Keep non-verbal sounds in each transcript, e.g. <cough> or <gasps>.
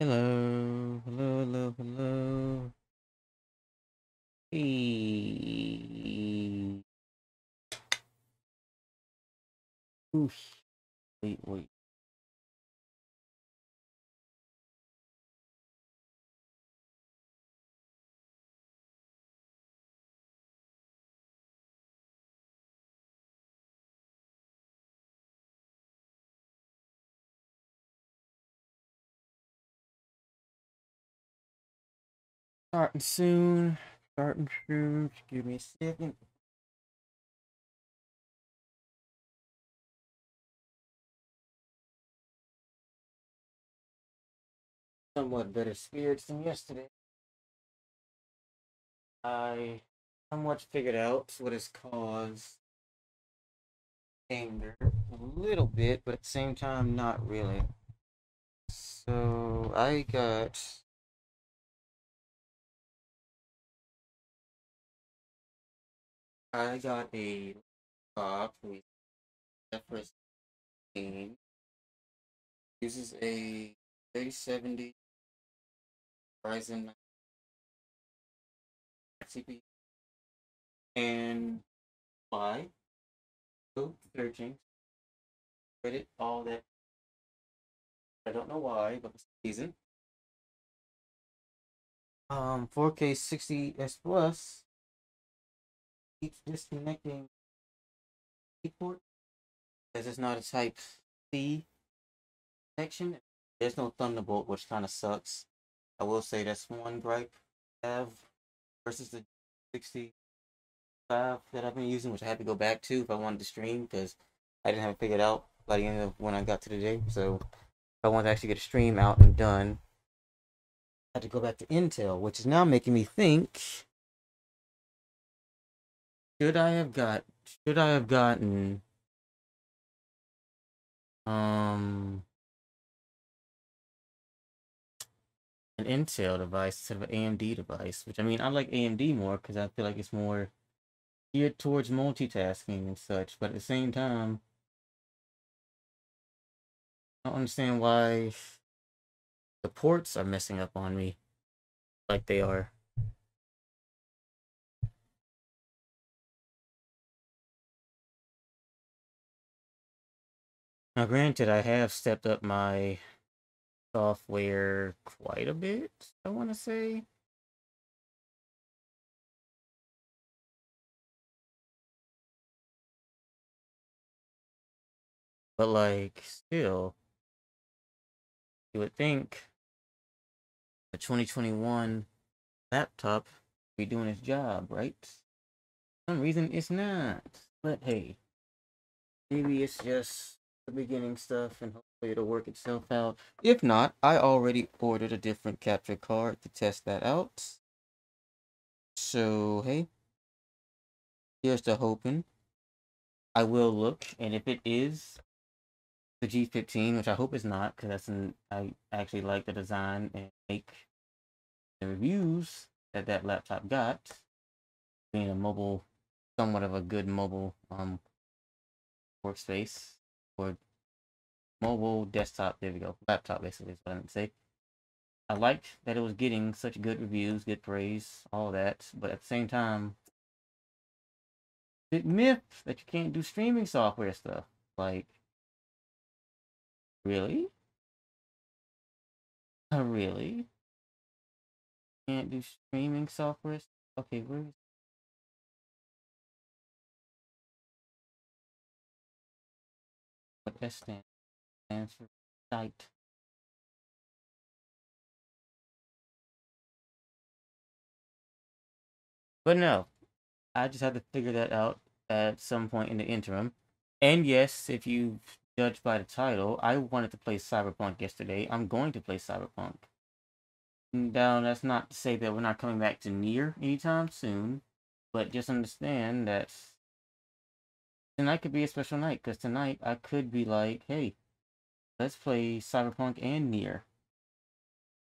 Hello, hello, hello, hello. Hey. Oof. Wait, wait. Starting soon. Starting soon. Give me a second. Somewhat better spirits than yesterday. I somewhat figured out what has caused anger a little bit, but at the same time, not really. So I got I got a laptop with Zephyrus 16. Uses a 3070 Ryzen CPU and why? Go searching. Reddit, all that. I don't know why, but it's season. Um, 4K 60s plus keeps disconnecting port because it's not a Type C connection. There's no Thunderbolt, which kind of sucks. I will say that's one gripe I have versus the 65 that I've been using, which I had to go back to if I wanted to stream because I didn't have it figured out by the end of when I got to the day. So if I wanted to actually get a stream out and done, I had to go back to Intel, which is now making me think should I have got should I have gotten um an Intel device instead of an AMD device, which I mean I like AMD more because I feel like it's more geared towards multitasking and such, but at the same time I don't understand why the ports are messing up on me like they are. Now, granted, I have stepped up my software quite a bit, I want to say. But, like, still, you would think a 2021 laptop be doing its job, right? For some reason, it's not. But hey, maybe it's just the beginning stuff and hopefully it'll work itself out. If not, I already ordered a different capture card to test that out. So, hey, here's the hoping. I will look, and if it is the G15, which I hope is not, because that's an I actually like the design and make the reviews that that laptop got, being a mobile, somewhat of a good mobile um workspace or mobile desktop. There we go, laptop basically is what I'm gonna say. I liked that it was getting such good reviews, good praise, all that, but at the same time, big myth that you can't do streaming software stuff. Like, really? Uh, really? Can't do streaming software? Okay, where is what that stands? For site. But no, I just had to figure that out at some point in the interim. And yes, if you judge by the title, I wanted to play Cyberpunk yesterday. I'm going to play Cyberpunk. Now, that's not to say that we're not coming back to NieR anytime soon, but just understand that tonight could be a special night because tonight I could be like, hey, let's play Cyberpunk and NieR.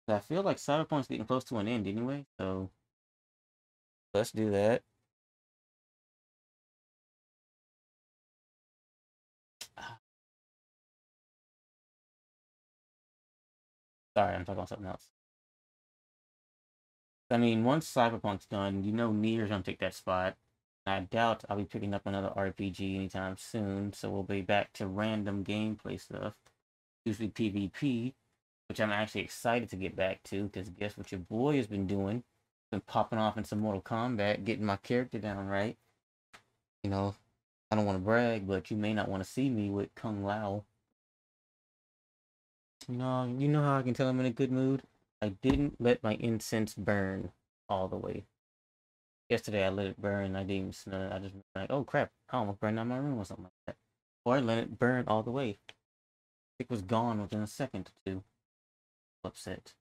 I feel like Cyberpunk's getting close to an end anyway, so let's do that. <sighs> Sorry, I'm talking about something else. I mean, once Cyberpunk's done, you know Nier's gonna take that spot. I doubt I'll be picking up another RPG anytime soon, so we'll be back to random gameplay stuff. Usually PvP, which I'm actually excited to get back to, because guess what your boy has been doing? Been popping off in some Mortal Kombat, getting my character down right. You know, I don't want to brag, but you may not want to see me with Kung Lao. You know, you know how I can tell I'm in a good mood? I didn't let my incense burn all the way. Yesterday I let it burn. I didn't even smell it. I just like, oh crap! I almost burned down my room or something like that. Or I let it burn all the way. It was gone within a second or two. Upset.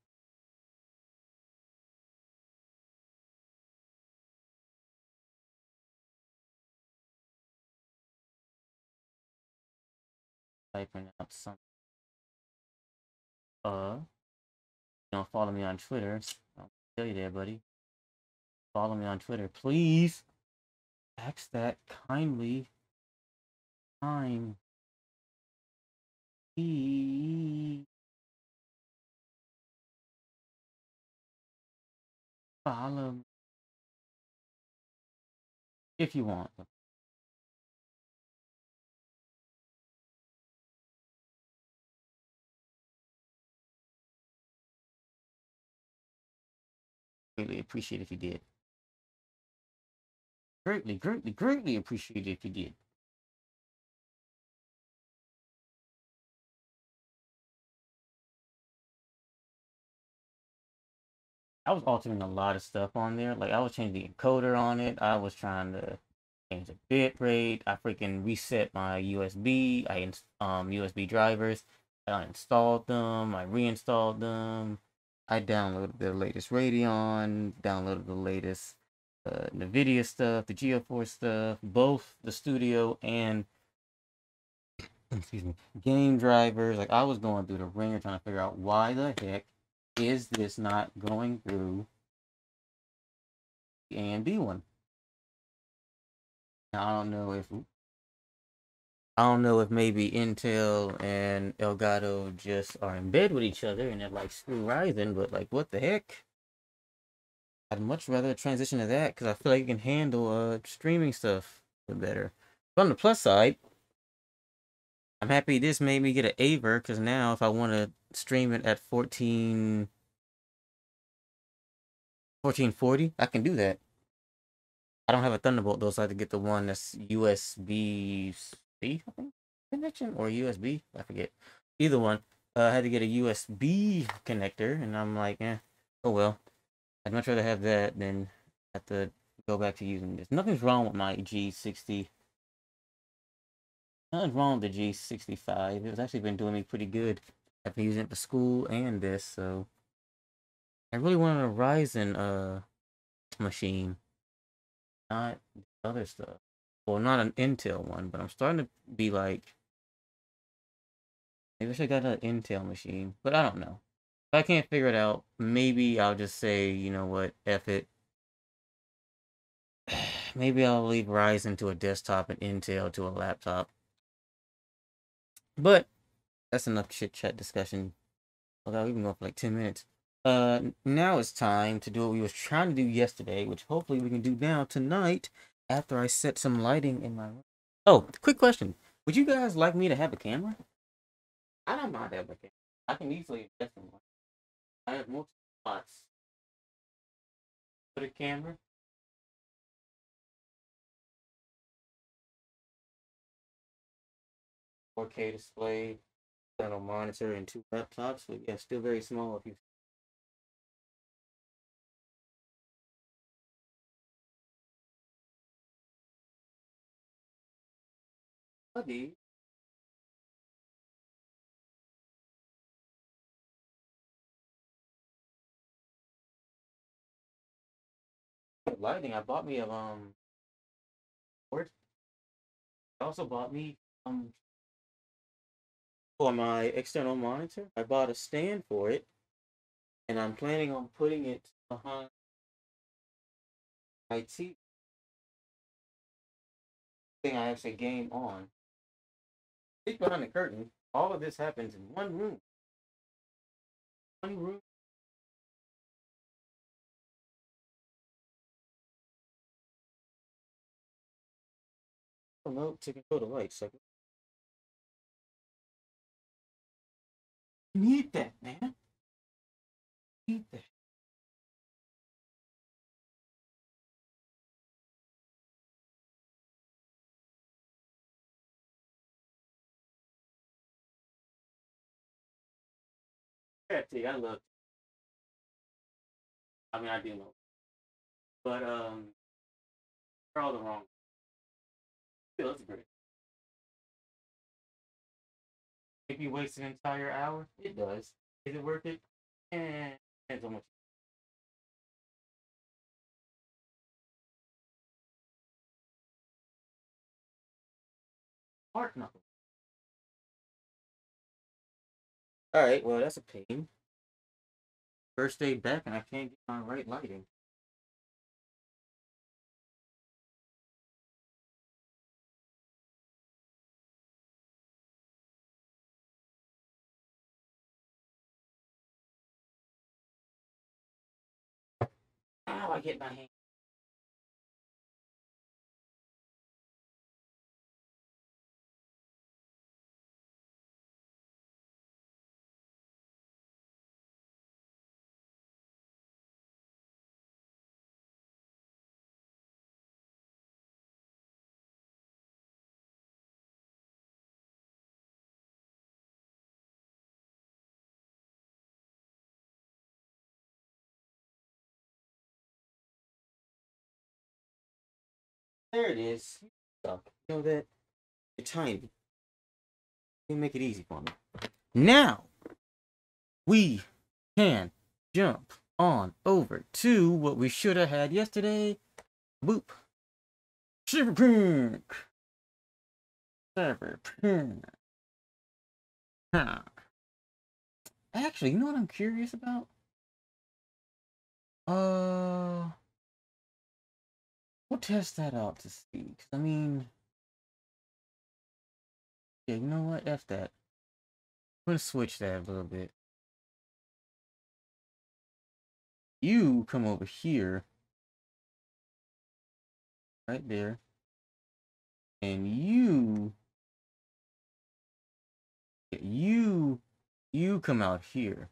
Typing out some. Uh, don't follow me on Twitter. I'll tell you there, buddy follow me on Twitter, please. Ask that kindly. Time. Follow if you want. Really appreciate if you did. Greatly, greatly, greatly appreciate if you did. I was altering a lot of stuff on there. Like I was changing the encoder on it. I was trying to change the bit rate. I freaking reset my USB. I um USB drivers. I installed them. I reinstalled them. I downloaded the latest Radeon. Downloaded the latest uh, NVIDIA stuff, the GeForce stuff, both the studio and <clears throat> excuse me, game drivers. Like I was going through the ringer trying to figure out why the heck is this not going through the AMD one. Now, I don't know if I don't know if maybe Intel and Elgato just are in bed with each other and they're like screw Ryzen, but like what the heck? I'd much rather transition to that because I feel like it can handle uh streaming stuff better. But on the plus side, I'm happy this made me get an Aver because now if I want to stream it at 14 1440, I can do that. I don't have a Thunderbolt though, so I have to get the one that's USB C, I think, connection or USB. I forget. Either one. Uh, I had to get a USB connector, and I'm like, eh, oh well. I'd much rather have that than have to go back to using this. Nothing's wrong with my G60. Nothing's wrong with the G65. It's actually been doing me pretty good. I've been using it for school and this, so I really wanted a Ryzen uh machine, not other stuff. Well, not an Intel one, but I'm starting to be like, maybe I should got an Intel machine, but I don't know. If I can't figure it out, maybe I'll just say, you know what, F it. <sighs> Maybe I'll leave Ryzen to a desktop and Intel to a laptop. But that's enough chit chat discussion. Although we've been going for like 10 minutes. Uh, now it's time to do what we was trying to do yesterday, which hopefully we can do now tonight after I set some lighting in my room. Oh, quick question. Would you guys like me to have a camera? I don't mind having a camera. I can easily adjust one. I have multiple spots. Put a camera. Four K display, external monitor, and two laptops. But yeah, still very small if you Buddy. Lighting. I bought me a um board. I also bought me um for my external monitor. I bought a stand for it, and I'm planning on putting it behind my TV. Thing I actually game on. Peek behind the curtain. All of this happens in one room. Funny room. Remote to control the lights. Like, need that, man. Need that. T, I love. I mean, I do know, but um, they're all the wrong. Feels great. Make you waste an entire hour? It does. Is it worth it? Eh, depends on what. Heart knuckle. All right, well that's a pain. First day back, and I can't get my right lighting. How I get my hand? There it is. You know that? You're tiny. You make it easy for me. Now, we can jump on over to what we should have had yesterday. Boop. Cyberpunk. Cyberpunk. Huh. Actually, you know what I'm curious about? Uh, we'll test that out to see. 'cause, I mean, yeah, you know what? F that. I'm gonna switch that a little bit. You come over here, right there, and you, you, you come out here.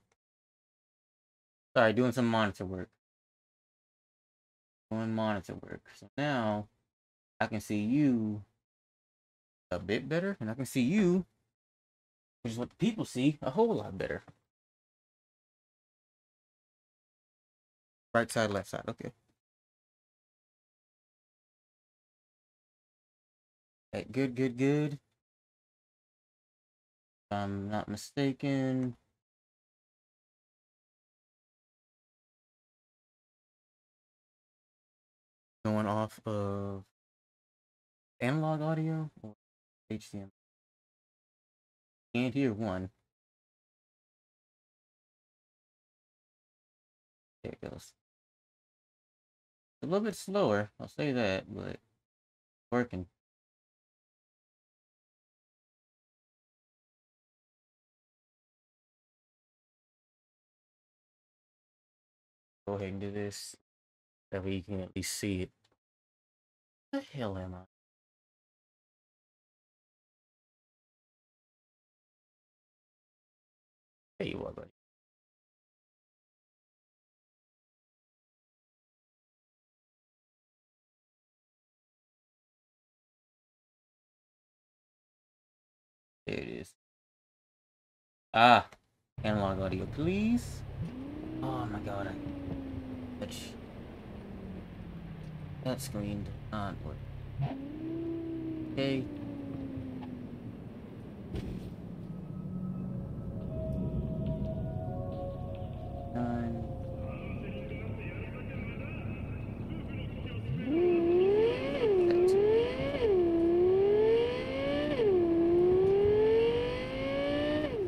Sorry, doing some monitor work. Doing monitor work. So now I can see you a bit better, and I can see you, which is what the people see, a whole lot better. Right side, left side. Okay. Okay, good, good, good. If I'm not mistaken. Going off of analog audio or HDMI. Can't hear one. There it goes. A little bit slower, I'll say that, but working. Go ahead and do this. That way you can at least see it. The hell am I? There you are, buddy. There it is. Ah, analog audio, please. Oh my god, I touch that screen did not work. Okay. Nine. That's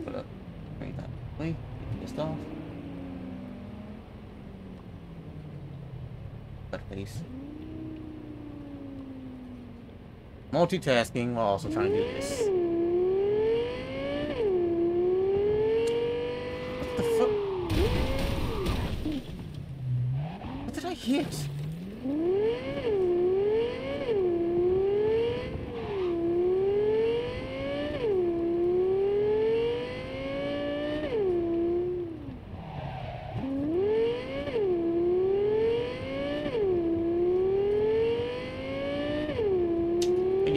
Put up. Bring that. Wait. Get this off. Cut face. Multitasking while also trying to do this. What the fuck? get?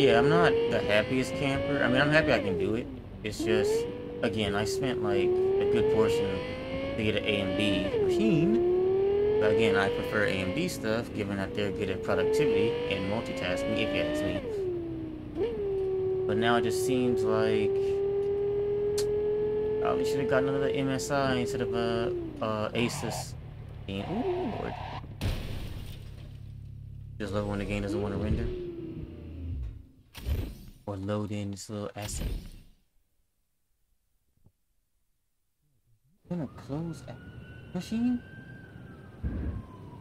Yeah, I'm not the happiest camper. I mean, I'm happy I can do it. It's just, again, I spent like a good portion to get an AMD machine. But again, I prefer AMD stuff, given that they're good at productivity and multitasking, if you ask me. But now it just seems like probably should have gotten another MSI instead of a uh, Asus. Ooh, Lord. Just love when the game doesn't want to render in this little asset. Gonna close machine?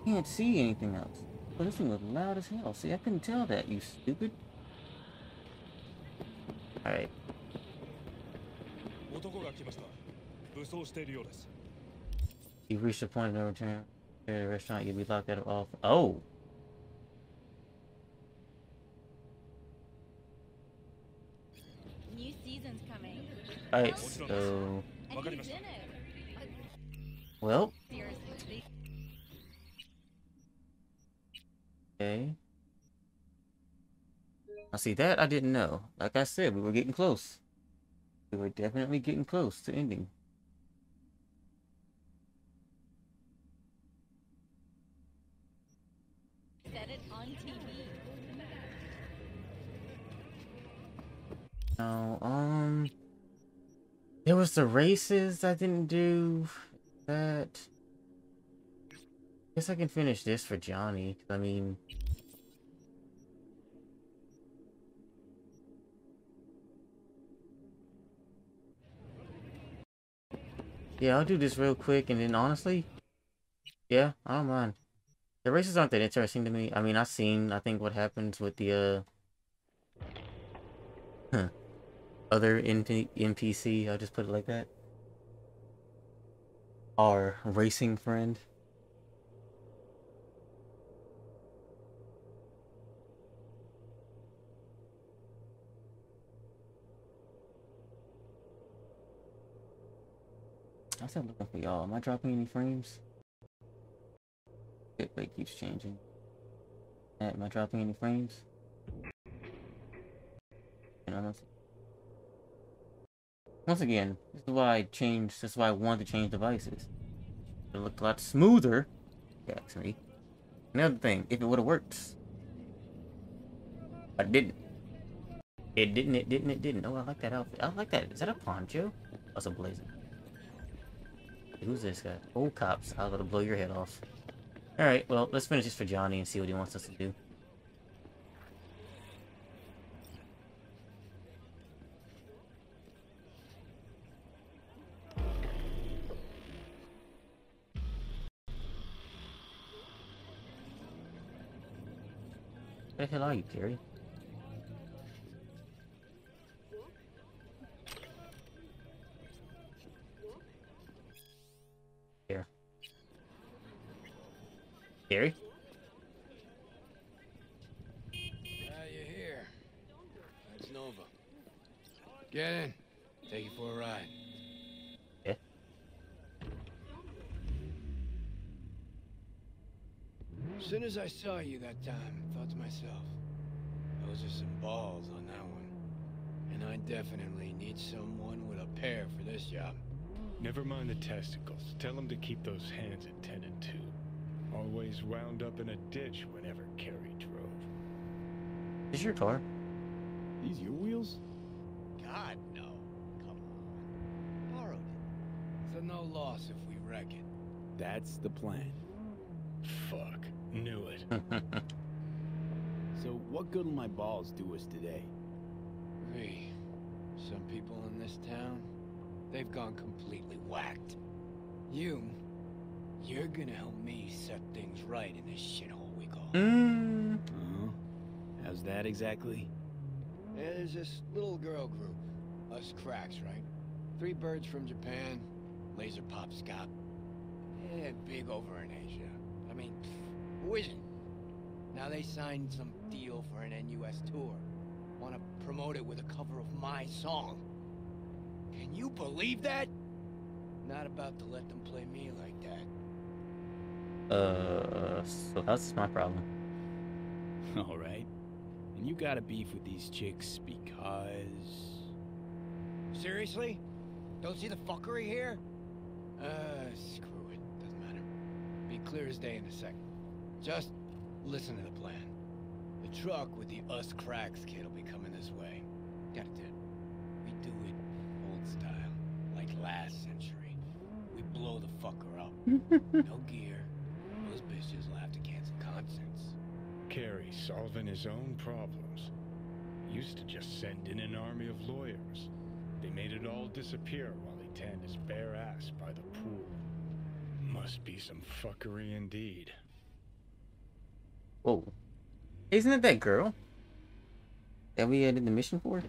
Can't see anything else. But this thing was loud as hell. See, I couldn't tell that, you stupid. Alright. You've reached the point of no return. To the restaurant, you'll be locked out of all. Oh! Alright, so... Well... Okay. I see that I didn't know. Like I said, we were getting close. We were definitely getting close to ending. Set it on TV. No, um... There was the races I didn't do. That. Guess I can finish this for Johnny. I mean. Yeah, I'll do this real quick, and then honestly, yeah, I don't mind. The races aren't that interesting to me. I mean, I've seen, I think, what happens with the, uh... Huh other NP NPC, I'll just put it like that. Our racing friend. I'm still looking for y'all. Am I dropping any frames? It rate keeps changing. Am I dropping any frames? And I don't once again, this is why I changed, this is why I wanted to change devices. It looked a lot smoother, actually. Another thing, if it would have worked. But it didn't. It didn't, it didn't, it didn't. Oh, I like that outfit. I like that. Is that a poncho? That's a blazer. Who's this guy? Oh, cops. I was about to blow your head off. Alright, well, let's finish this for Johnny and see what he wants us to do. Hell are you, Gary? Here. Gary? Yeah, you're here. That's Nova. Get in. Take you for a ride. As soon as I saw you that time, I thought to myself, those are some balls on that one. And I definitely need someone with a pair for this job. Never mind the testicles. Tell them to keep those hands at 10 and 2. Always wound up in a ditch whenever Kerry drove. Is your car? These your wheels? God, no. Come on. Borrowed it. So no loss if we wreck it. That's the plan. Fuck. Knew it. <laughs> so what good will my balls do us today? V, some people in this town, they've gone completely whacked. You, you're gonna help me set things right in this shithole we call. Mm. Uh-huh. How's that exactly? There's this little girl group, us cracks, right? Three birds from Japan, laser pop Scott. Yeah, big over in Asia. I mean, Who isn't? Now they signed some deal for an NUS tour. Want to promote it with a cover of my song. Can you believe that? Not about to let them play me like that. Uh, so that's my problem. <laughs> All right. And you got a beef with these chicks because. Seriously? Don't see the fuckery here? Uh, screw it. Doesn't matter. Be clear as day in a second. Just listen to the plan. The truck with the us cracks kid will be coming this way. Got it. We do it old style, like last century. We blow the fucker up. <laughs> no gear. Those bitches will have to cancel concerts. Kerry solving his own problems. Used to just send in an army of lawyers. They made it all disappear while he tanned his bare ass by the pool. Must be some fuckery indeed. Whoa. Isn't it that girl? That we did the mission for?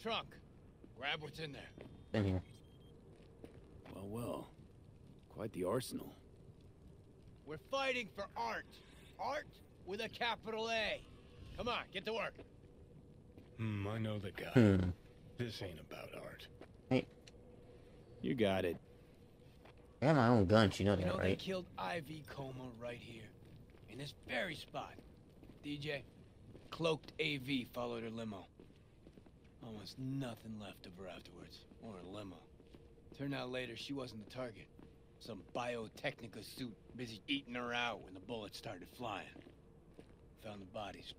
Trunk. Grab what's in there. In here. Well, well. Quite the arsenal. We're fighting for art. Art with a capital A. Come on, get to work. Hmm, I know the guy. Hmm. This ain't about art. You got it. I got my own guns, you know that, You that, know they killed Ivy Coma right here, in this very spot. DJ, cloaked AV followed her limo. Almost nothing left of her afterwards, or a limo. Turned out later she wasn't the target. Some biotechnica suit busy eating her out when the bullets started flying. Found the bodies,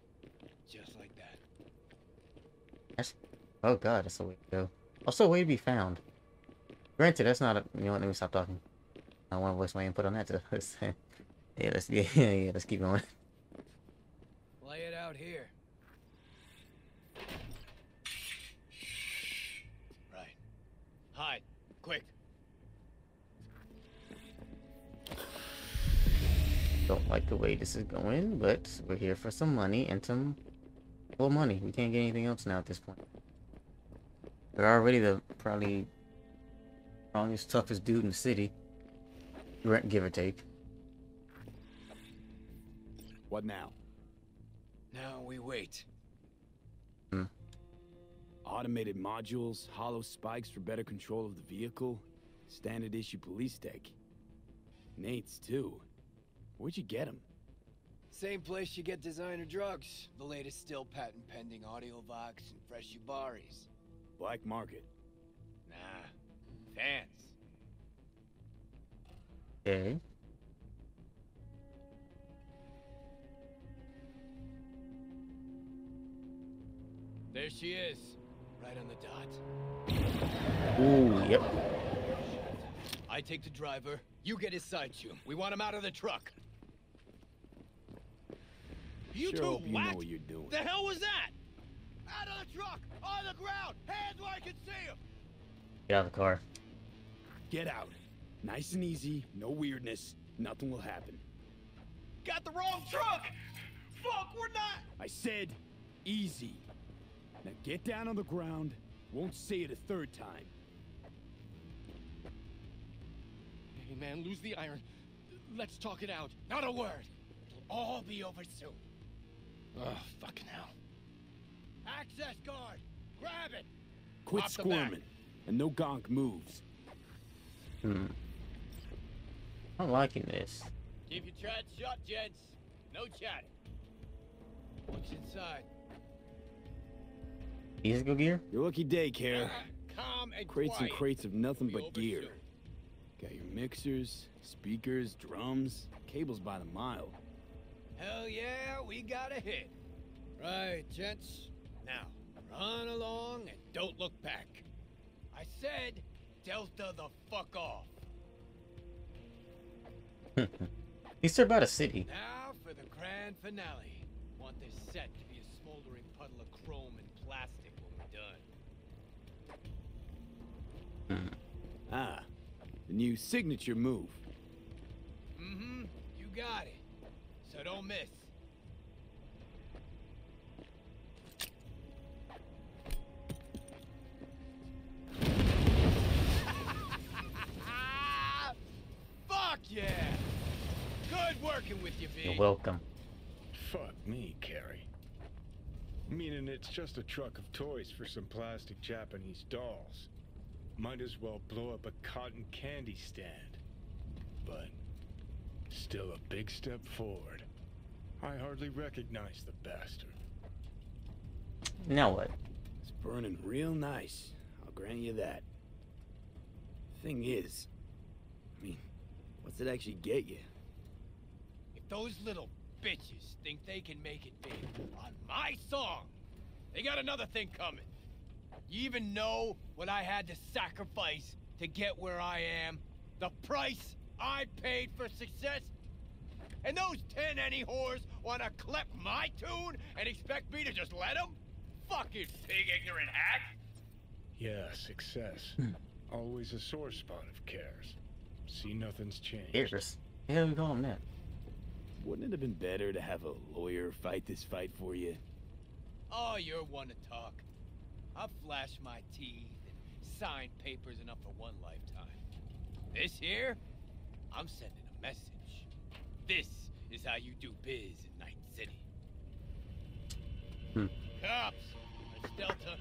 just like that. Oh god, that's a way to go. Also, a way to be found. Granted, that's not a. You know what? Let me stop talking. I want to voice my input on that. <laughs> Too. yeah, let's yeah, <laughs> yeah, yeah, let's keep going. Lay it out here. Right. Hide. Quick. Don't like the way this is going, but we're here for some money and some well money. We can't get anything else now at this point. We're already the probably strongest, toughest dude in the city. Re- Give or take. What now? Now we wait. Hmm. Automated modules, hollow spikes for better control of the vehicle, standard issue police tech. Nate's too. Where'd you get them? Same place you get designer drugs. The latest still patent pending Audiovox and Fresh Ubaris. Black market. Nah. Fans. Okay. There she is. Right on the dot. Ooh, yep. I take the driver. You get his side tune. We want him out of the truck. You sure two hope you know what you're doing. The hell was that? Out of the truck! On the ground! Hands where I can see him! Get out of the car. Get out. Nice and easy, no weirdness, nothing will happen. Got the wrong truck! Fuck, we're not! I said easy. Now get down on the ground. Won't say it a third time. Hey man, lose the iron. Let's talk it out. Not a word. It'll all be over soon. Oh, fucking hell. Access guard! Grab it! Quit squirming. And no gonk moves. Hmm. I'm liking this. Keep your chat shut, gents. No chatting. What's inside? Physical gear? Your lucky day, Care. Calm and Crates and crates of nothing Be but gear. Got your mixers, speakers, drums, cables by the mile. Hell yeah, we got a hit. Right, gents. Now, run along and don't look back. I said, Delta the fuck off. <laughs> At least they're about a city. Now for the grand finale. Want this set to be a smoldering puddle of chrome and plastic when we're done. <laughs> Ah, the new signature move. Mm-hmm. You got it. So don't miss. Yeah, good working with you, V. You're welcome. Fuck me, Kerry. Meaning it's just a truck of toys for some plastic Japanese dolls. Might as well blow up a cotton candy stand. But still a big step forward. I hardly recognize the bastard. Now what? It's burning real nice. I'll grant you that. Thing is, I mean, what's it actually get you? If those little bitches think they can make it big on my song, they got another thing coming. You even know what I had to sacrifice to get where I am? The price I paid for success? And those ten any whores want to clip my tune and expect me to just let them? Fucking pig ignorant hack! Yeah, success. Hmm. Always a sore spot of cares. See, nothing's changed. Here's. The hell you call him that? Wouldn't it have been better to have a lawyer fight this fight for you? Oh, you're one to talk. I've flashed my teeth and signed papers enough for one lifetime. This here, I'm sending a message. This is how you do biz in Night City. Hmm. Cops, it's Delta.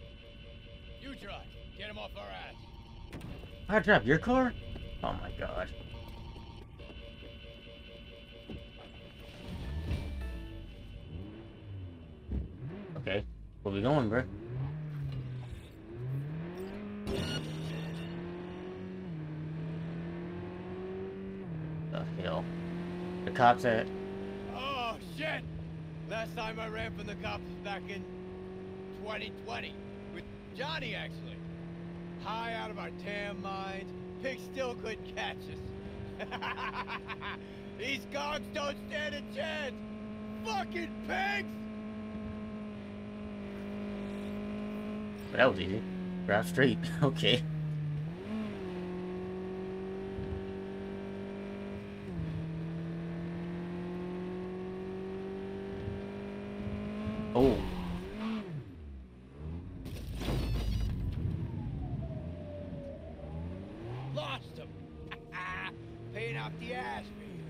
You drive. Get him off our ass. I drive your car? Oh my god. Okay, where we going, bro? The hell? The cops at Oh, shit! Last time I ran from the cops was back in 2020. With Johnny, actually. High out of our damn minds. Pigs still couldn't catch us. <laughs> These cogs don't stand a chance! Fucking pigs! that was easy. Drive straight. <laughs> Okay. Oh. Lost him! Paying out the ass for you.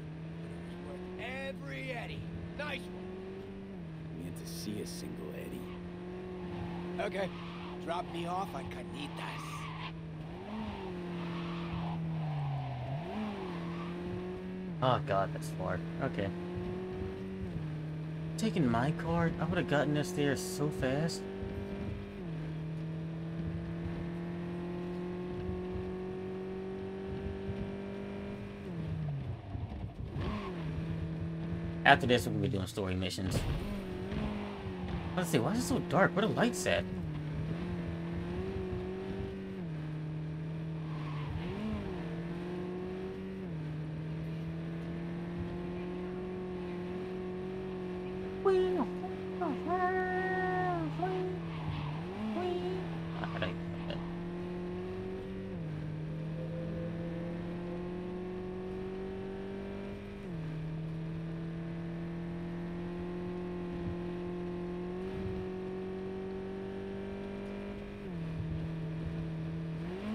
But it was worth every Eddie. Nice one. Meant to see a single Eddie. Okay. Drop me off at Canitas. Oh god, that's far. Okay. Taking my card? I would have gotten us there so fast. After this, we'll be doing story missions. Let's see, why is it so dark? Where the lights at? Alright.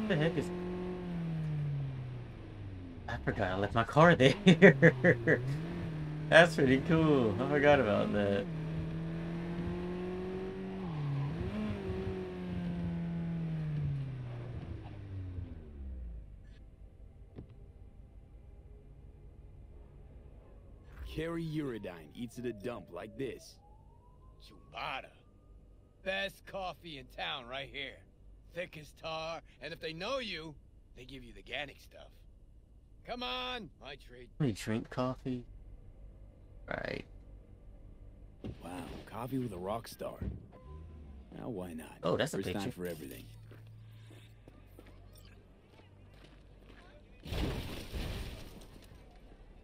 the heck is... I forgot I left my car there. <laughs> That's pretty cool. I forgot about that. Kerry Eurodyne eats at a dump like this. Chubata. Best coffee in town right here. Thick as tar, and if they know you, they give you the organic stuff. Come on, my treat. We drink coffee. Right. Wow, coffee with a rock star. Now why not? Oh, that's a First time picture. for everything.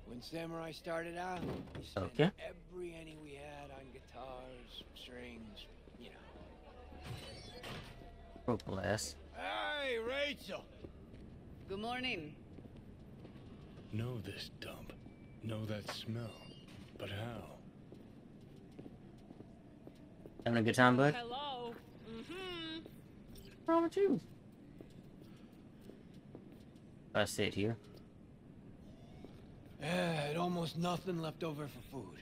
When Samurai started out, we spent Okay. every penny we had on guitars, strings, you know. Oh, Broke glass. Hey, Rachel! Good morning. Know this dump. Know that smell. But how? Having a good time, bud? Hello. Mm-hmm. What's wrong with you? I sit here. Yeah, <sighs> had almost nothing left over for food.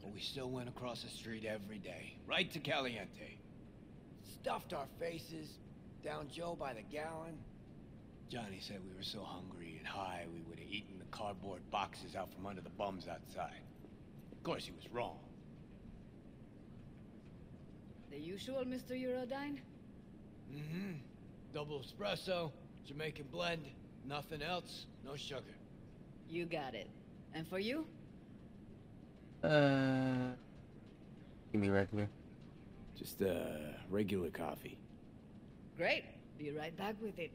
But we still went across the street every day, right to Caliente. Stuffed our faces, down Joe by the gallon. Johnny said we were so hungry and high we would have eaten the cardboard boxes out from under the bums outside. Of course, he was wrong. The usual, Mr. Eurodyne? Mm-hmm. Double espresso, Jamaican blend, nothing else, no sugar. You got it. And for you? Uh, give me regular. Just, uh, regular coffee. Great. Be right back with it.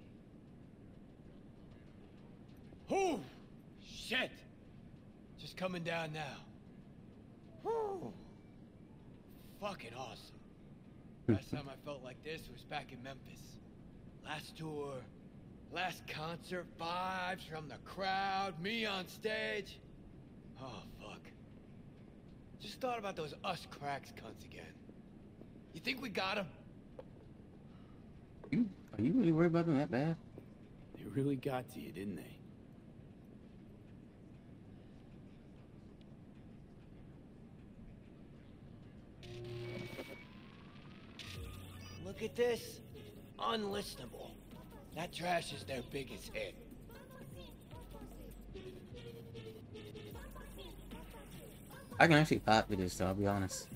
Whew! Shit! Just coming down now. Whew! Fucking awesome. Last time I felt like this was back in Memphis. Last tour, last concert, vibes from the crowd, me on stage. Oh, fuck. Just thought about those us cracks cunts again. You think we got them? You are you really worried about them that bad? They really got to you, didn't they? Look at this. Unlistenable. That trash is their biggest hit. I can actually pop with this, though. I'll be honest.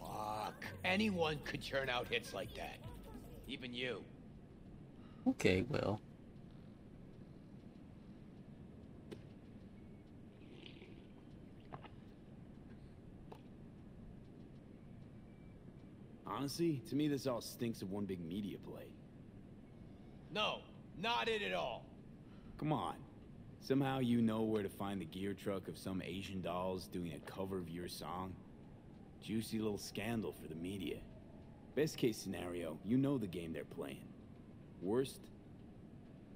Fuck. Anyone could churn out hits like that. Even you. Okay, well. Honestly, to me this all stinks of one big media play. No, not it at all. Come on. Somehow you know where to find the gear truck of some Asian dolls doing a cover of your song? Juicy little scandal for the media. Best case scenario, you know the game they're playing. Worst,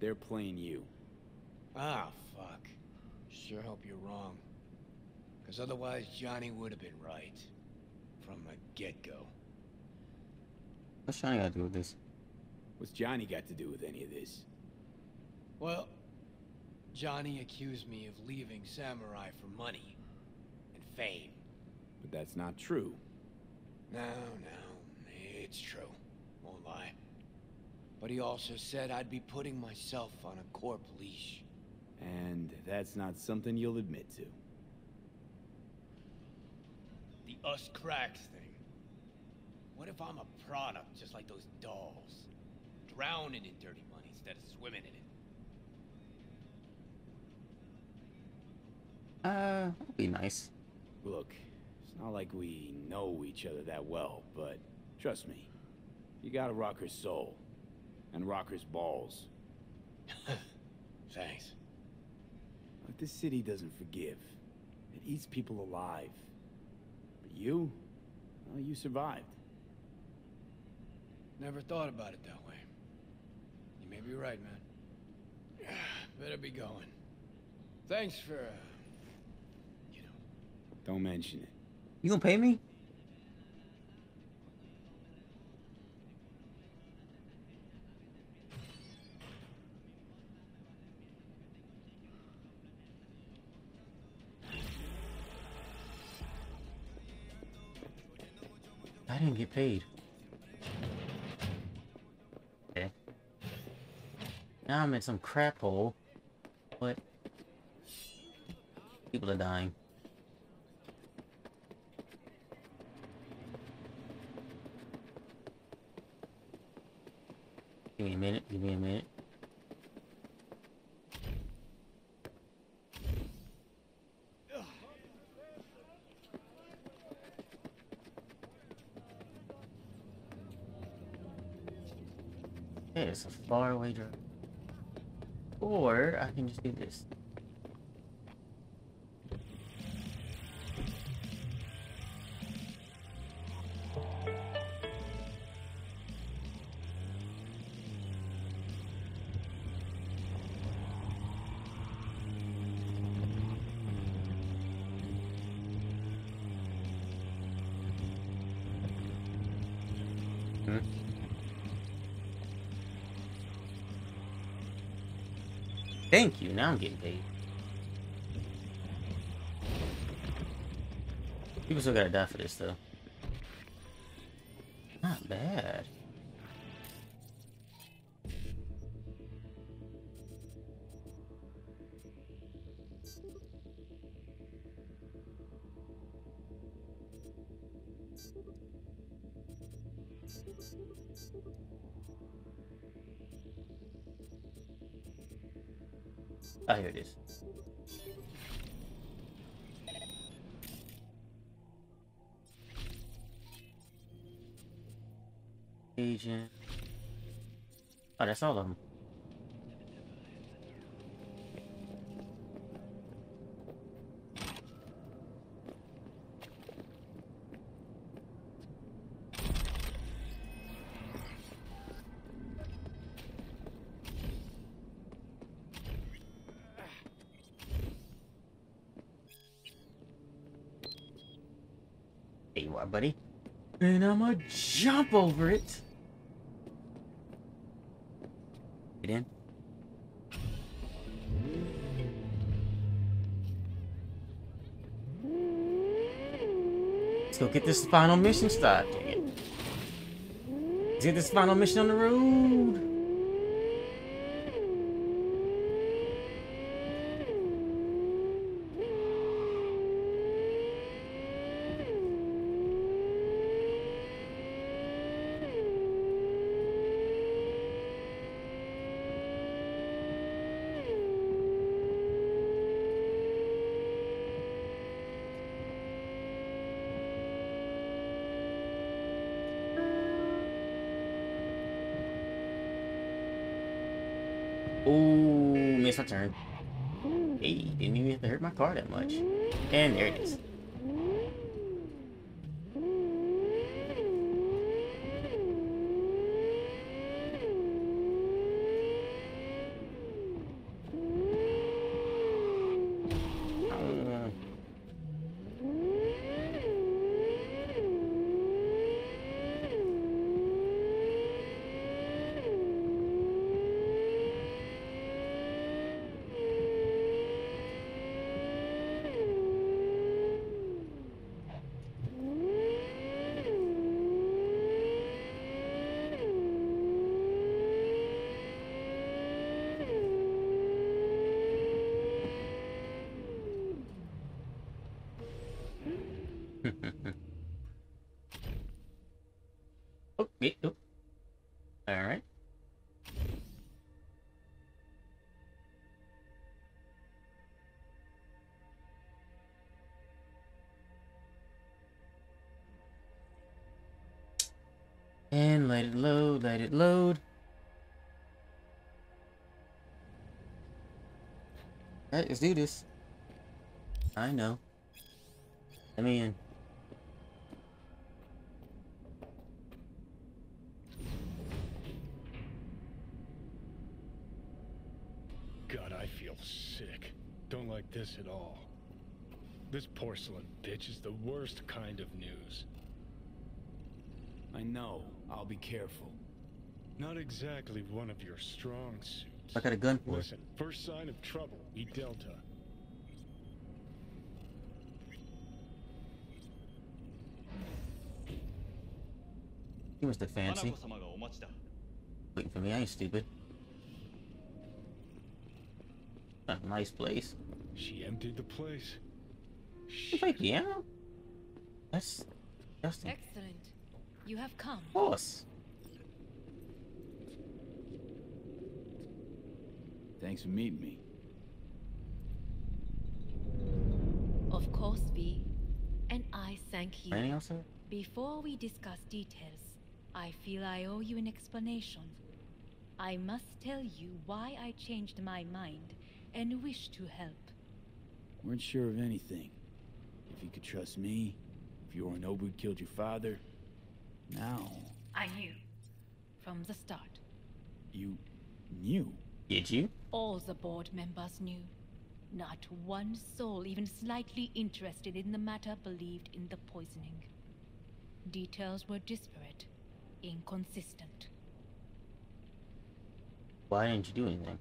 they're playing you. Ah, fuck. Sure hope you're wrong. Because otherwise, Johnny would have been right. From the get-go. What's Johnny got to do with this? What's Johnny got to do with any of this? Well, Johnny accused me of leaving Samurai for money. And fame. But that's not true. No, no, it's true. Won't lie. But he also said I'd be putting myself on a corp leash. And that's not something you'll admit to. The us cracks thing. What if I'm a product just like those dolls? Drowning in dirty money instead of swimming in it. Uh, that'd be nice. Look, it's not like we know each other that well, but trust me, you got a rocker's soul. And rocker's balls. <laughs> Thanks. Look, this city doesn't forgive. It eats people alive. But you, well, you survived. Never thought about it that way. You may be right, man. <sighs> Better be going. Thanks for, uh, you know. Don't mention it. You gonna pay me? I didn't get paid. Now I'm in some crap hole. What? People are dying. Give me a minute, give me a minute. Okay, it's a far away drive. Or I can just do this. Now I'm getting paid. People still gotta die for this though. Agent. Oh, that's all of them. There you are, buddy. And I'm gonna jump over it. Get this final mission started. Let's get this final mission on the road. Turn. Hey, didn't even have to hurt my car that much. And there it is. Load, let it load. Alright, let's do this. I know. Let me in. God, I feel sick. Don't like this at all. This porcelain bitch is the worst kind of news. I know. I'll be careful. Not exactly one of your strong suits. I got a gun for Listen, first sign of trouble, E Delta. He must have fancy. Waiting for me, I ain't stupid. A nice place. She emptied the place. She's like, yeah. That's disgusting. Excellent. You have come. Of course. Thanks for meeting me. Of course, V. And I thank you. Anything else? sir? Before we discuss details, I feel I owe you an explanation. I must tell you why I changed my mind and wish to help. Weren't sure of anything. If you could trust me, if Yorinobu killed your father. Now, I knew. From the start. you knew. Did you? All the board members knew. Not one soul even slightly interested in the matter believed in the poisoning. Details were disparate, inconsistent. Why didn't you do anything?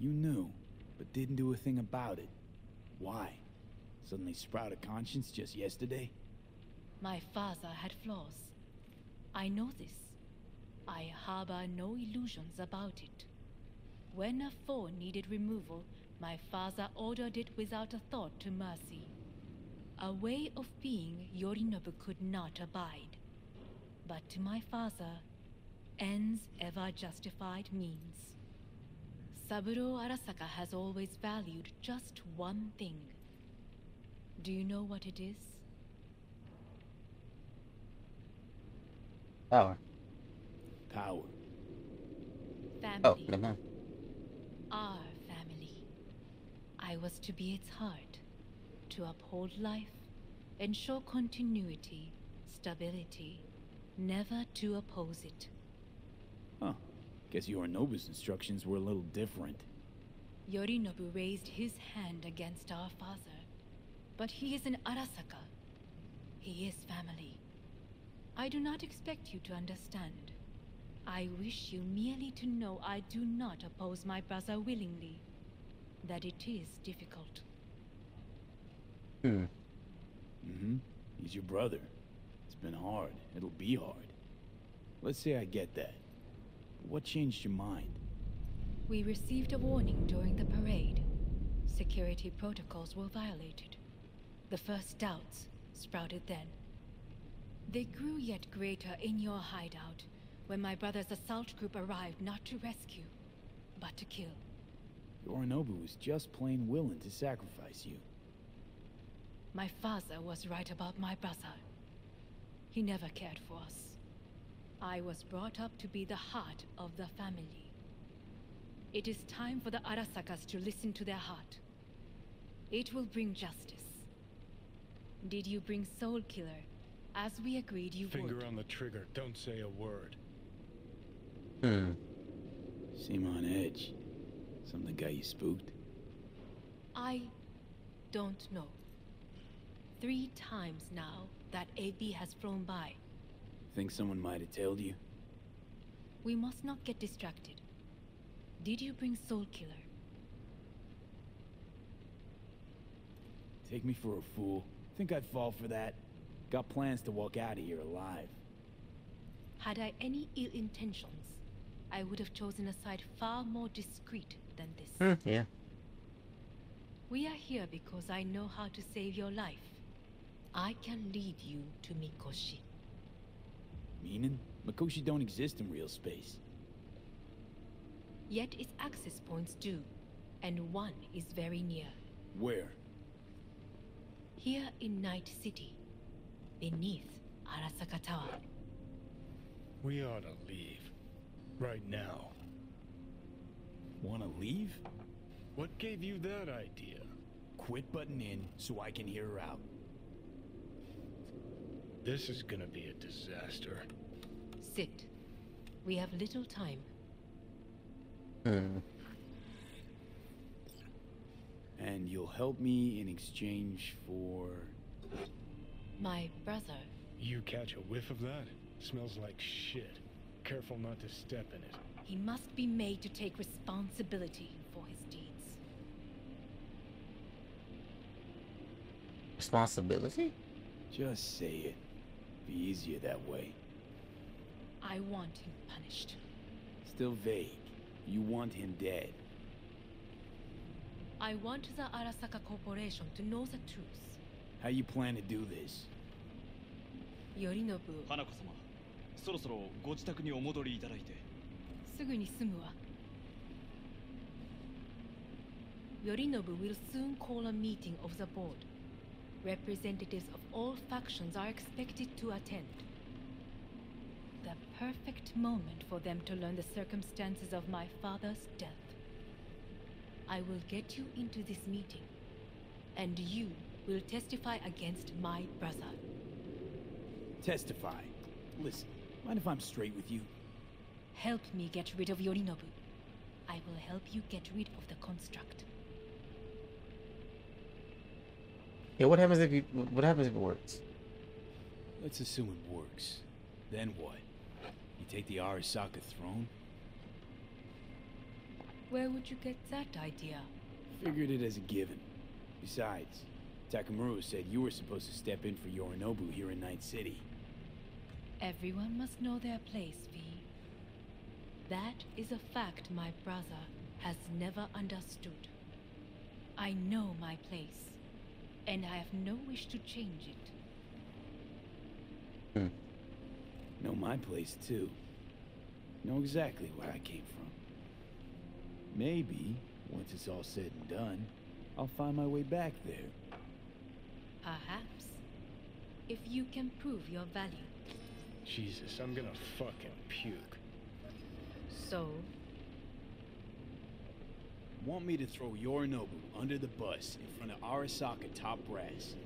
You knew, but didn't do a thing about it. Why? Suddenly sprout a conscience just yesterday? My father had flaws. I know this. I harbor no illusions about it. When a foe needed removal, my father ordered it without a thought to mercy. A way of being Yorinobu could not abide. But to my father, ends ever justified means. Saburo Arasaka has always valued just one thing. Do you know what it is? Power. Power. Family. Oh, never mind. Our family. I was to be its heart, to uphold life, ensure continuity, stability, never to oppose it. Huh. Guess Yorinobu's instructions were a little different. Yorinobu raised his hand against our father, but he is an Arasaka. He is family. I do not expect you to understand. I wish you merely to know I do not oppose my brother willingly. That it is difficult. Hmm. Mm-hmm. He's your brother. It's been hard. It'll be hard. Let's say I get that. But what changed your mind? We received a warning during the parade. Security protocols were violated. The first doubts sprouted then. They grew yet greater in your hideout when my brother's assault group arrived not to rescue, but to kill. Yorinobu was just plain willing to sacrifice you. My father was right about my brother. He never cared for us. I was brought up to be the heart of the family. It is time for the Arasakas to listen to their heart. It will bring justice. Did you bring Soulkiller, as we agreed you Finger would? Finger on the trigger. Don't say a word. Hmm. Seem on edge. Something got you spooked? I don't know. Three times now that AV has flown by. Think someone might have tailed you? We must not get distracted. Did you bring Soulkiller? Take me for a fool. Think I'd fall for that? Got plans to walk out of here alive. Had I any ill intentions, I would have chosen a site far more discreet than this. Hmm. Yeah. We are here because I know how to save your life. I can lead you to Mikoshi. Meaning? Mikoshi don't exist in real space. Yet its access points do, and one is very near. Where? Here in Night City, beneath Arasaka Tower. We ought to leave. Right now. Wanna leave? What gave you that idea? Quit butting in so I can hear her out. This is gonna be a disaster. Sit. We have little time. Hmm. And you'll help me in exchange for... My brother, You catch a whiff of that? Smells like shit careful not to step in it. He must be made to take responsibility for his deeds. Responsibility? Just say it. Be easier that way. I want him punished. Still vague. You want him dead. I want the Arasaka Corporation to know the truth. How you plan to do this? Yorinobu. Hanako-sama. そろそろご自宅にお戻りいただいてすぐに済むわ。Yorinobu will soon call a meeting of the board. Representatives of all factions are expected to attend. The perfect moment for them to learn the circumstances of my father's death. I will get you into this meeting, and you will testify against my brother. Testify. Listen, mind if I'm straight with you? Help me get rid of Yorinobu. I will help you get rid of the construct. Yeah. What happens if you? What happens if it works? Let's assume it works. Then what? You take the Arasaka throne? Where would you get that idea? Figured it as a given. Besides, Takamura said you were supposed to step in for Yorinobu here in Night City. Everyone must know their place, V. That is a fact my brother has never understood. I know my place, and I have no wish to change it. Hmm. Know my place, too. Know exactly where I came from. Maybe, once it's all said and done, I'll find my way back there. Perhaps. If you can prove your value. Jesus, I'm gonna fucking puke. So, Want me to throw Yorinobu under the bus in front of Arasaka top brass?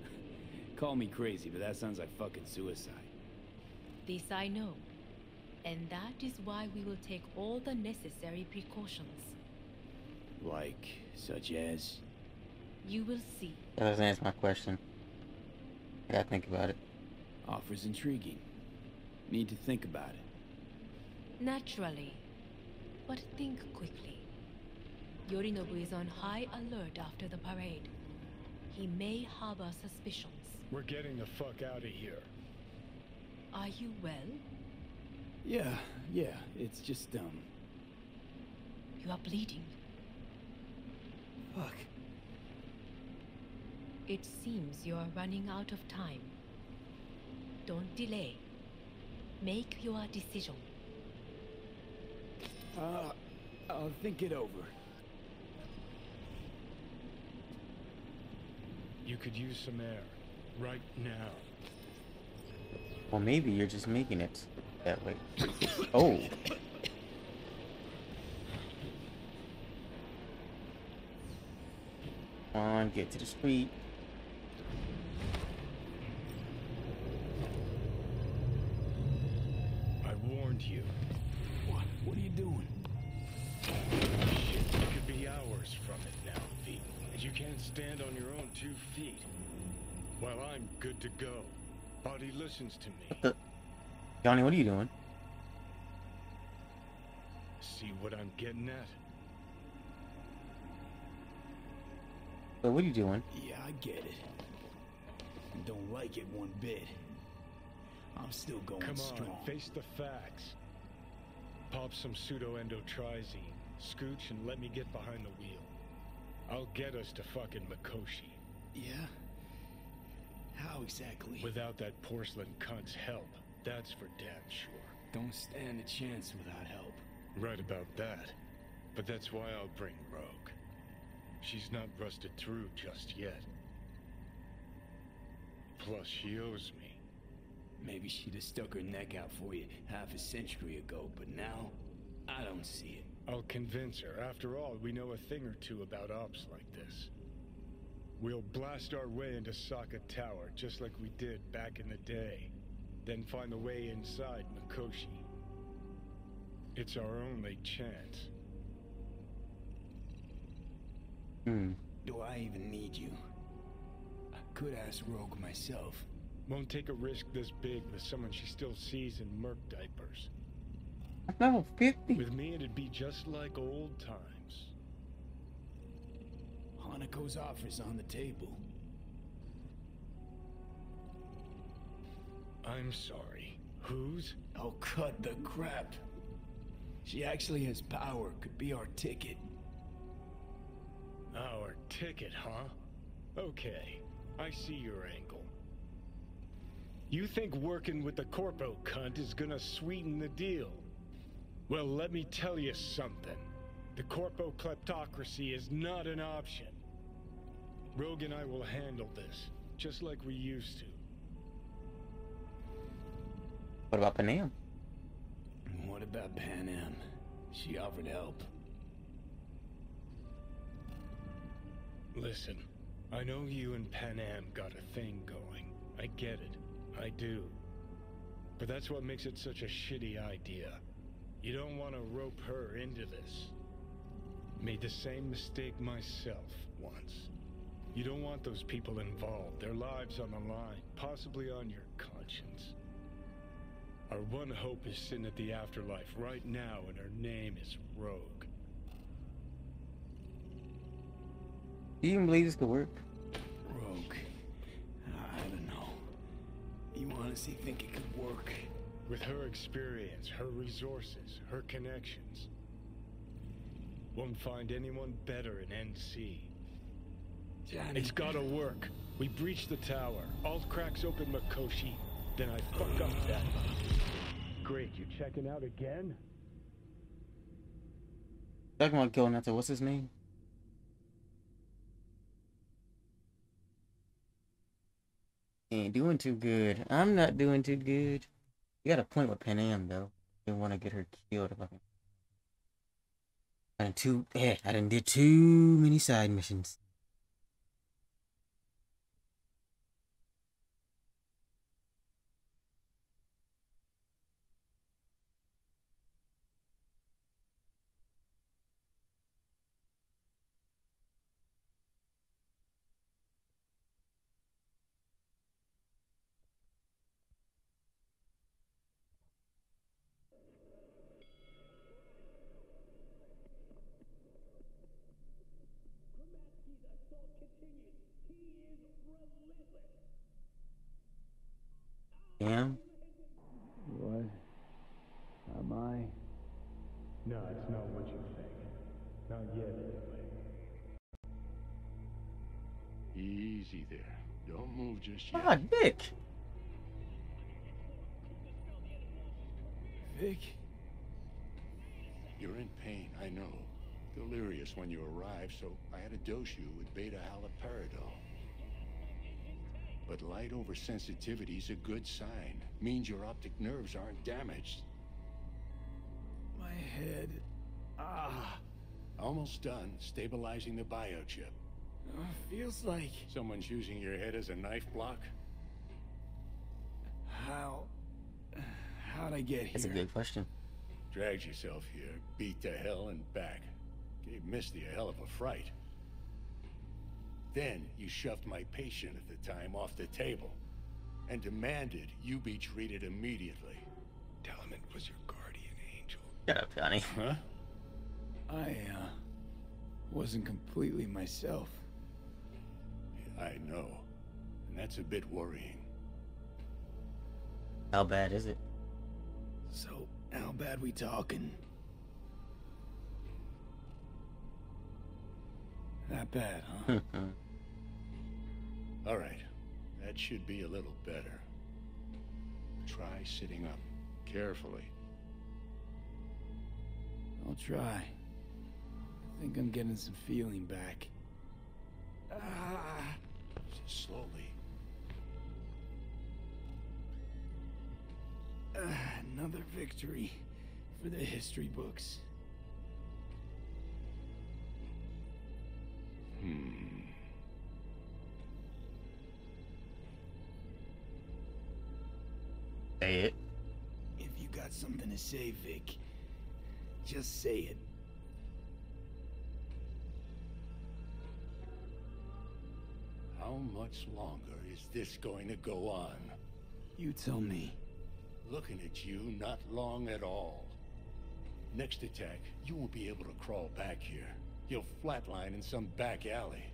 <laughs> Call me crazy, but that sounds like fucking suicide. this I know. And that is why we will take all the necessary precautions. Like, such as... You will see. That doesn't answer my question. I gotta think about it. Offers intriguing. Need to think about it. Naturally. But think quickly. Yorinobu is on high alert after the parade. He may harbor suspicions. We're getting the fuck out of here. Are you well? Yeah, yeah, it's just, um... You are bleeding. Fuck. It seems you are running out of time. Don't delay. Make your decision. Uh, I'll think it over. You could use some air. Right now. Well, maybe you're just making it that way. <coughs> Oh. Come on, get to the street. Johnny, what are you doing? See what I'm getting at? Wait, what are you doing? Yeah, I get it. Don't like it one bit. I'm still going Come on, strong. face the facts. Pop some pseudo-endotrizine, scooch, and let me get behind the wheel. I'll get us to fucking Mikoshi. Yeah? How exactly? Without that porcelain cunt's help, that's for damn sure. Don't stand a chance without help. Right about that. But that's why I'll bring Rogue. She's not rusted through just yet. Plus, she owes me. Maybe she'd have stuck her neck out for you half a century ago, but now, I don't see it. I'll convince her. After all, we know a thing or two about ops like this. We'll blast our way into Sokka Tower, just like we did back in the day. Then find the way inside Mikoshi. It's our only chance. Hmm. Do I even need you? I could ask Rogue myself. Won't take a risk this big with someone she still sees in merc diapers. I'm level 50. With me, it'd be just like old times. Hanako's offer's on the table. I'm sorry. Whose? Oh, cut the crap. She actually has power, could be our ticket. Our ticket, huh? Okay, I see your angle. You think working with the Corpo cunt is gonna sweeten the deal? Well, let me tell you something. The Corpo kleptocracy is not an option. Rogue and I will handle this, just like we used to. What about Panam? What about Panam? She offered help. Listen, I know you and Panam got a thing going. I get it. I do. But that's what makes it such a shitty idea. You don't want to rope her into this. Made the same mistake myself once. You don't want those people involved, their lives on the line, possibly on your conscience. Our one hope is sin at the afterlife right now, and her name is Rogue. Do you even believe this could work? Rogue. I don't know. You honestly think it could work? With her experience, her resources, her connections, won't find anyone better in NC. Johnny. It's gotta work. We breach the tower. Alt cracks open Mikoshi. Then I fuck up that. Great, you checking out again? Talking about going after what's his name? Ain't doing too good. I'm not doing too good. You got a point with Panam though. You want to get her killed. Fucking. I done too. Yeah, I done did too many side missions. Just yet. God, Vic. Vic? You're in pain, I know. Delirious when you arrived, so I had to dose you with beta haloperidol. But light oversensitivity is a good sign. Means your optic nerves aren't damaged. My head. Ah. Almost done stabilizing the biochip. Uh, feels like. Someone's using your head as a knife block? How. How'd I get here? That's a good question. Dragged yourself here, beat to hell and back. Gave Misty a hell of a fright. Then you shoved my patient at the time off the table and demanded you be treated immediately. Tell was your guardian angel. Shut up, Johnny. Huh? I, uh. wasn't completely myself. I know. And that's a bit worrying. How bad is it? So, how bad we talking? That bad, huh? <laughs> All right. That should be a little better. Try sitting up. Carefully. I'll try. I think I'm getting some feeling back. Ah! Slowly. Ah, another victory for the history books. Hmm. Say it. If you got something to say, Vic, just say it. How much longer is this going to go on? You tell me. Looking at you, not long at all. Next attack, you won't be able to crawl back here. You'll flatline in some back alley.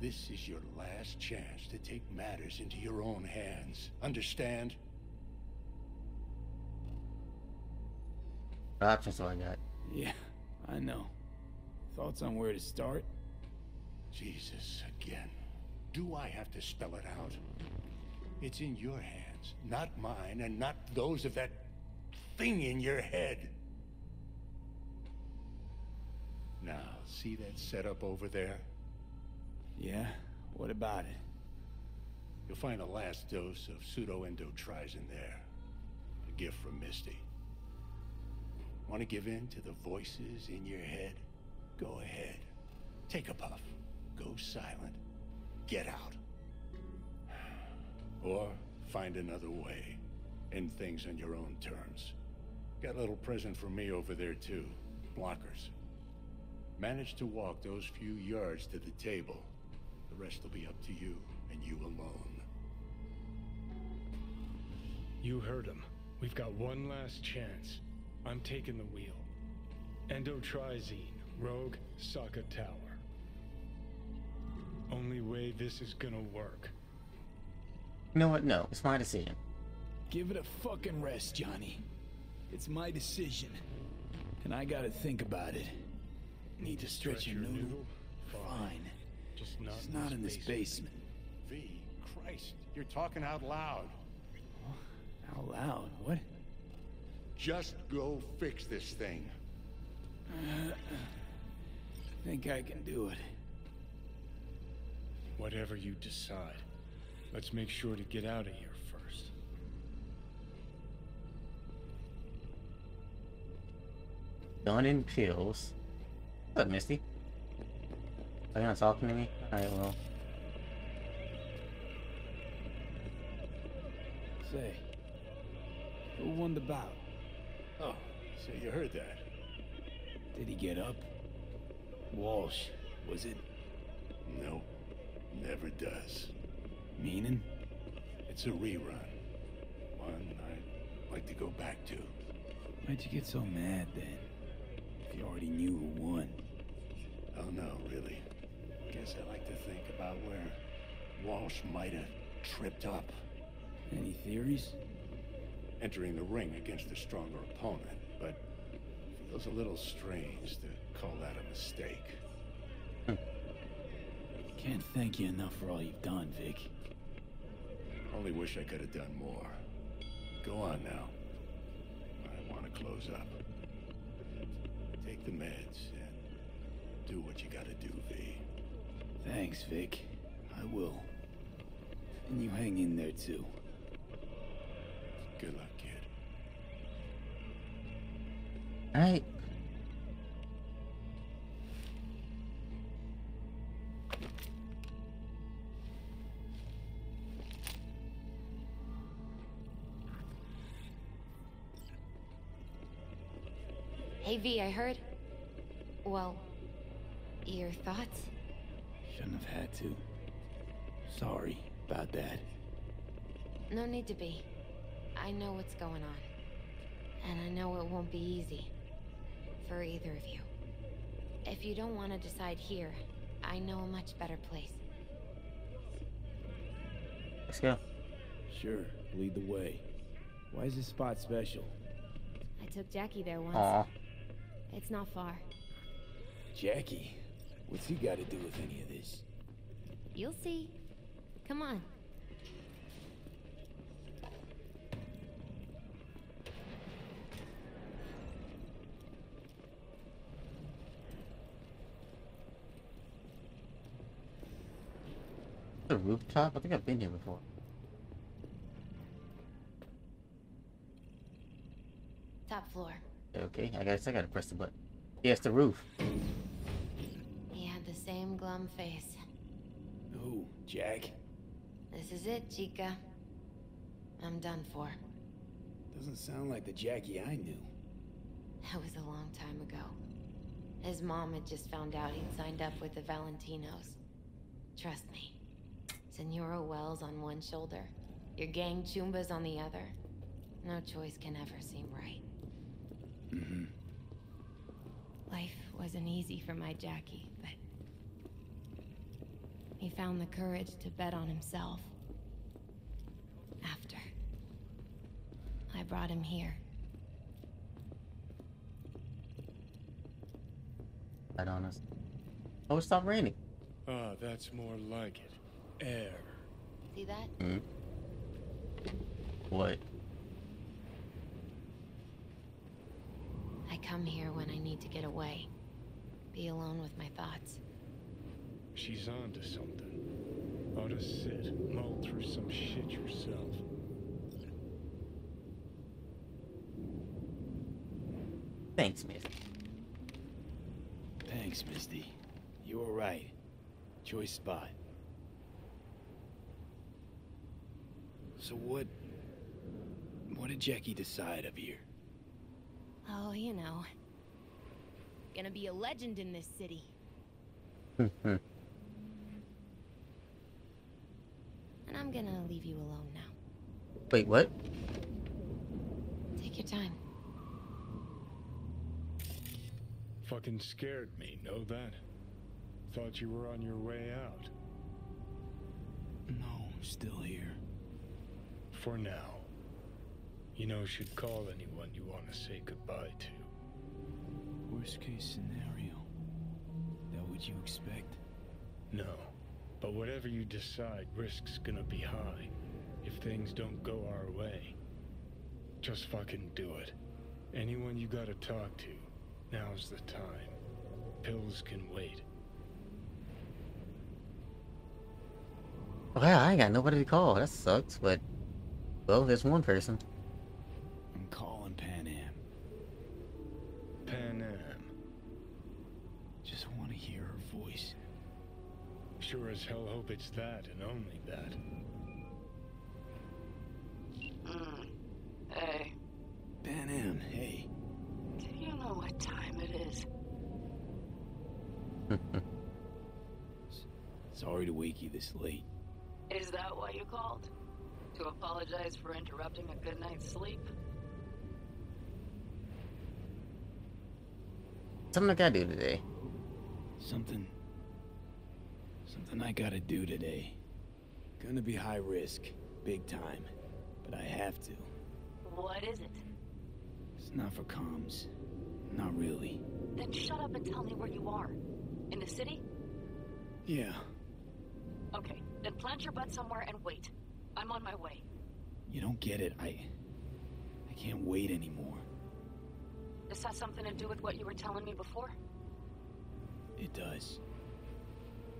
This is your last chance to take matters into your own hands. Understand? What options do I got? Yeah, I know. Thoughts on where to start? Jesus, again. Do I have to spell it out? It's in your hands, not mine, and not those of that thing in your head. Now, see that setup over there? Yeah? What about it? You'll find a last dose of pseudo-endotrizin there. A gift from Misty. Want to give in to the voices in your head? Go ahead. Take a puff. Go silent. Get out. <sighs> Or find another way. End things on your own terms. Got a little present for me over there too. Blockers. Manage to walk those few yards to the table. The rest will be up to you, and you alone. You heard him. We've got one last chance. I'm taking the wheel. Endotrizine, Rogue, Sokka Tower. Only way this is gonna work. You know what? No, it's my decision. Give it a fucking rest, Johnny. It's my decision. And I gotta think about it. Need to stretch your noodle? Fine. Just not, It's not in this basement. V, Christ, you're talking out loud. Out loud, what? Just go fix this thing. <clears throat> I Think I can do it. Whatever you decide. Let's make sure to get out of here first. Done in pills. What's up, Misty? Are you not talking to me? Alright, well. Say, who won the bout? Oh, so you heard that. Did he get up? Walsh, was it? No, never does. Meaning? It's a rerun. One I'd like to go back to. Why'd you get so mad then? If you already knew who won. Oh no, really. Guess I like to think about where Walsh might have tripped up. Any theories? Entering the ring against a stronger opponent, but feels a little strange to call that a mistake. Can't thank you enough for all you've done, Vic. Only wish I could have done more. Go on now. I want to close up. Take the meds and do what you gotta do, V. Thanks, Vic. I will. And you hang in there too. Good luck, kid. Alright. Hey V, I heard. Well, your thoughts? Shouldn't have had to. Sorry about that. No need to be. I know what's going on. And I know it won't be easy. For either of you. If you don't want to decide here, I know a much better place. Let's go. Sure, lead the way. Why is this spot special? I took Jackie there once. Aw. It's not far. Jackie, what's he got to do with any of this? You'll see. Come on. The rooftop? I think I've been here before. Top floor. Okay, I guess I gotta press the button. Yeah, it's the roof. He had the same glum face. Who, Jack? This is it, Chica. I'm done for. Doesn't sound like the Jackie I knew. That was a long time ago. His mom had just found out he'd signed up with the Valentinos. Trust me. Senora Welles on one shoulder, your gang Chumbas on the other. No choice can ever seem right. Mm-hmm. Life wasn't easy for my Jackie, but he found the courage to bet on himself. After. I brought him here. Right on us. Oh, it stopped raining. Ah, that's more like it. Air. See that? Hmm. What? I come here when I need to get away. Be alone with my thoughts. She's onto something. Ought to sit, mull through some shit yourself. Thanks, Misty. Thanks, Misty. You were right. Choice spot. So what... What did Jackie decide up here? Oh, you know. Gonna be a legend in this city. And I'm gonna leave you alone now. Wait, what? Take your time. Fucking scared me, know that? Thought you were on your way out. No, I'm still here. For now. You know, should call anyone you want to say goodbye to. Worst case scenario. That what you expect? No. But whatever you decide, risk's gonna be high. If things don't go our way. Just fucking do it. Anyone you gotta talk to, now's the time. Pills can wait. Well, I ain't got nobody to call. That sucks, but well, there's one person. I'm calling Panam. Pan Am. Just want to hear her voice. Sure as hell hope it's that and only that. Mm. Hey, Panam, hey. do you know what time it is? <laughs> Sorry to wake you this late. Is that why you called? To apologize for interrupting a good night's sleep? Something I gotta do today. Something. Something I gotta do today. Gonna be high risk, big time. But I have to. What is it? It's not for comms. Not really. Then shut up and tell me where you are. In the city? Yeah, Okay, then plant your butt somewhere and wait. I'm on my way. you don't get it. I. I can't wait anymore. This has something to do with what you were telling me before? It does.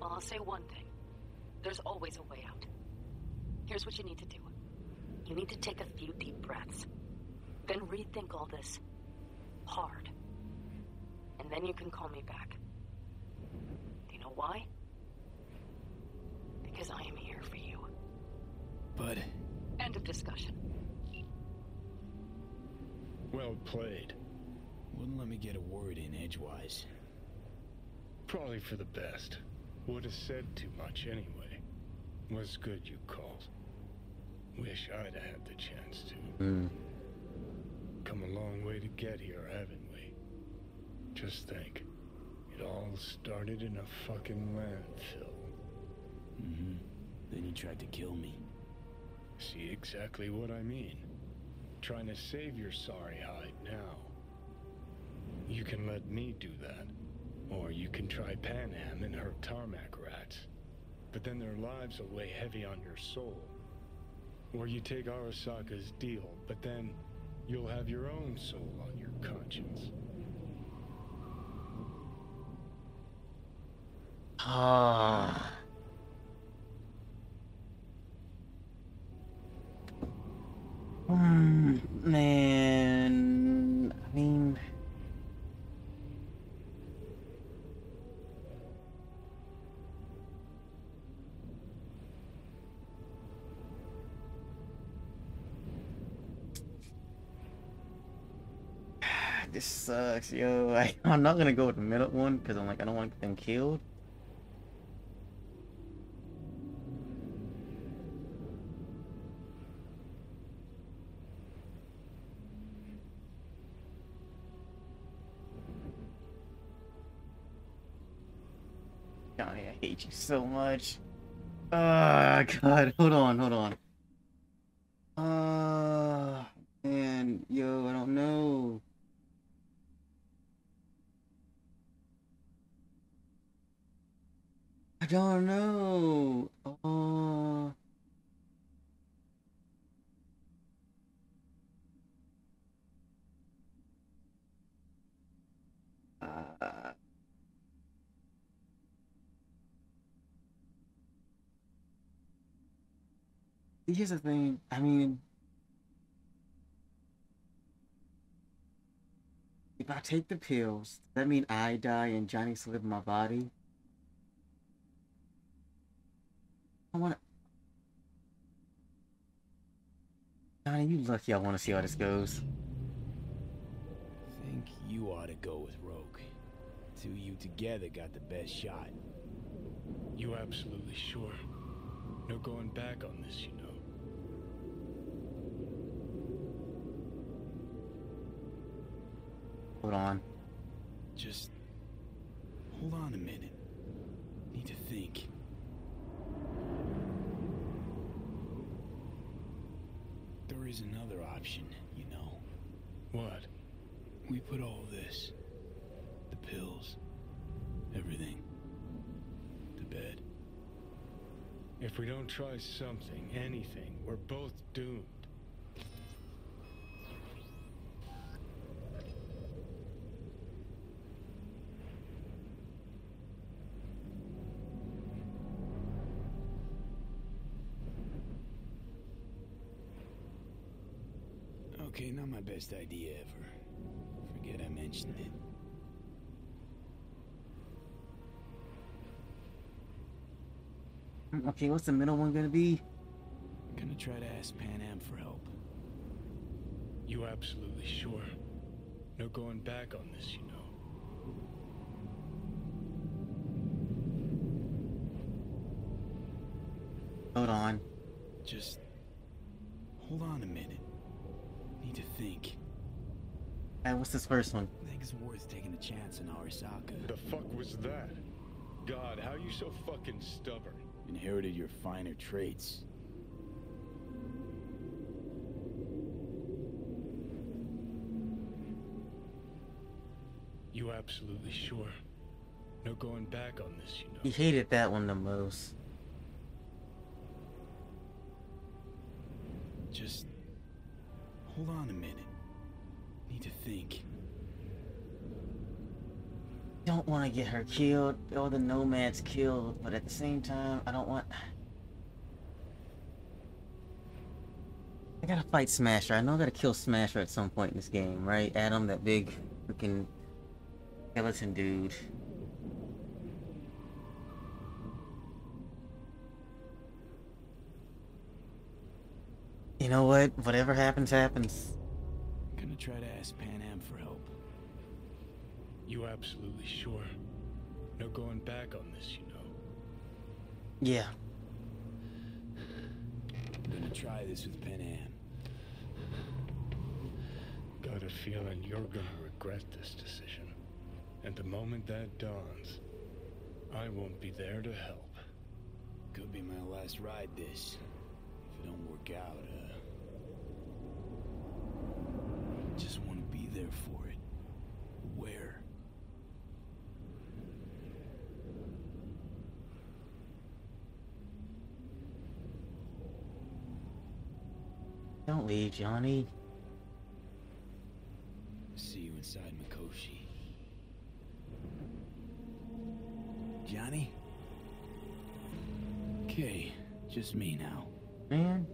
Well, I'll say one thing. There's always a way out. Here's what you need to do. You need to take a few deep breaths. Then rethink all this. Hard. And then you can call me back. Do you know why? Because I am here for you. But. End of discussion. Well played. Wouldn't let me get a word in edgewise. Probably for the best. Would have said too much anyway. Was good you called. Wish I'd have had the chance to. Hmm. Come a long way to get here, haven't we? Just think. It all started in a fucking landfill. Mm-hmm. Then you tried to kill me. See exactly what I mean. Trying to save your sorry hide now. You can let me do that. Or you can try Pan Am and her tarmac rats. But then their lives will weigh heavy on your soul. Or you take Arasaka's deal, but then you'll have your own soul on your conscience. Ah. Hmm, man, I mean, this sucks, yo. <laughs> I'm not gonna go with the middle one because I'm like I don't want to them killed. Johnny, I hate you so much. Ah, God, <laughs> hold on, hold on. Uh, man, yo, I don't know. Don't know. Uh, uh, here's the thing. I mean, if I take the pills, does that mean I die and Johnny in my body? I want to. Johnny, you lucky I want to see how this goes. Think you ought to go with Rogue. Two you together got the best shot. You absolutely sure? No going back on this, you know. Hold on. Just hold on a minute. Need to think. Is another option, you know. What? We put all this, the pills, everything, to bed. If we don't try something, anything, we're both doomed. Okay, not my best idea ever. Forget I mentioned it. Okay, what's the middle one gonna be? I'm Gonna try to ask Panam for help. You absolutely sure? No going back on this, you know. Hold on. Just And what's this first one? Think it's worth taking a chance on Arasaka. The fuck was that? God, how are you so fucking stubborn? Inherited your finer traits. You absolutely sure? No going back on this, you know. He hated that one the most. Just hold on a minute. Need to think. Don't want to get her killed or the nomads killed, but at the same time, I don't want. I gotta fight Smasher. I know I gotta kill Smasher at some point in this game, right? Adam, that big freaking skeleton dude. You know what? Whatever happens, happens. Gonna try to ask Pan Am for help. You absolutely sure? No going back on this, you know. Yeah. I'm gonna try this with Panam. Got a feeling you're gonna regret this decision. And the moment that dawns, I won't be there to help. Could be my last ride this. If it don't work out, uh. Just wanna be there for it. Where? Don't leave, Johnny. See you inside Mikoshi. Johnny? Okay, just me now. Man.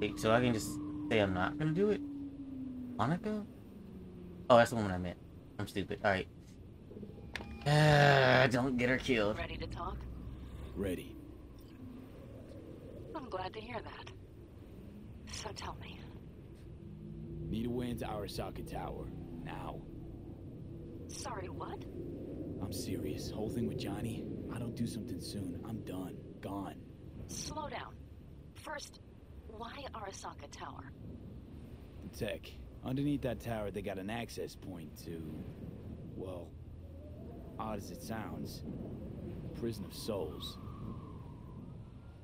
Wait, so I can just say I'm not gonna do it? Monica? Oh, that's the woman I meant. I'm stupid. Alright. Uh, <sighs> don't get her killed. Ready to talk? Ready. I'm glad to hear that. So tell me, Need a way into Arasaka Tower. Now. sorry, what? I'm serious. Whole thing with Johnny, I don't do something soon. I'm done. Gone. Slow down. First, why Arasaka Tower? Tech. Underneath that tower, they got an access point to. Well, odd as it sounds, prison of souls.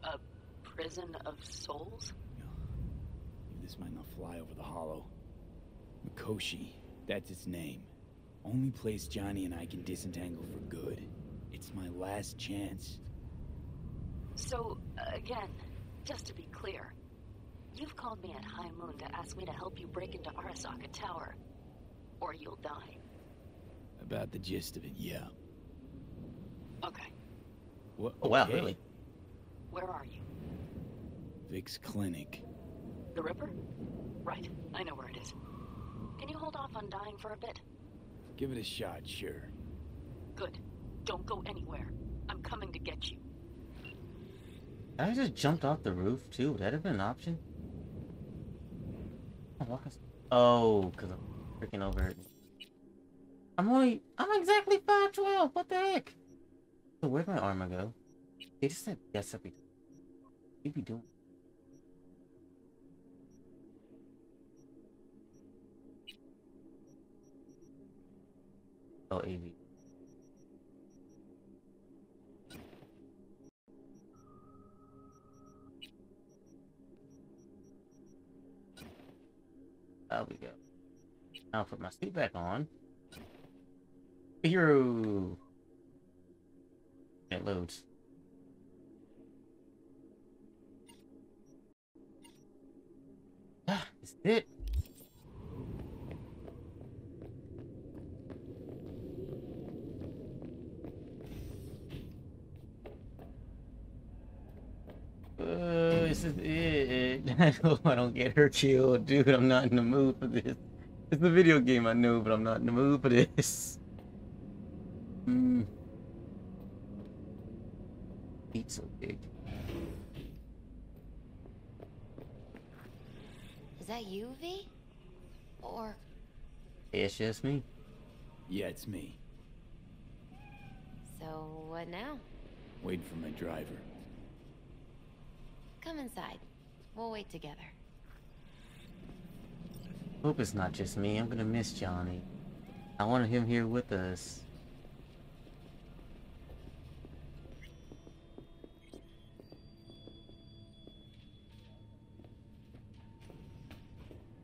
A prison of souls? This might not fly over the hollow. Mikoshi, that's its name. Only place Johnny and I can disentangle for good. It's my last chance. So, again, just to be clear, you've called me at High Moon to ask me to help you break into Arasaka Tower, or you'll die. About the gist of it, yeah. Okay, What? Oh, wow, okay. really? where are you? Vik's clinic. The Ripper? Right, I know where it is. Can you hold off on dying for a bit? Give it a shot, sure. Good. Don't go anywhere. I'm coming to get you. I just jumped off the roof too. Would that have been an option? Oh, because I'm freaking over it. I'm only. I'm exactly 5'12. What the heck? So where'd my armor go? They just said yes every time. You be doing. Oh, AV. There we go. I'll put my suit back on. Hero. It loads. Ah, is it? Uh, this is it. <laughs> I hope I don't get her killed, dude. I'm not in the mood for this. It's a video game, I know, but I'm not in the mood for this. Hmm. Feet so big. Is that you, V? Or It's just me. Yeah, it's me. so what now? Waiting for my driver. Come inside. We'll wait together. Hope it's not just me. I'm gonna miss Johnny. I wanted him here with us.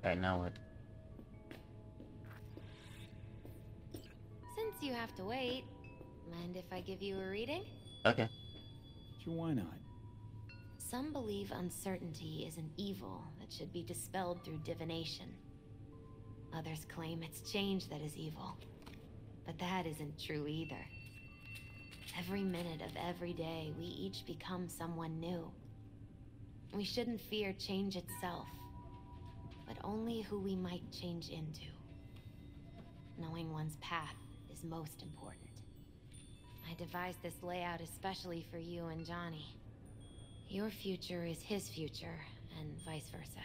I know it. Since you have to wait, mind if I give you a reading? Okay. Sure, why not? Some believe uncertainty is an evil that should be dispelled through divination. Others claim it's change that is evil. But that isn't true either. Every minute of every day, we each become someone new. We shouldn't fear change itself, but only who we might change into. Knowing one's path is most important. I devised this layout especially for you and Johnny. Your future is his future, and vice versa.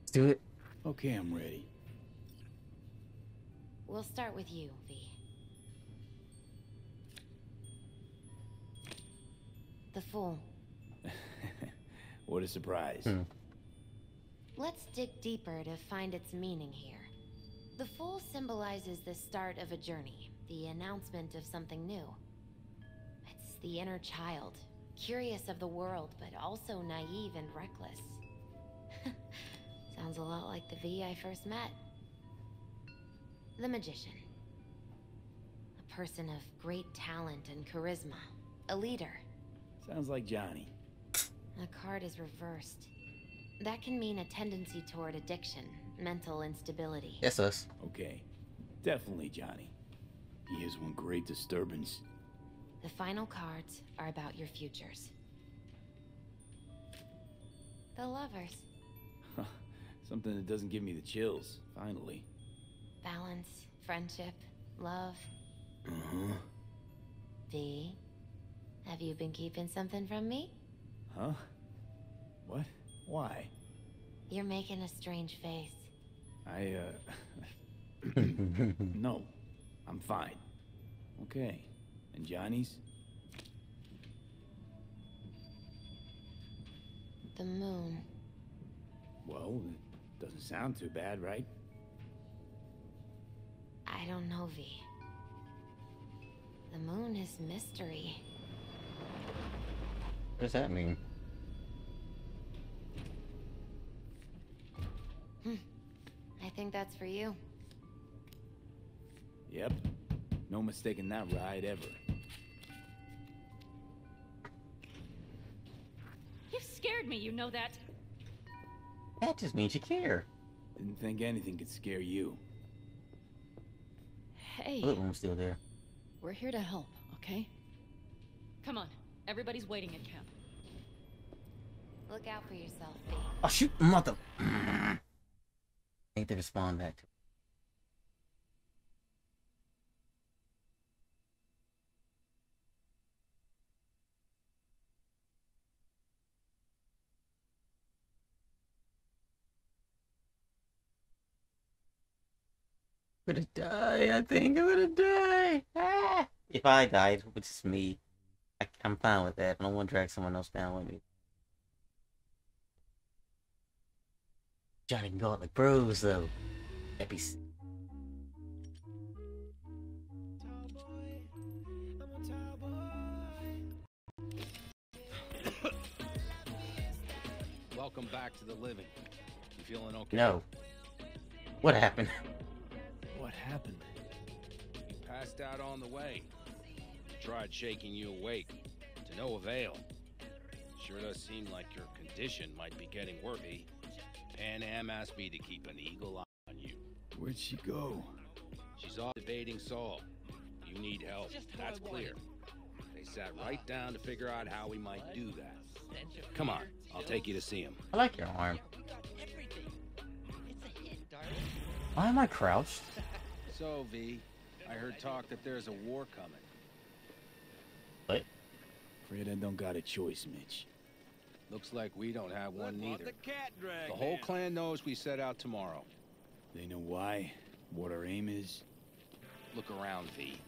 Let's do it. Okay, I'm ready. We'll start with you, V. The Fool. <laughs> what a surprise. Hmm. Let's dig deeper to find its meaning here. The Fool symbolizes the start of a journey, the announcement of something new. It's the inner child, curious of the world, but also naive and reckless. <laughs> Sounds a lot like the V I first met. The Magician. A person of great talent and charisma. A leader. Sounds like Johnny. The card is reversed. That can mean a tendency toward addiction, mental instability. Yes, us. Okay. Definitely Johnny. He is one great disturbance. The final cards are about your futures. The lovers. Something that doesn't give me the chills, finally. Balance, friendship, love. Uh-huh. V, have you been keeping something from me? Huh? What? Why? You're making a strange face. I, uh... <coughs> <coughs> no. I'm fine. Okay. And Johnny's? The moon. Well, it doesn't sound too bad, right? I don't know, V. The moon is mystery. What does that mean? Hmm. I think that's for you. Yep. No mistaking that ride ever. You've scared me, you know that. That just means you care. Didn't think anything could scare you. Hey, Bullet wound's still there. we're here to help, okay? Come on, everybody's waiting at camp. Look out for yourself, V. Oh shoot, mother. <clears throat> Ain't there to spawn back to. Gonna die, I think I'm gonna die. Ah! If I died, which is me, I, I'm fine with that. I don't want to drag someone else down with me. Johnny can go out like bros though. That'd be. s- Welcome back to the living. You feeling okay? No. What happened? <laughs> What happened? You passed out on the way. Tried shaking you awake. To no avail. Sure does seem like your condition might be getting worthy. Panam asked me to keep an eagle eye on you. Where'd she go? She's off debating Saul. You need help. That's clear. They sat right down to figure out how we might do that. Come on, I'll take you to see him. I like your arm. Why am I crouched? So, V, I heard talk that there's a war coming. What? Afraid I don't got a choice, Mitch. Looks like we don't have one neither. The whole clan knows we set out tomorrow. They know why, what our aim is. Look around, V.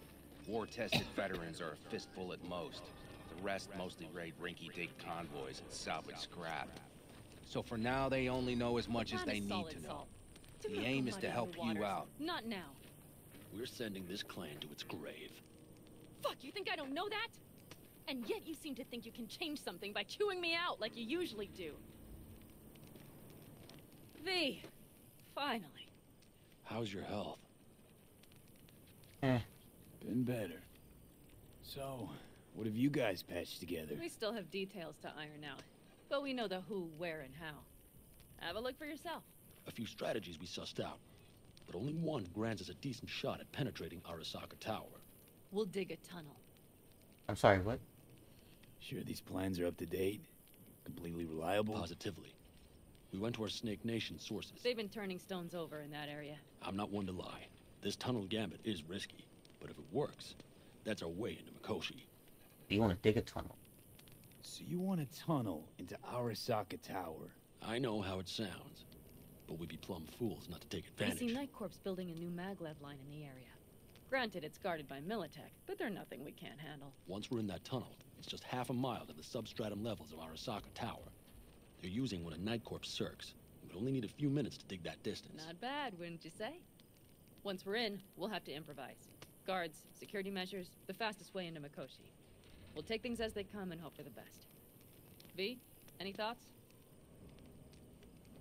War-tested veterans are a fistful at most. The rest mostly raid rinky-dink convoys and salvage scrap. So for now, they only know as much as they need to know. The not aim put is mud to in help the you out. Not now. We're sending this clan to its grave. Fuck, you think I don't know that? And yet you seem to think you can change something by chewing me out like you usually do. V, finally. How's your health? Eh. Been better. So, what have you guys patched together? We still have details to iron out, but we know the who, where, and how. Have a look for yourself. A few strategies we sussed out, but only one grants us a decent shot at penetrating Arasaka Tower. We'll dig a tunnel. I'm sorry, what? Sure these plans are up to date? Completely reliable? Positively. We went to our Snake Nation sources. They've been turning stones over in that area. I'm not one to lie. This tunnel gambit is risky, but if it works, that's our way into Mikoshi. Do you want to dig a tunnel? So you want a tunnel into Arasaka Tower? I know how it sounds, but we'd be plumb fools not to take advantage. I see NightCorp's building a new maglev line in the area. Granted, it's guarded by Militech, but they're nothing we can't handle. Once we're in that tunnel, it's just half a mile to the substratum levels of Arasaka Tower. They're using one of Night Corps SERCs. We'd only need a few minutes to dig that distance. Not bad, wouldn't you say? Once we're in, we'll have to improvise. Guards, security measures, the fastest way into Mikoshi. We'll take things as they come and hope for the best. V, any thoughts?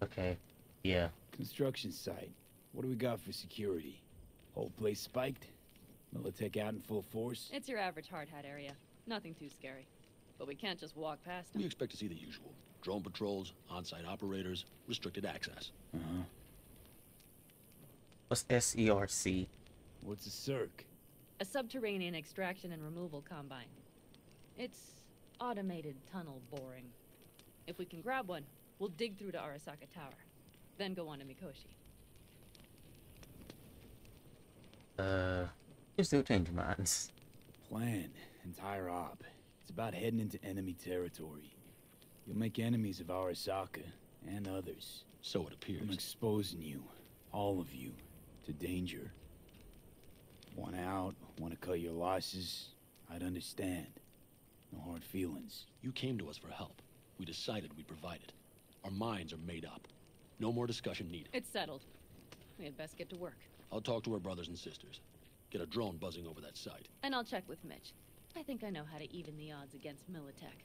Okay. Yeah. Construction site. What do we got for security? Whole place spiked? Militech out in full force? It's your average hard hat area. Nothing too scary. But we can't just walk past it. We expect to see the usual. Drone patrols, on-site operators, restricted access. Uh-huh. What's SERC? What's a SERC? A subterranean extraction and removal combine. It's automated tunnel boring. If we can grab one, we'll dig through to Arasaka Tower. Then go on to Mikoshi. Uh, you still change your minds. Plan. Entire op. It's about heading into enemy territory. You'll make enemies of Arasaka and others. So it appears. I'm exposing you, all of you, to danger. Want out, want to cut your losses, I'd understand. No hard feelings. You came to us for help. We decided we'd provide it. Our minds are made up. No more discussion needed. It's settled. We had best get to work. I'll talk to our brothers and sisters. Get a drone buzzing over that site. And I'll check with Mitch. I think I know how to even the odds against Militech.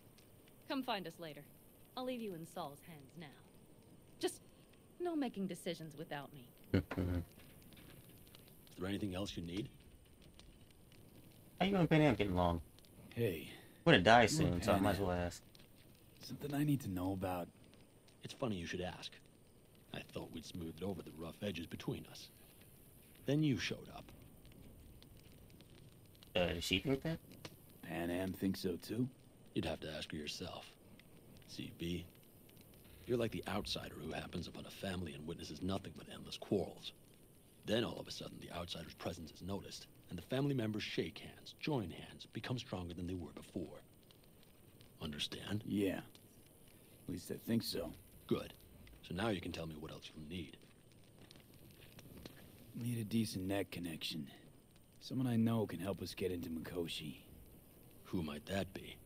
Come find us later. I'll leave you in Saul's hands now. Just no making decisions without me. <laughs> Is there anything else you need? How you and Penny am getting along? Hey, We're gonna die soon, so I might as well ask. something I need to know about. It's funny you should ask. I thought we'd smoothed over the rough edges between us. Then you showed up. Uh, does she think that? Panam thinks so too? You'd have to ask her yourself. CB, you're like the outsider who happens upon a family and witnesses nothing but endless quarrels. Then all of a sudden, the outsider's presence is noticed, and the family members shake hands, join hands, become stronger than they were before. Understand? Yeah. At least I think so. Good. So now you can tell me what else you'll need. Need a decent net connection. Someone I know can help us get into Mikoshi. Who might that be?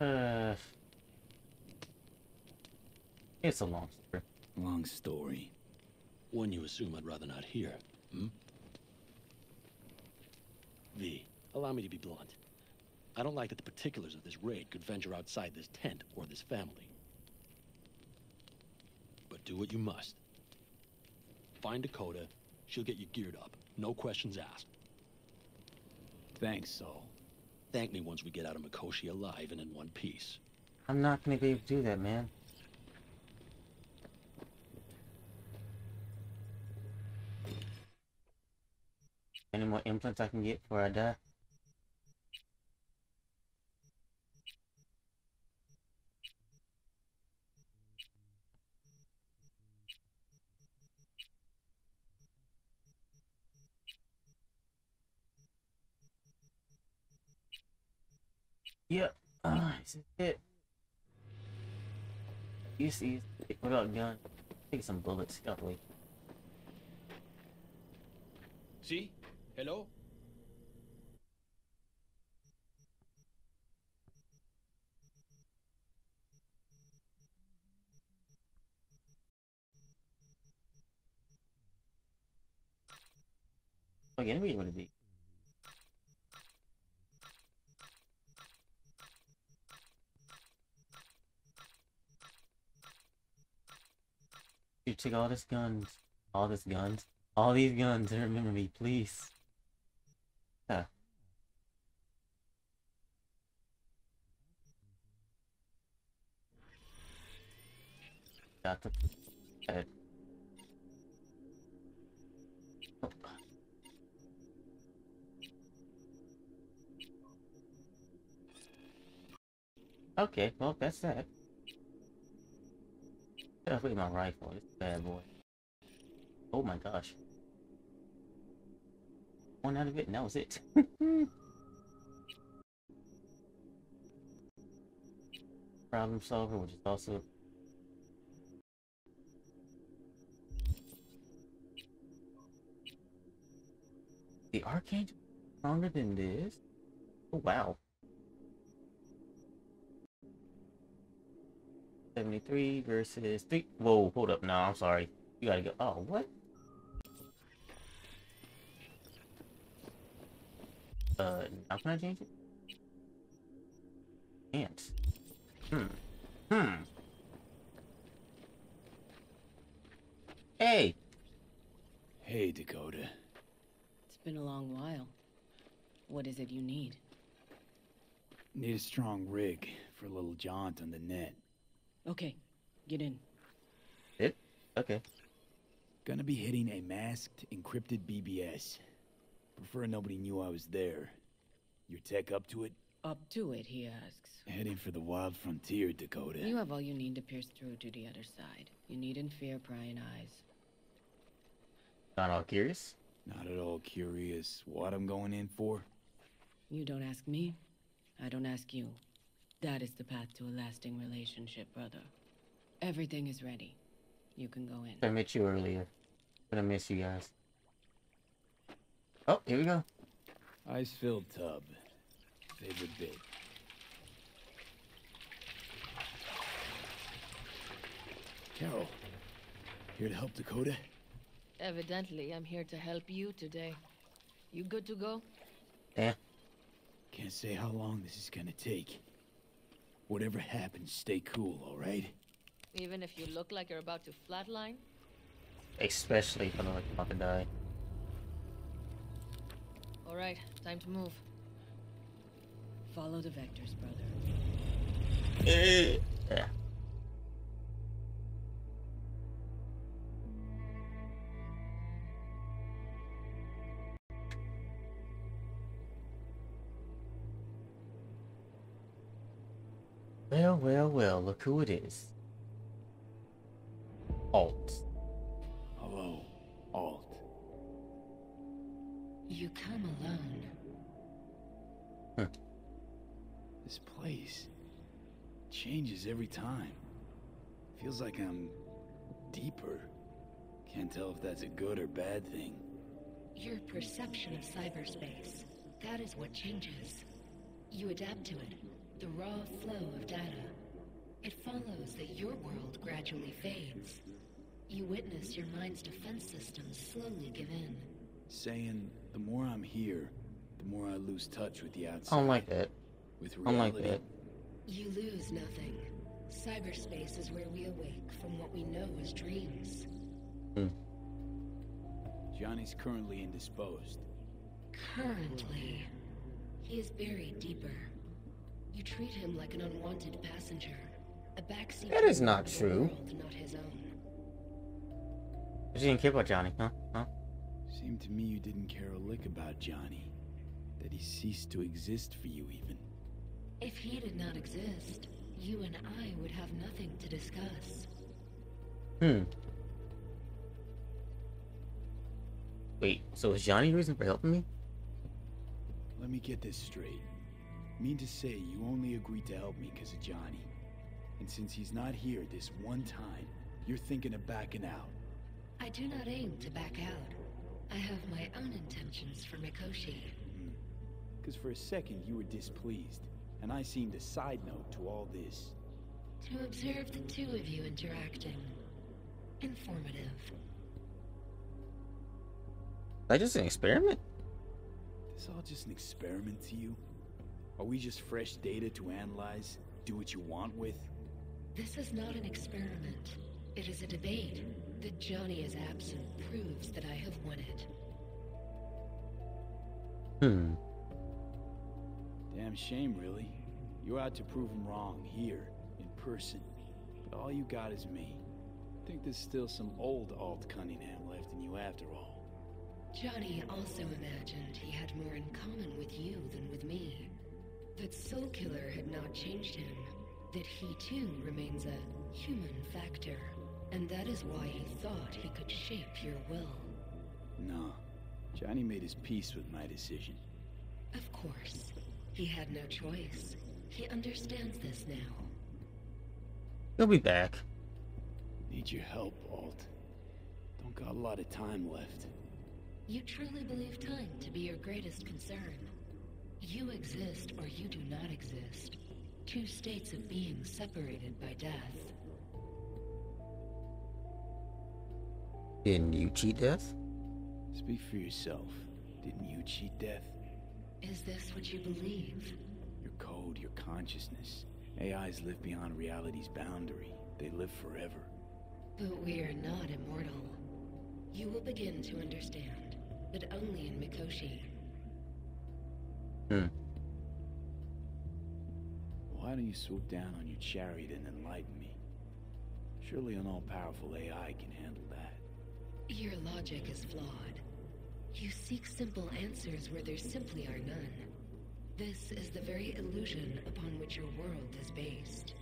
Uh, it's a long story. Long story. One you assume I'd rather not hear, hmm? V, allow me to be blunt. I don't like that the particulars of this raid could venture outside this tent or this family. Do what you must. Find Dakota. She'll get you geared up. No questions asked. Thanks, Saul. Thank me once we get out of Mikoshi alive and in one piece. I'm not gonna be able to do that, man. Any more implants I can get before I die? Yep. Ah, this is it. You see, without gun, take some bullets. Got wait. See? Hello? Again, where you want to be? Take all this guns, all this guns, all these guns, and remember me, please. Huh. Got the head. Okay, well that's that. Gotta at my rifle. This bad boy. Oh my gosh. One out of it, and that was it. <laughs> Problem solver, which is also the Archangel stronger than this. Oh wow. 73 versus 3. Whoa, hold up. No, I'm sorry. You gotta go. Oh, what? Uh, how can I change it? Ants. Hmm. Hmm. Hey! Hey, Dakota. It's been a long while. What is it you need? Need a strong rig for a little jaunt on the net. Okay, get in. It? Okay. Gonna be hitting a masked, encrypted BBS. Prefer nobody knew I was there. Your tech up to it? Up to it, he asks. Heading for the wild frontier, Dakota. You have all you need to pierce through to the other side. You needn't fear prying eyes. Not all curious? Not at all curious what I'm going in for. You don't ask me, I don't ask you. That is the path to a lasting relationship, brother. Everything is ready. You can go in. I met you earlier. Gonna miss you guys. Oh, here we go. Ice-filled tub. Favorite bit. Carol, here to help Dakota? Evidently, I'm here to help you today. You good to go? Yeah. Can't say how long this is gonna take. Whatever happens, stay cool, alright? Even if you look like you're about to flatline? Especially if I look like I'm about to die. Alright, time to move. Follow the vectors, brother. Eh, yeah. Well, well, well, look who it is. Alt. Hello, Alt. You come alone. Huh. This place changes every time. Feels like I'm deeper. Can't tell if that's a good or bad thing. Your perception of cyberspace. That is what changes. You adapt to it. The raw flow of data. It follows that your world gradually fades. You witness your mind's defense systems slowly give in. Saying the more I'm here, the more I lose touch with the outside. I outside. don't like that. With reality. I don't like that. You lose nothing. Cyberspace is where we awake from what we know as dreams. Hmm. Johnny's currently indisposed. Currently, he is buried deeper. You treat him like an unwanted passenger, a backseat. That is not true. world not his own. You didn't care about Johnny, huh? Huh? Seemed to me you didn't care a lick about Johnny. That he ceased to exist for you, even. If he did not exist, you and I would have nothing to discuss. Hmm. Wait, so is Johnny the reason for helping me? Let me get this straight. Mean to say you only agreed to help me because of Johnny. And since he's not here this one time, you're thinking of backing out. I do not aim to back out. I have my own intentions for Mikoshi. Mm-hmm. Because for a second you were displeased, and I seemed a side note to all this. To observe the two of you interacting. Informative. That just an experiment? This all just an experiment to you? Are we just fresh data to analyze, do what you want with? This is not an experiment. It is a debate. That Johnny is absent proves that I have won it. Hmm. Damn shame, really. You're out to prove him wrong, here, in person. But all you got is me. I think there's still some old Alt Cunningham left in you after all. Johnny also imagined he had more in common with you than with me. That Soulkiller had not changed him. That he too remains a human factor. And that is why he thought he could shape your will. No. Johnny made his peace with my decision. Of course. He had no choice. He understands this now. He'll be back. Need your help, Alt. Don't got a lot of time left. You truly believe time to be your greatest concern. You exist or you do not exist. Two states of being separated by death. Didn't you cheat death? Speak for yourself. Didn't you cheat death? Is this what you believe? Your code, your consciousness. AIs live beyond reality's boundary. They live forever. But we are not immortal. You will begin to understand, but only in Mikoshi. Hmm. Why don't you swoop down on your chariot and enlighten me? Surely an all-powerful AI can handle that. Your logic is flawed. You seek simple answers where there simply are none. This is the very illusion upon which your world is based.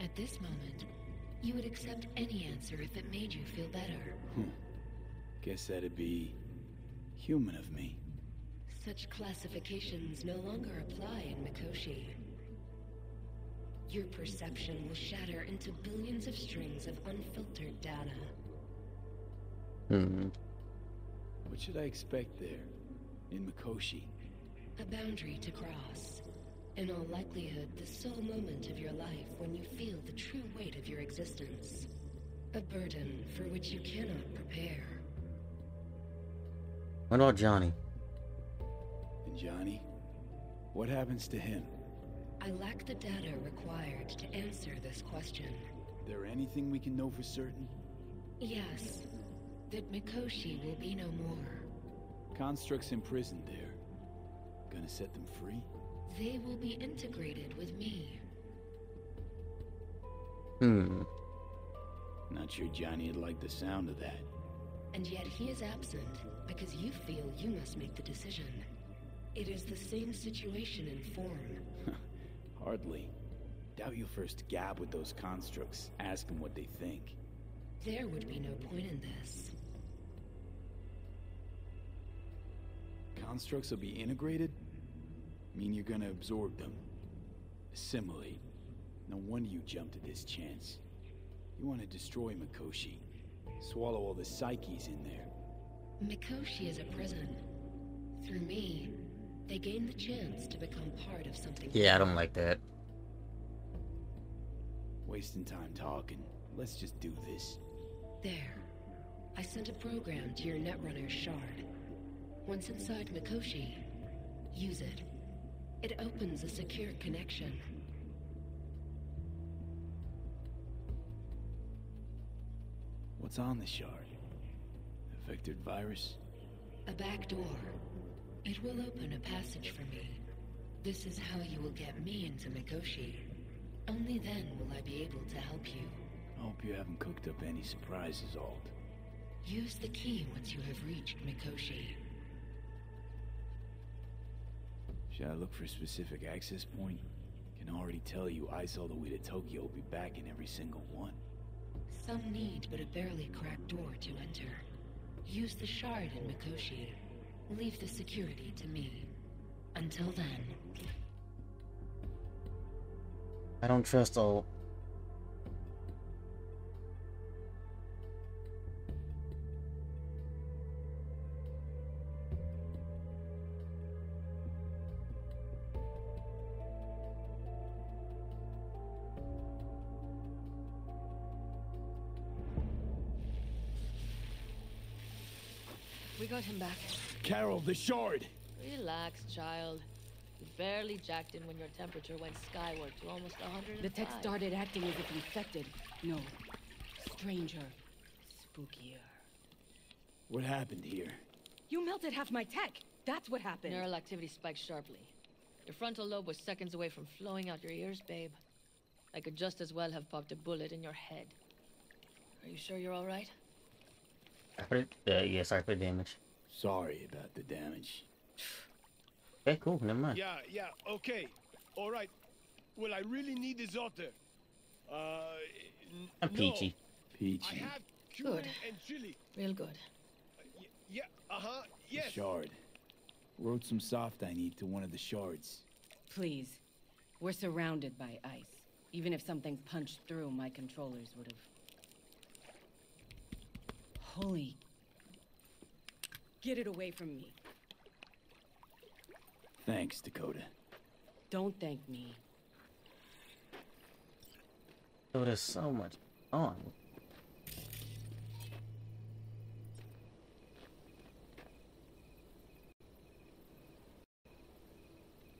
At this moment, you would accept any answer if it made you feel better. Hmm. Guess that'd be human of me. Such classifications no longer apply in Mikoshi. Your perception will shatter into billions of strings of unfiltered data. Hmm. What should I expect there? In Mikoshi? A boundary to cross. In all likelihood, the sole moment of your life when you feel the true weight of your existence. A burden for which you cannot prepare. What about Johnny? And Johnny? What happens to him? I lack the data required to answer this question. There anything we can know for certain? Yes, that Mikoshi will be no more. Constructs imprisoned there. Gonna set them free? They will be integrated with me. Hmm. Not sure Johnny would like the sound of that. And yet he is absent because you feel you must make the decision. It is the same situation in form. <laughs> Hardly. Doubt you'll first gab with those constructs, ask them what they think. There would be no point in this. Constructs will be integrated? Mean you're gonna absorb them. Assimilate. No wonder you jumped at this chance. You want to destroy Mikoshi. Swallow all the psyches in there. Mikoshi is a prison. Through me, they gain the chance to become part of something. Yeah, I don't like that. Wasting time talking. Let's just do this. There. I sent a program to your Netrunner shard. Once inside Mikoshi, use it. It opens a secure connection. What's on the shard? Affected virus? A back door it will open a passage for me. This is how you will get me into Mikoshi. Only then will I be able to help you. I hope you haven't cooked up any surprises, Alt. Use the key once you have reached Mikoshi. Should I look for a specific access point? Can already tell you I saw the way to Tokyo will be back in every single one. Some need but a barely cracked door to enter. Use the shard in Mikoshi. Leave the security to me. Until then. I don't trust all. We got him back. Carol, the shard! Relax, child. You barely jacked in when your temperature went skyward to almost 105. The tech started acting as if infected. No. Stranger. Spookier. What happened here? You melted half my tech! That's what happened! Neural activity spiked sharply. Your frontal lobe was seconds away from flowing out your ears, babe. I could just as well have popped a bullet in your head. Are you sure you're all right? I heard it. Uh, yeah, sorry for the damage. Sorry about the damage. Okay, cool. Never mind. Yeah, yeah, okay. All right. Well, I really need this otter. Uh, n- I'm no. peachy. I Peachy. have cumin Good. and chili. Real good. Y- yeah, uh-huh, The yes. shard. Wrote some soft I need to one of the shards. Please. We're surrounded by ice. Even if something punched through, my controllers would have. Holy. Get it away from me. Thanks, Dakota. Don't thank me. Oh, there's so much on.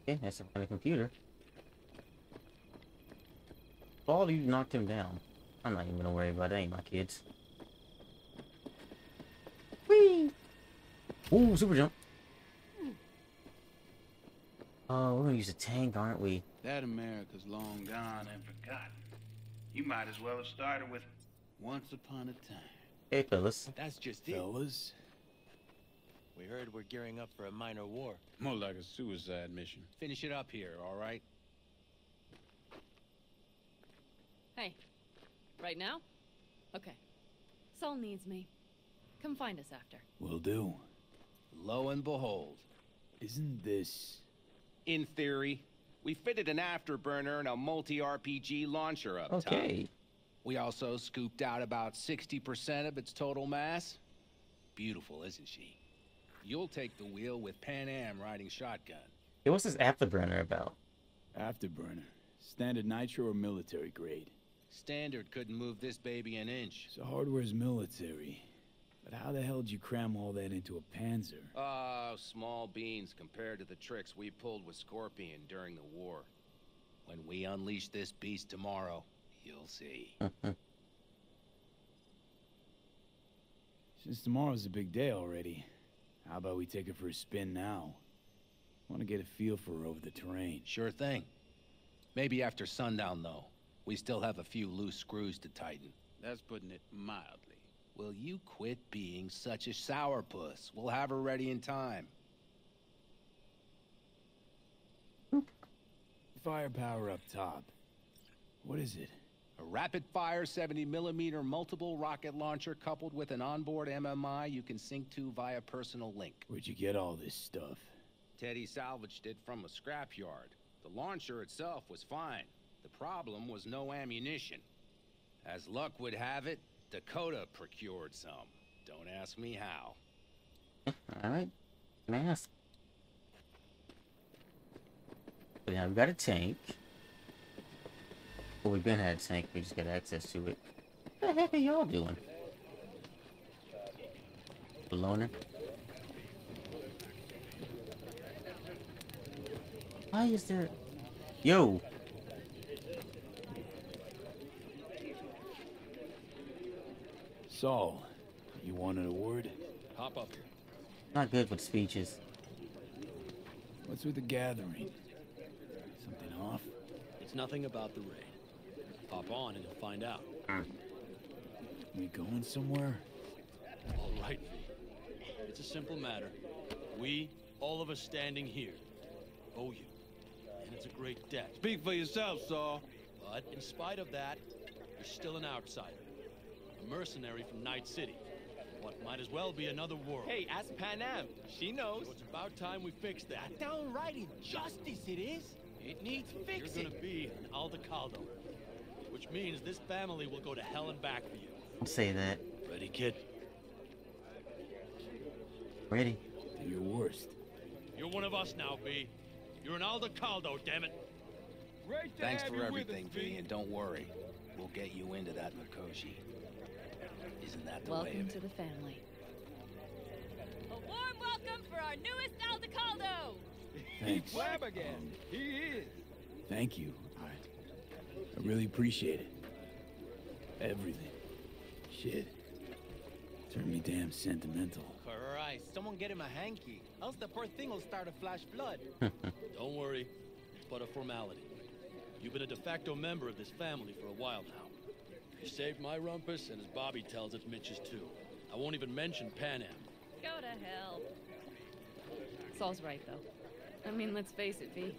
Okay, that's on the computer. All you knocked him down. I'm not even gonna worry about it. Ain't my kids. Whee! Ooh, super jump. Oh, we're gonna use a tank, aren't we? That America's long gone and forgotten. You might as well have started with Once Upon a Time. Hey, fellas. That's just it. Fellas? We heard we're gearing up for a minor war. More like a suicide mission. Finish it up here, all right? Hey. Right now? Okay. Saul needs me. Come find us after. Will do. Lo and behold. Isn't this... In theory, we fitted an afterburner and a multi-RPG launcher up top. Okay. We also scooped out about 60% of its total mass. Beautiful, isn't she? You'll take the wheel with Panam riding shotgun. Hey, what's this afterburner about? Afterburner. Standard nitro or military grade? Standard couldn't move this baby an inch. So hardware's military. But how the hell did you cram all that into a Panzer? Oh, small beans compared to the tricks we pulled with Scorpion during the war. When we unleash this beast tomorrow, you'll see. <laughs> Since tomorrow's a big day already, how about we take it for a spin now? Want to get a feel for her over the terrain. Sure thing. Maybe after sundown, though. We still have a few loose screws to tighten. That's putting it mildly. Will you quit being such a sourpuss? We'll have her ready in time. Firepower up top. What is it? A rapid-fire 70-millimeter multiple rocket launcher coupled with an onboard MMI you can sync to via personal link. Where'd you get all this stuff? Teddy salvaged it from a scrapyard. The launcher itself was fine. The problem was no ammunition. As luck would have it, Dakota procured some. Don't ask me how. <laughs> Alright. Can I ask? But now we've got a tank. Well, we've been had a tank, we just got access to it. What the heck are y'all doing? The loner? Why is there... Yo! Saul, you wanted a word? Hop up here. Not good with speeches. What's with the gathering? Something off? It's nothing about the raid. Hop on and you'll find out. We going somewhere? All right, V. It's a simple matter. We, all of us standing here, owe you. And it's a great debt. Speak for yourself, Saul. But in spite of that, you're still an outsider. A mercenary from Night City. What might as well be another world. Hey, ask Panam. She knows. So it's about time we fix that. Downright injustice it is. It needs fixing. You're gonna be an Aldecaldo. Which means this family will go to hell and back for you. Don't say that. Ready, kid? Ready. Do your worst. You're one of us now, V. You're an Aldecaldo, damn it. Great Thanks for everything, us, V, and don't worry. We'll get you into that Mikoshi. Isn't that the way Welcome to the family. A warm welcome for our newest Aldecaldo! Thanks. Flabbergasted. He is. Thank you. I, I really appreciate it. Everything. Shit. Turned me damn sentimental. Christ, someone get him a hanky. Else the poor thing will start a flash flood. <laughs> Don't worry. It's but a formality. You've been a de facto member of this family for a while now. You saved my rumpus, and as Bobby tells it, Mitch's too. I won't even mention Panam. Go to hell. Saul's right, though. I mean, let's face it, V.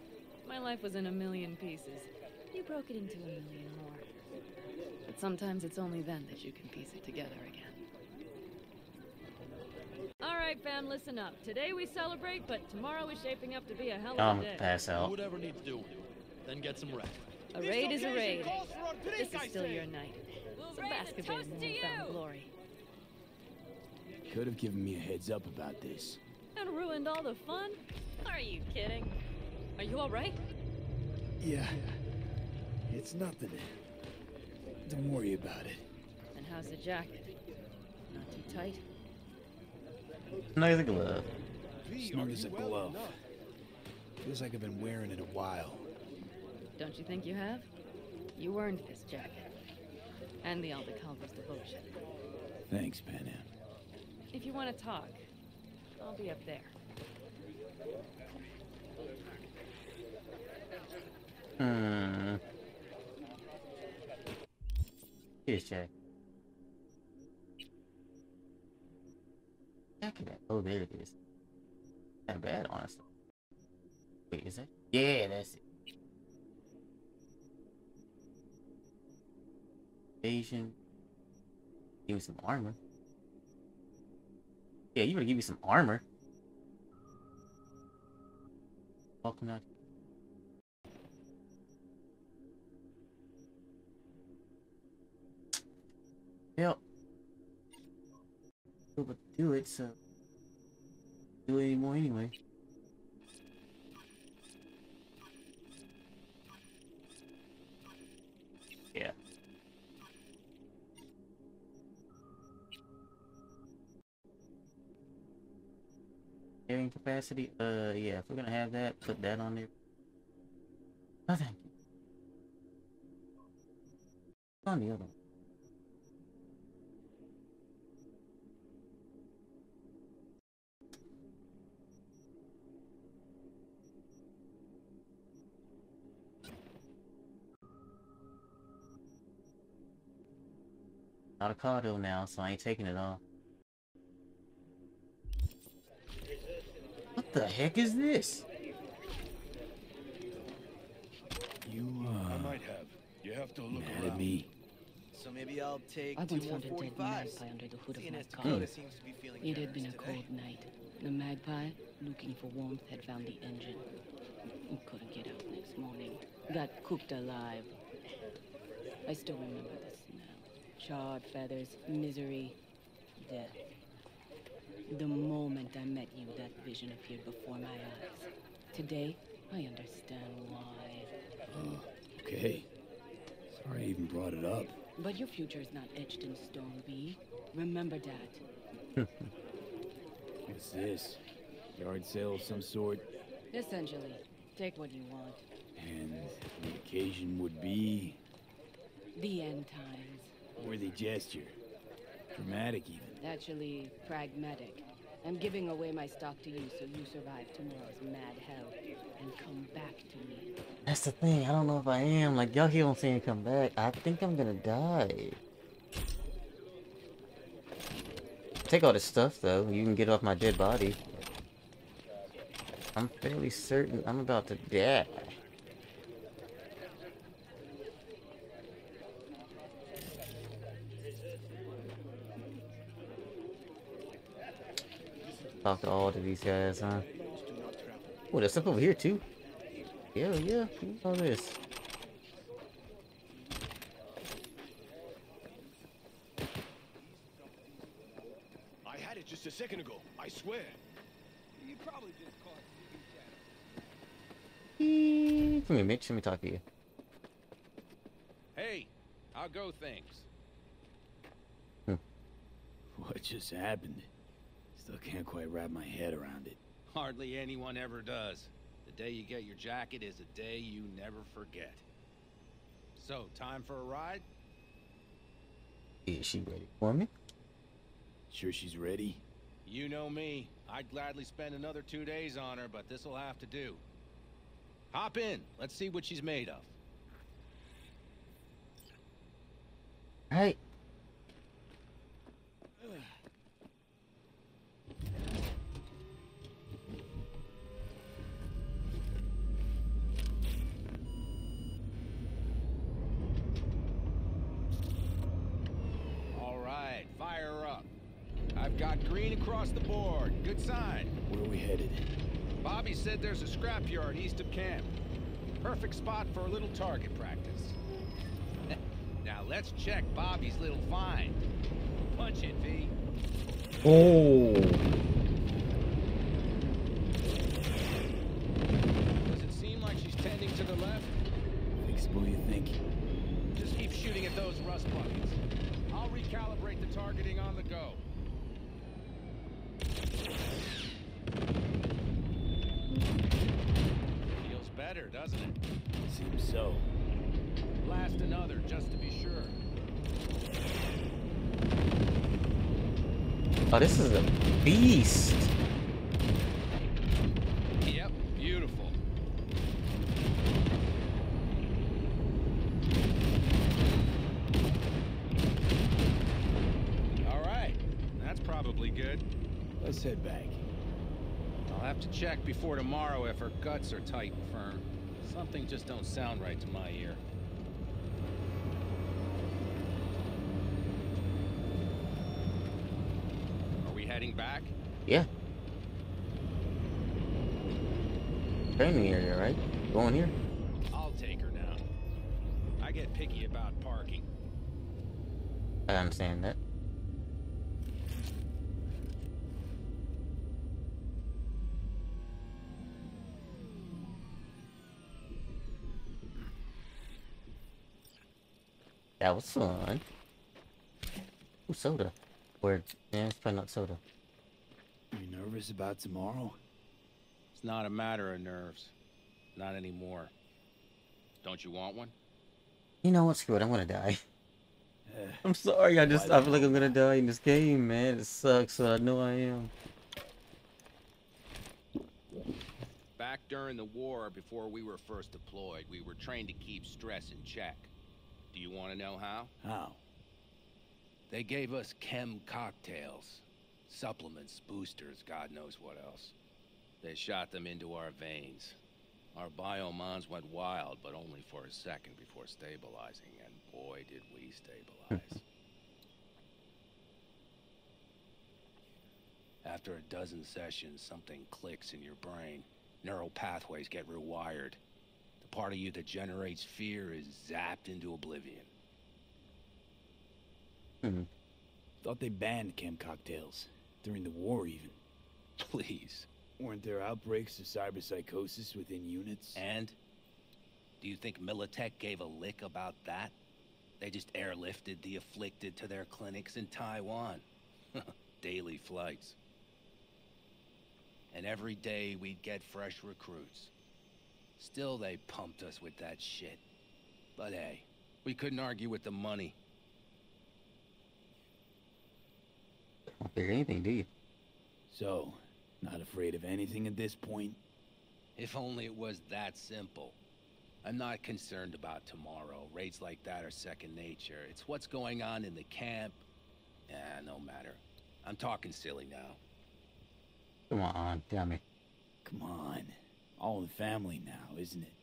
My life was in a million pieces. You broke it into a million more. But sometimes it's only then that you can piece it together again. All right, fam, listen up. Today we celebrate, but tomorrow is shaping up to be a hell of I'm a gonna day. pass out. whatever needs doing. Then get some rest. A raid is a raid. calls for a This is still your night. We'll So raise bask a a bit in toast the to you! glory. Could have given me a heads up about this. And ruined all the fun? Are you kidding? Are you all right? Yeah. It's nothing. Don't worry about it. And how's the jacket? Not too tight? Snug as glove. Snug as a glove. Feels like I've been wearing it a while. Don't you think you have? You earned this jacket. And the Aldecaldo's devotion. Thanks, Panam. If you want to talk, I'll be up there. Hmm. Here's Jack. Oh, there it is. Not bad, honestly. Wait, is that? Yeah, that's it. Asian. Give me some armor. Yeah, you better give me some armor. Walking out. Yep. But do it, so do it anymore anyway. Carrying capacity? Uh, yeah, if we're gonna have that, put that on there. Oh, thank you. On the other. Not a cardo now, so I ain't taking it off. The heck is this? You, I uh, might have. You have to look mad around. at me. So maybe I'll take I once found a dead 45s. magpie under the hood of my car. Dakota seems to be feeling It had been a cold night. The magpie, looking for warmth, had found the engine. He couldn't get out next morning. Got cooked alive. I still remember the smell. Charred feathers, misery, death. The moment I met you, that vision appeared before my eyes. Today, I understand why. <gasps> Okay. Sorry I even brought it up. But your future is not etched in stone, V. Remember that. <laughs> What's this? Yard sale of some sort? Essentially, take what you want. And the occasion would be The end times. worthy gesture. Dramatic, even. Actually, pragmatic. I'm giving away my stock to you so you survive tomorrow's mad hell and come back to me. That's the thing. I don't know if I am. Like, y'all keep on saying come back. I think I'm gonna die. Take all this stuff, though. You can get off my dead body. I'm fairly certain I'm about to die. Talk to all of these guys, huh? Oh, there's stuff over here, too. Yeah, yeah, all this. I had it just a second ago. I swear. You probably just caught Come here, Mitch. Let me talk to you. Hey, how go things? Hmm. What just happened? Still can't quite wrap my head around it. Hardly anyone ever does. The day you get your jacket is a day you never forget. So, time for a ride? Is she ready for me? Sure she's ready? You know me. I'd gladly spend another two days on her, but this'll have to do. Hop in. Let's see what she's made of. Hey. All right, fire her up. I've got green across the board. Good sign. Where are we headed? Bobby said there's a scrapyard east of camp. Perfect spot for a little target practice. <laughs> now let's check Bobby's little find. Punch it, V. Oh. Does it seem like she's tending to the left? Fixable, you think? Just keep shooting at those rust buckets. I'll recalibrate the targeting on the go. Better, doesn't it? Seems so. Blast another, just to be sure. Oh, this is a beast. Yep, beautiful. All right, that's probably good. Let's head back. I'll before tomorrow if her guts are tight and firm. Something just don't sound right to my ear. Are we heading back? Yeah. Training area, right? Going here. I'll take her now. I get picky about parking. I understand that. That was fun. Ooh, soda. Or, yeah, it's probably not soda. You nervous about tomorrow? It's not a matter of nerves. Not anymore. Don't you want one? You know what? Screw it. I'm gonna die. Eh, I'm sorry. I just I feel like I'm gonna die in this game, man. It sucks, but I know I am. Back during the war, before we were first deployed, we were trained to keep stress in check. Do you want to know how? How? They gave us chem cocktails. Supplements, boosters, God knows what else. They shot them into our veins. Our biomons went wild, but only for a second before stabilizing, and boy did we stabilize. <laughs> After a dozen sessions, something clicks in your brain. Neural pathways get rewired. The part of you that generates fear is zapped into oblivion. Hmm. Thought they banned chem cocktails. During the war, even. <laughs> Please. Weren't there outbreaks of cyberpsychosis within units? And? Do you think Militech gave a lick about that? They just airlifted the afflicted to their clinics in Taiwan. <laughs> Daily flights. And every day we'd get fresh recruits. Still, they pumped us with that shit. But hey, we couldn't argue with the money. Don't figure anything, do you? So, not afraid of anything at this point? If only it was that simple. I'm not concerned about tomorrow. Raids like that are second nature. It's what's going on in the camp. Eh, no matter. I'm talking silly now. Come on, tell me. Come on. All in family now, isn't it?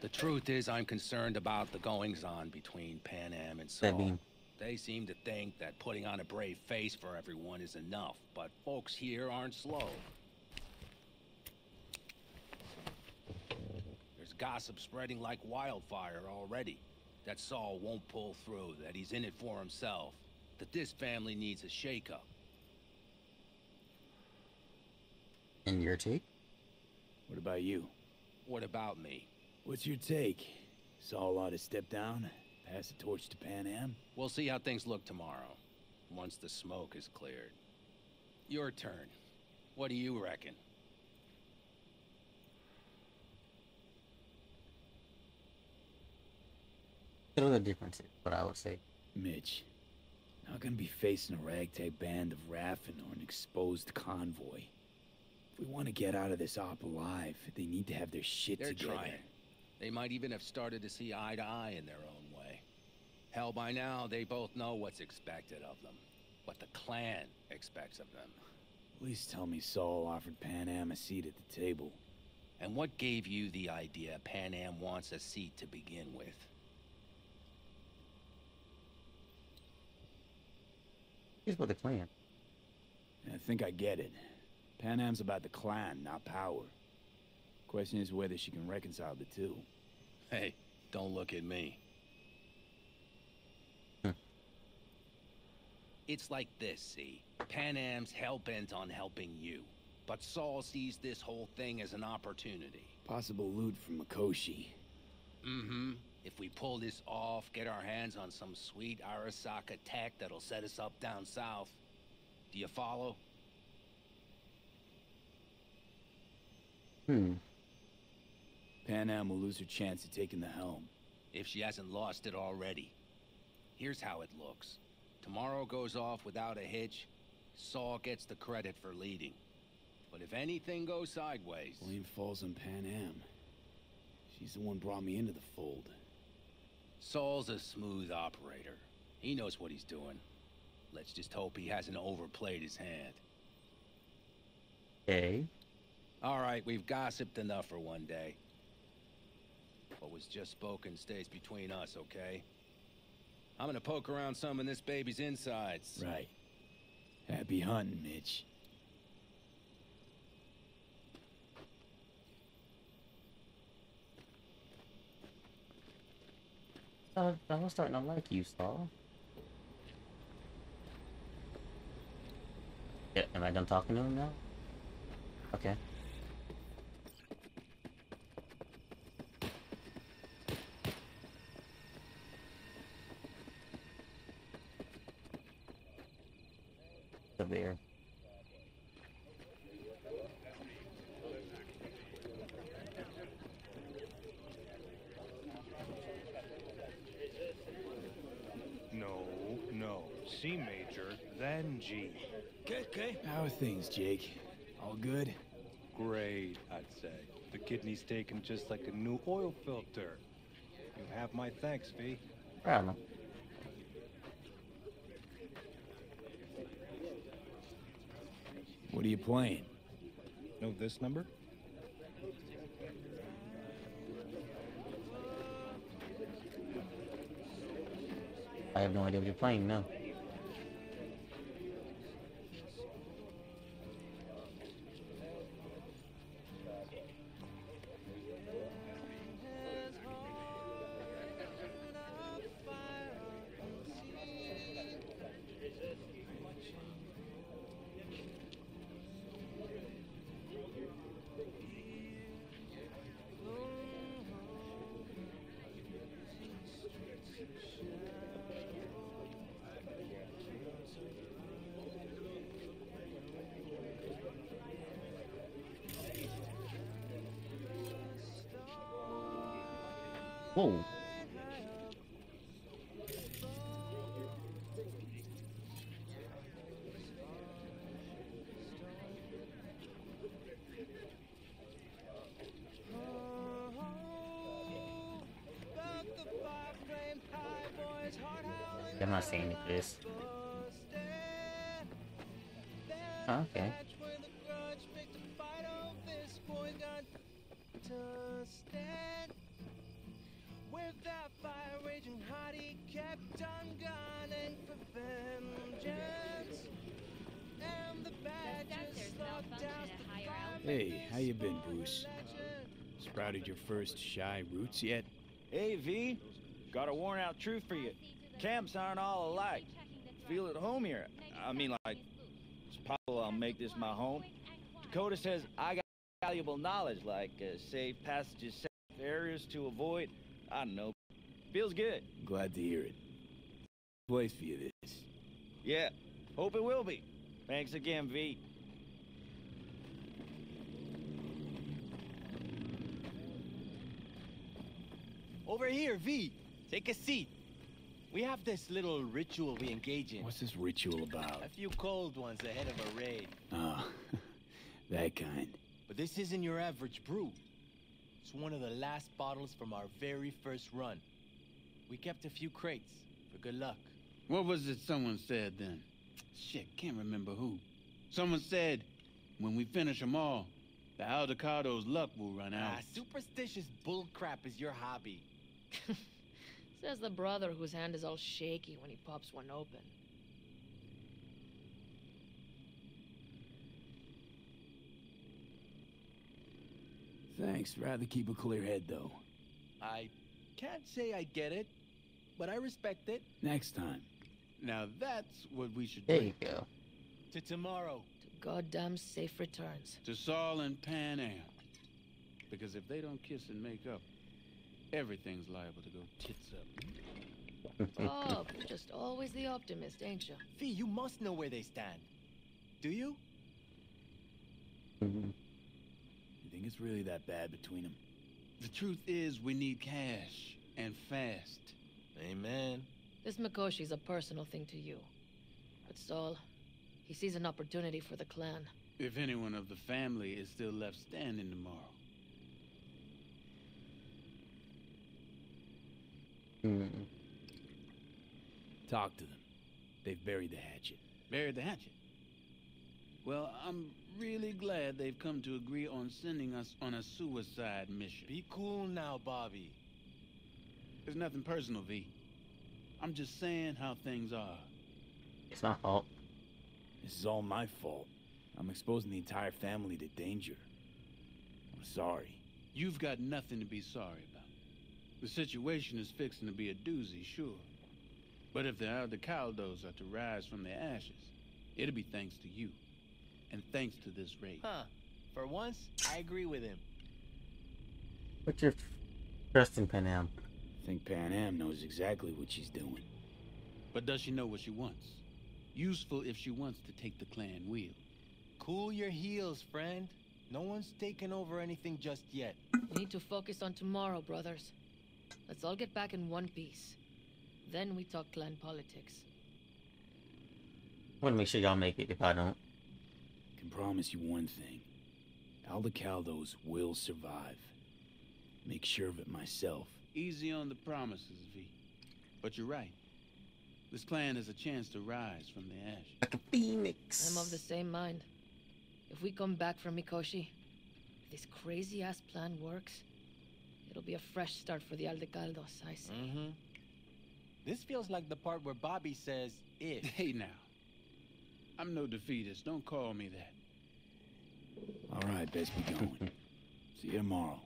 The truth is, I'm concerned about the goings-on between Panam and That Saul. mean- They seem to think that putting on a brave face for everyone is enough, but folks here aren't slow. There's gossip spreading like wildfire already. That Saul won't pull through, that he's in it for himself, that this family needs a shakeup. And your take? What about you? What about me? What's your take? Saw a lot of step down, pass the torch to Panam? We'll see how things look tomorrow, once the smoke is cleared. Your turn. What do you reckon? There are the differences, but I would say. Mitch, not gonna be facing a ragtag band of Raffen or an exposed convoy. If we want to get out of this op alive, they need to have their shit They're together. trying. They might even have started to see eye to eye in their own way. Hell, by now, they both know what's expected of them. What the clan expects of them. Please tell me Saul offered Panam a seat at the table. And what gave you the idea Panam wants a seat to begin with? Here's what the clan. I think I get it. Panam's about the clan, not power. Question is whether she can reconcile the two. Hey, don't look at me. It's like this, see? Panam's hell-bent on helping you. But Saul sees this whole thing as an opportunity. Possible loot from Mikoshi. Mm-hmm. If we pull this off, get our hands on some sweet Arasaka tech that'll set us up down south. Do you follow? Hmm. Panam will lose her chance of taking the helm. If she hasn't lost it already. Here's how it looks. Tomorrow goes off without a hitch. Saul gets the credit for leading. But if anything goes sideways... Blame falls on Panam. She's the one brought me into the fold. Saul's a smooth operator. He knows what he's doing. Let's just hope he hasn't overplayed his hand. Okay. All right, we've gossiped enough for one day. What was just spoken stays between us, okay? I'm gonna poke around some of this baby's insides. Right. Happy hunting, Mitch. Uh, I was starting to like you, Saul. Yeah, am I done talking to him now? Okay. The bear. No, no. C major, then G. Okay, okay. How are things, Jake? All good? Great, I'd say. The kidney's taken just like a new oil filter. You have my thanks, V. Problem. What are you playing? Know this number? I have no idea what you're playing, no. The Hey, how you been, Bruce? Sprouted your first shy roots yet? Hey, V. Got a worn out truth for you. Camps aren't all alike. Feel at home here. I mean, like, it's possible I'll make this my home. Dakota says I got valuable knowledge, like uh, safe passages, safe areas to avoid. I don't know. Feels good. Glad to hear it. Place for you this. Yeah, hope it will be. Thanks again, V. Over here, V. Take a seat. We have this little ritual we engage in. What's this ritual about? A few cold ones ahead of a raid. Ah, <laughs> that kind. But this isn't your average brew. It's one of the last bottles from our very first run. We kept a few crates for good luck. What was it someone said then? Shit, can't remember who. Someone said, when we finish them all, the Aldecaldo's luck will run out. Ah, superstitious bullcrap is your hobby. <laughs> Says the brother whose hand is all shaky when he pops one open. Thanks. Rather keep a clear head, though. I can't say I get it, but I respect it. Next time. Now that's what we should There do. you go. To tomorrow. To goddamn safe returns. To Saul and Panam. Because if they don't kiss and make up, everything's liable to go tits up. <laughs> oh, just always the optimist, ain't you? V, you must know where they stand. Do you? You think it's really that bad between them? The truth is, we need cash and fast. Amen. This Mikoshi's a personal thing to you. But Saul, he sees an opportunity for the clan. If anyone of the family is still left standing tomorrow. Hmm. Talk to them. They've buried the hatchet. Buried the hatchet. Well, I'm really glad they've come to agree on sending us on a suicide mission. Be cool now, Bobby. There's nothing personal, V. I'm just saying how things are. It's my fault. This is all my fault. I'm exposing the entire family to danger. I'm sorry. You've got nothing to be sorry about. The situation is fixing to be a doozy, sure. But if the Aldecaldos are to rise from their ashes, it'll be thanks to you. And thanks to this raid. Huh. For once, I agree with him. What's your trust in Panam? I think Panam knows exactly what she's doing. But does she know what she wants? Useful if she wants to take the clan wheel. Cool your heels, friend. No one's taken over anything just yet. We need to focus on tomorrow, brothers. Let's all get back in one piece. Then we talk clan politics. I want to make sure y'all make it if I don't. Can promise you one thing. Aldecaldos will survive. Make sure of it myself. Easy on the promises, V. But you're right. This clan has a chance to rise from the ashes. Like a phoenix. I'm of the same mind. If we come back from Mikoshi, if this crazy ass plan works, it'll be a fresh start for the Aldecaldos, I say. Mm-hmm. This feels like the part where Bobby says if. <laughs> Hey now. I'm no defeatist. Don't call me that. All right, best be going. <laughs> See you tomorrow.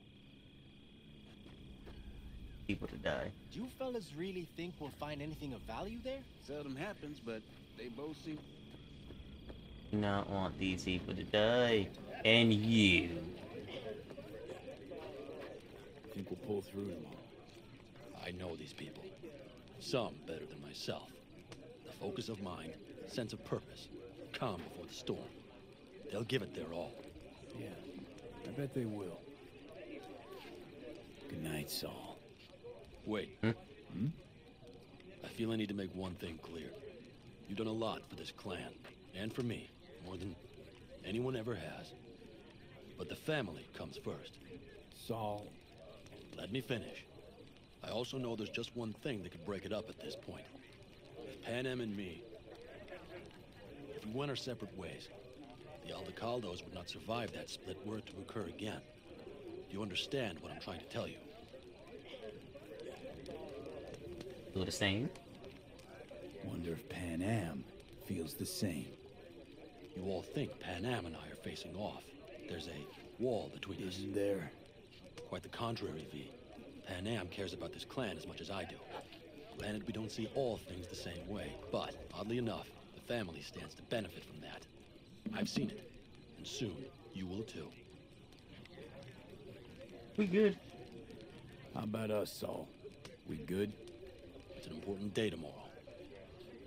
People to die. Do you fellas really think we'll find anything of value there? Seldom happens, but they both seem. Do not want these people to die. And you. I think we'll pull through tomorrow. I know these people. Some better than myself. The focus of mind, sense of purpose, calm before the storm. They'll give it their all. Yeah, I bet they will. Good night, Saul. Wait. Hmm? Hmm? I feel I need to make one thing clear. You've done a lot for this clan, and for me, more than anyone ever has. But the family comes first. Saul. Let me finish. I also know there's just one thing that could break it up at this point. If Panam and me. If we went our separate ways, the Aldecaldos would not survive that split were it to occur again. Do you understand what I'm trying to tell you? Do the same. Wonder if Panam feels the same. You all think Panam and I are facing off. There's a wall between us. Isn't there? Quite the contrary, V. Panam cares about this clan as much as I do. Granted, we don't see all things the same way, but oddly enough, the family stands to benefit from that. I've seen it, and soon you will too. We good. How about us, Saul? We good? It's an important day tomorrow.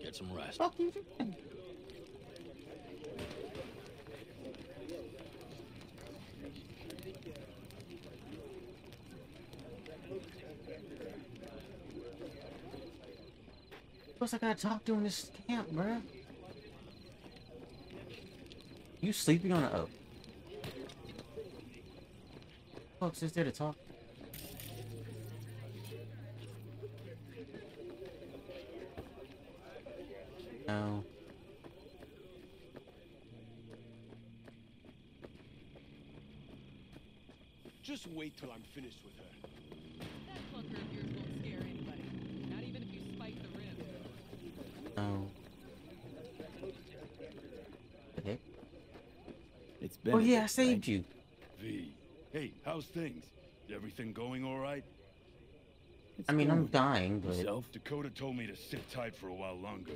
Get some rest. Oh, <laughs> Fuck you. Plus, I gotta talk to in this camp, bruh. You sleeping on a oh. Folks just there to talk. No. Just wait till I'm finished with her. That clunker of yours won't scare anybody. Not even if you spike the rim. No. The heck? It's. Oh yeah, I saved you. V, hey, how's things? Everything going all right? I mean, I'm dying, but Yourself? Dakota told me to sit tight for a while longer.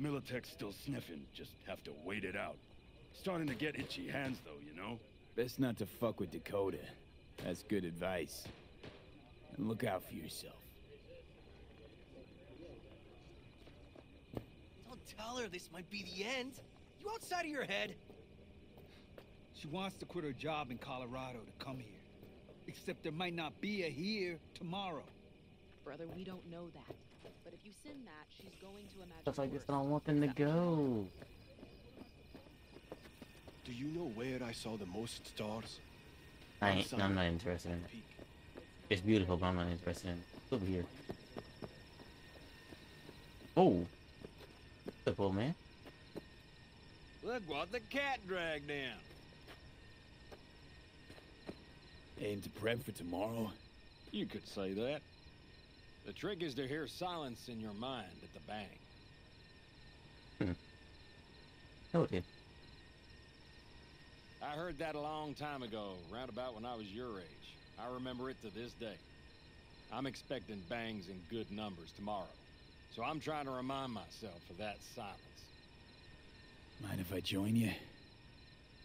Militech's still sniffing, just have to wait it out. Starting to get itchy hands though, you know? Best not to fuck with Dakota. That's good advice. And look out for yourself. Don't tell her this might be the end. You outside of your head? She wants to quit her job in Colorado to come here. Except there might not be a here tomorrow. Brother, we don't know that. But if you send that, she's going to imagine. stuff like this, worse. I don't want them to go. Do you know where I saw the most stars? I ain't, I'm not interested in it. It's beautiful, but I'm not interested in it. Over here. Oh. What's up, old man? Look what the cat dragged in. Aim to prep for tomorrow? You could say that. The trick is to hear silence in your mind at the bank. <laughs> bang. Noted. I heard that a long time ago, round about when I was your age. I remember it to this day. I'm expecting bangs in good numbers tomorrow, so I'm trying to remind myself of that silence. Mind if I join you?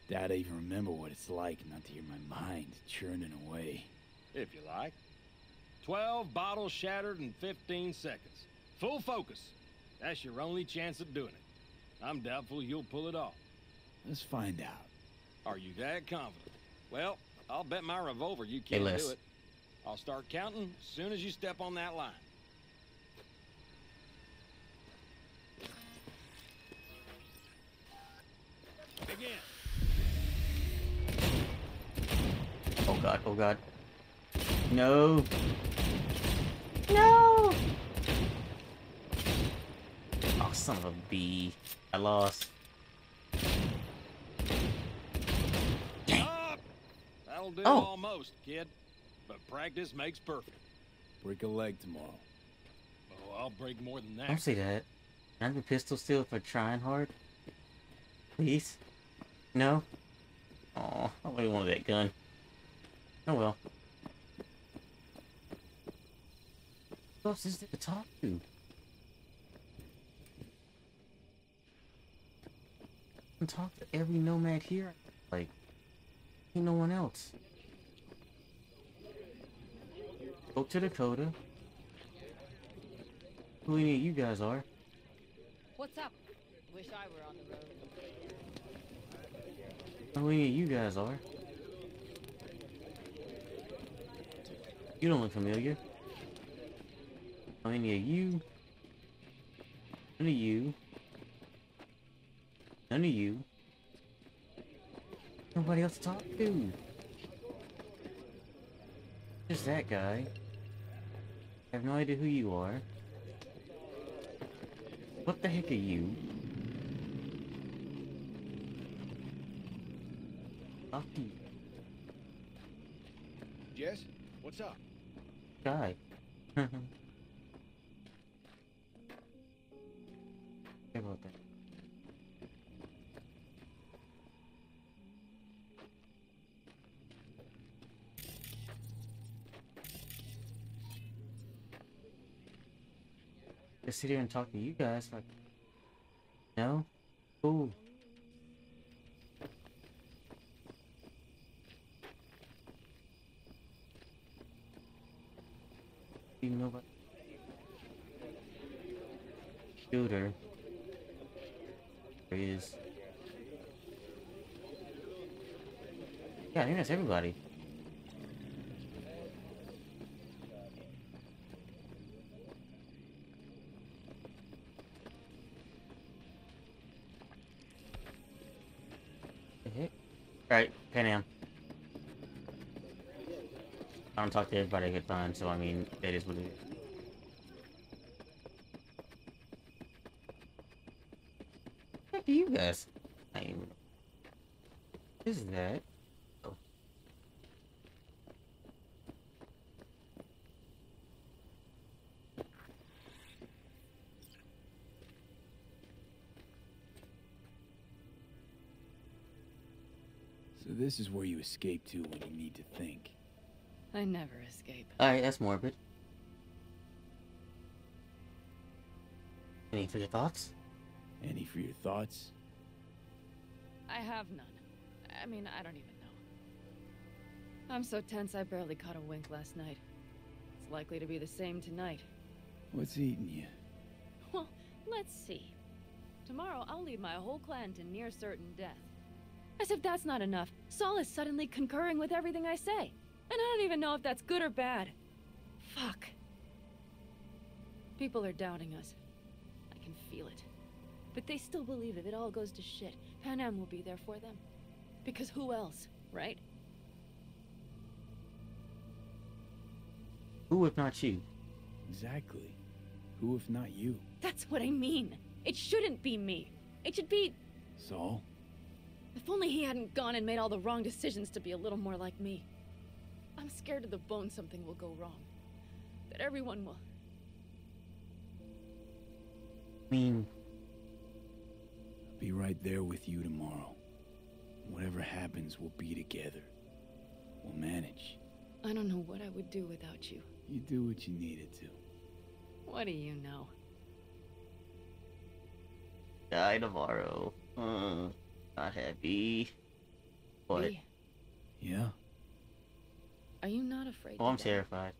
Doubt I even remember what it's like not to hear my mind churning away. If you like. Twelve bottles shattered in 15 seconds. Full focus. That's your only chance of doing it. I'm doubtful you'll pull it off. Let's find out. Are you that confident? Well, I'll bet my revolver you can't Les. do it. I'll start counting as soon as you step on that line. Begin. Oh god, oh god. No. No! Oh, son of a bee. I lost. Up! That'll do Oh. almost, kid. But practice makes perfect. Break a leg tomorrow. Oh, I'll break more than that. Don't say that. Can I have a pistol still for trying hard? Please? No? Oh, I really wanted that gun. Oh well. Who else is there to talk to? I can talk to every nomad here. Like, ain't no one else. Spoke to Dakota. Who any of you guys are? What's up? Wish I were on the road. Who any of you guys are? You don't look familiar. Any of you? None of you. None of you. Nobody else to talk to. Just that guy. I have no idea who you are. What the heck are you? Lucky Jess, what's up? Guy. Mm-hmm. Sorry about that. Just sit here and talk to you guys like no? Cool. You know what? Shooter. There he is. Yeah, I think that's everybody. The heck? Right, Panam. I don't talk to everybody get time, so I mean, that is what it is. What do you guys? I ain't even. What is that? Oh. So this is where you escape to when you need to think. I never escape. Alright, that's morbid. Any for your thoughts? Any for your thoughts? I have none. I mean, I don't even know. I'm so tense I barely caught a wink last night. It's likely to be the same tonight. What's eating you? Well, let's see. Tomorrow I'll lead my whole clan to near certain death. As if that's not enough, Saul is suddenly concurring with everything I say. And I don't even know if that's good or bad. Fuck. People are doubting us. I can feel it. But they still believe if it all goes to shit, Panam will be there for them. Because who else, right? Who if not you? Exactly. Who if not you? That's what I mean. It shouldn't be me. It should be. Saul? If only he hadn't gone and made all the wrong decisions to be a little more like me. I'm scared to the bone something will go wrong. That everyone will. I mean, I'll Be right there with you tomorrow. Whatever happens, we'll be together. We'll manage. I don't know what I would do without you. You do what you needed to. What do you know? die tomorrow. Uh, not happy. What? V, Yeah? Are you not afraid? Oh, I'm die? terrified.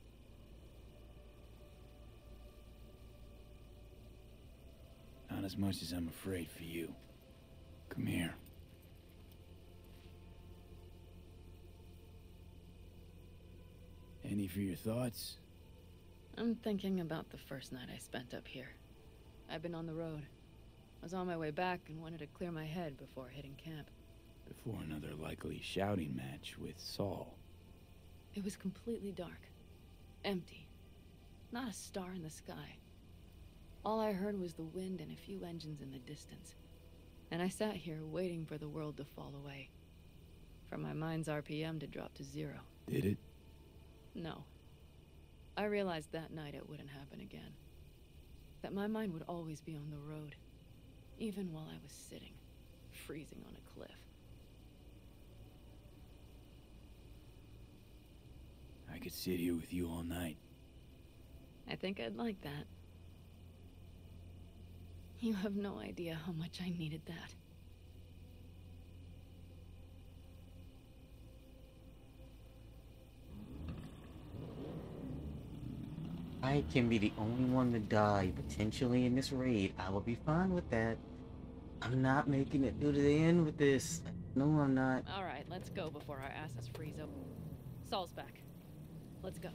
Not as much as I'm afraid for you. Come here. Any for your thoughts? I'm thinking about the first night I spent up here. I've been on the road. I was on my way back and wanted to clear my head before hitting camp. Before another likely shouting match with Saul. It was completely dark. Empty. Not a star in the sky. All I heard was the wind and a few engines in the distance. And I sat here waiting for the world to fall away. For my mind's RPM to drop to zero. Did it? No. I realized that night it wouldn't happen again. That my mind would always be on the road. Even while I was sitting, freezing on a cliff. I could sit here with you all night. I think I'd like that. You have no idea how much I needed that. I can be the only one to die potentially in this raid. I will be fine with that. I'm not making it through to the end with this. No, I'm not. Alright, let's go before our asses freeze up. Saul's back. Let's go.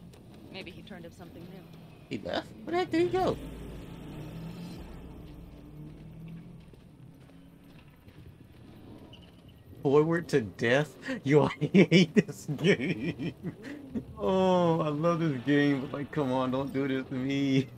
Maybe he turned up something new. He left? Where the heck did he go? Forward to death? <laughs> Yo, I hate this game. <laughs> Oh, I love this game, but like, come on, don't do this to me.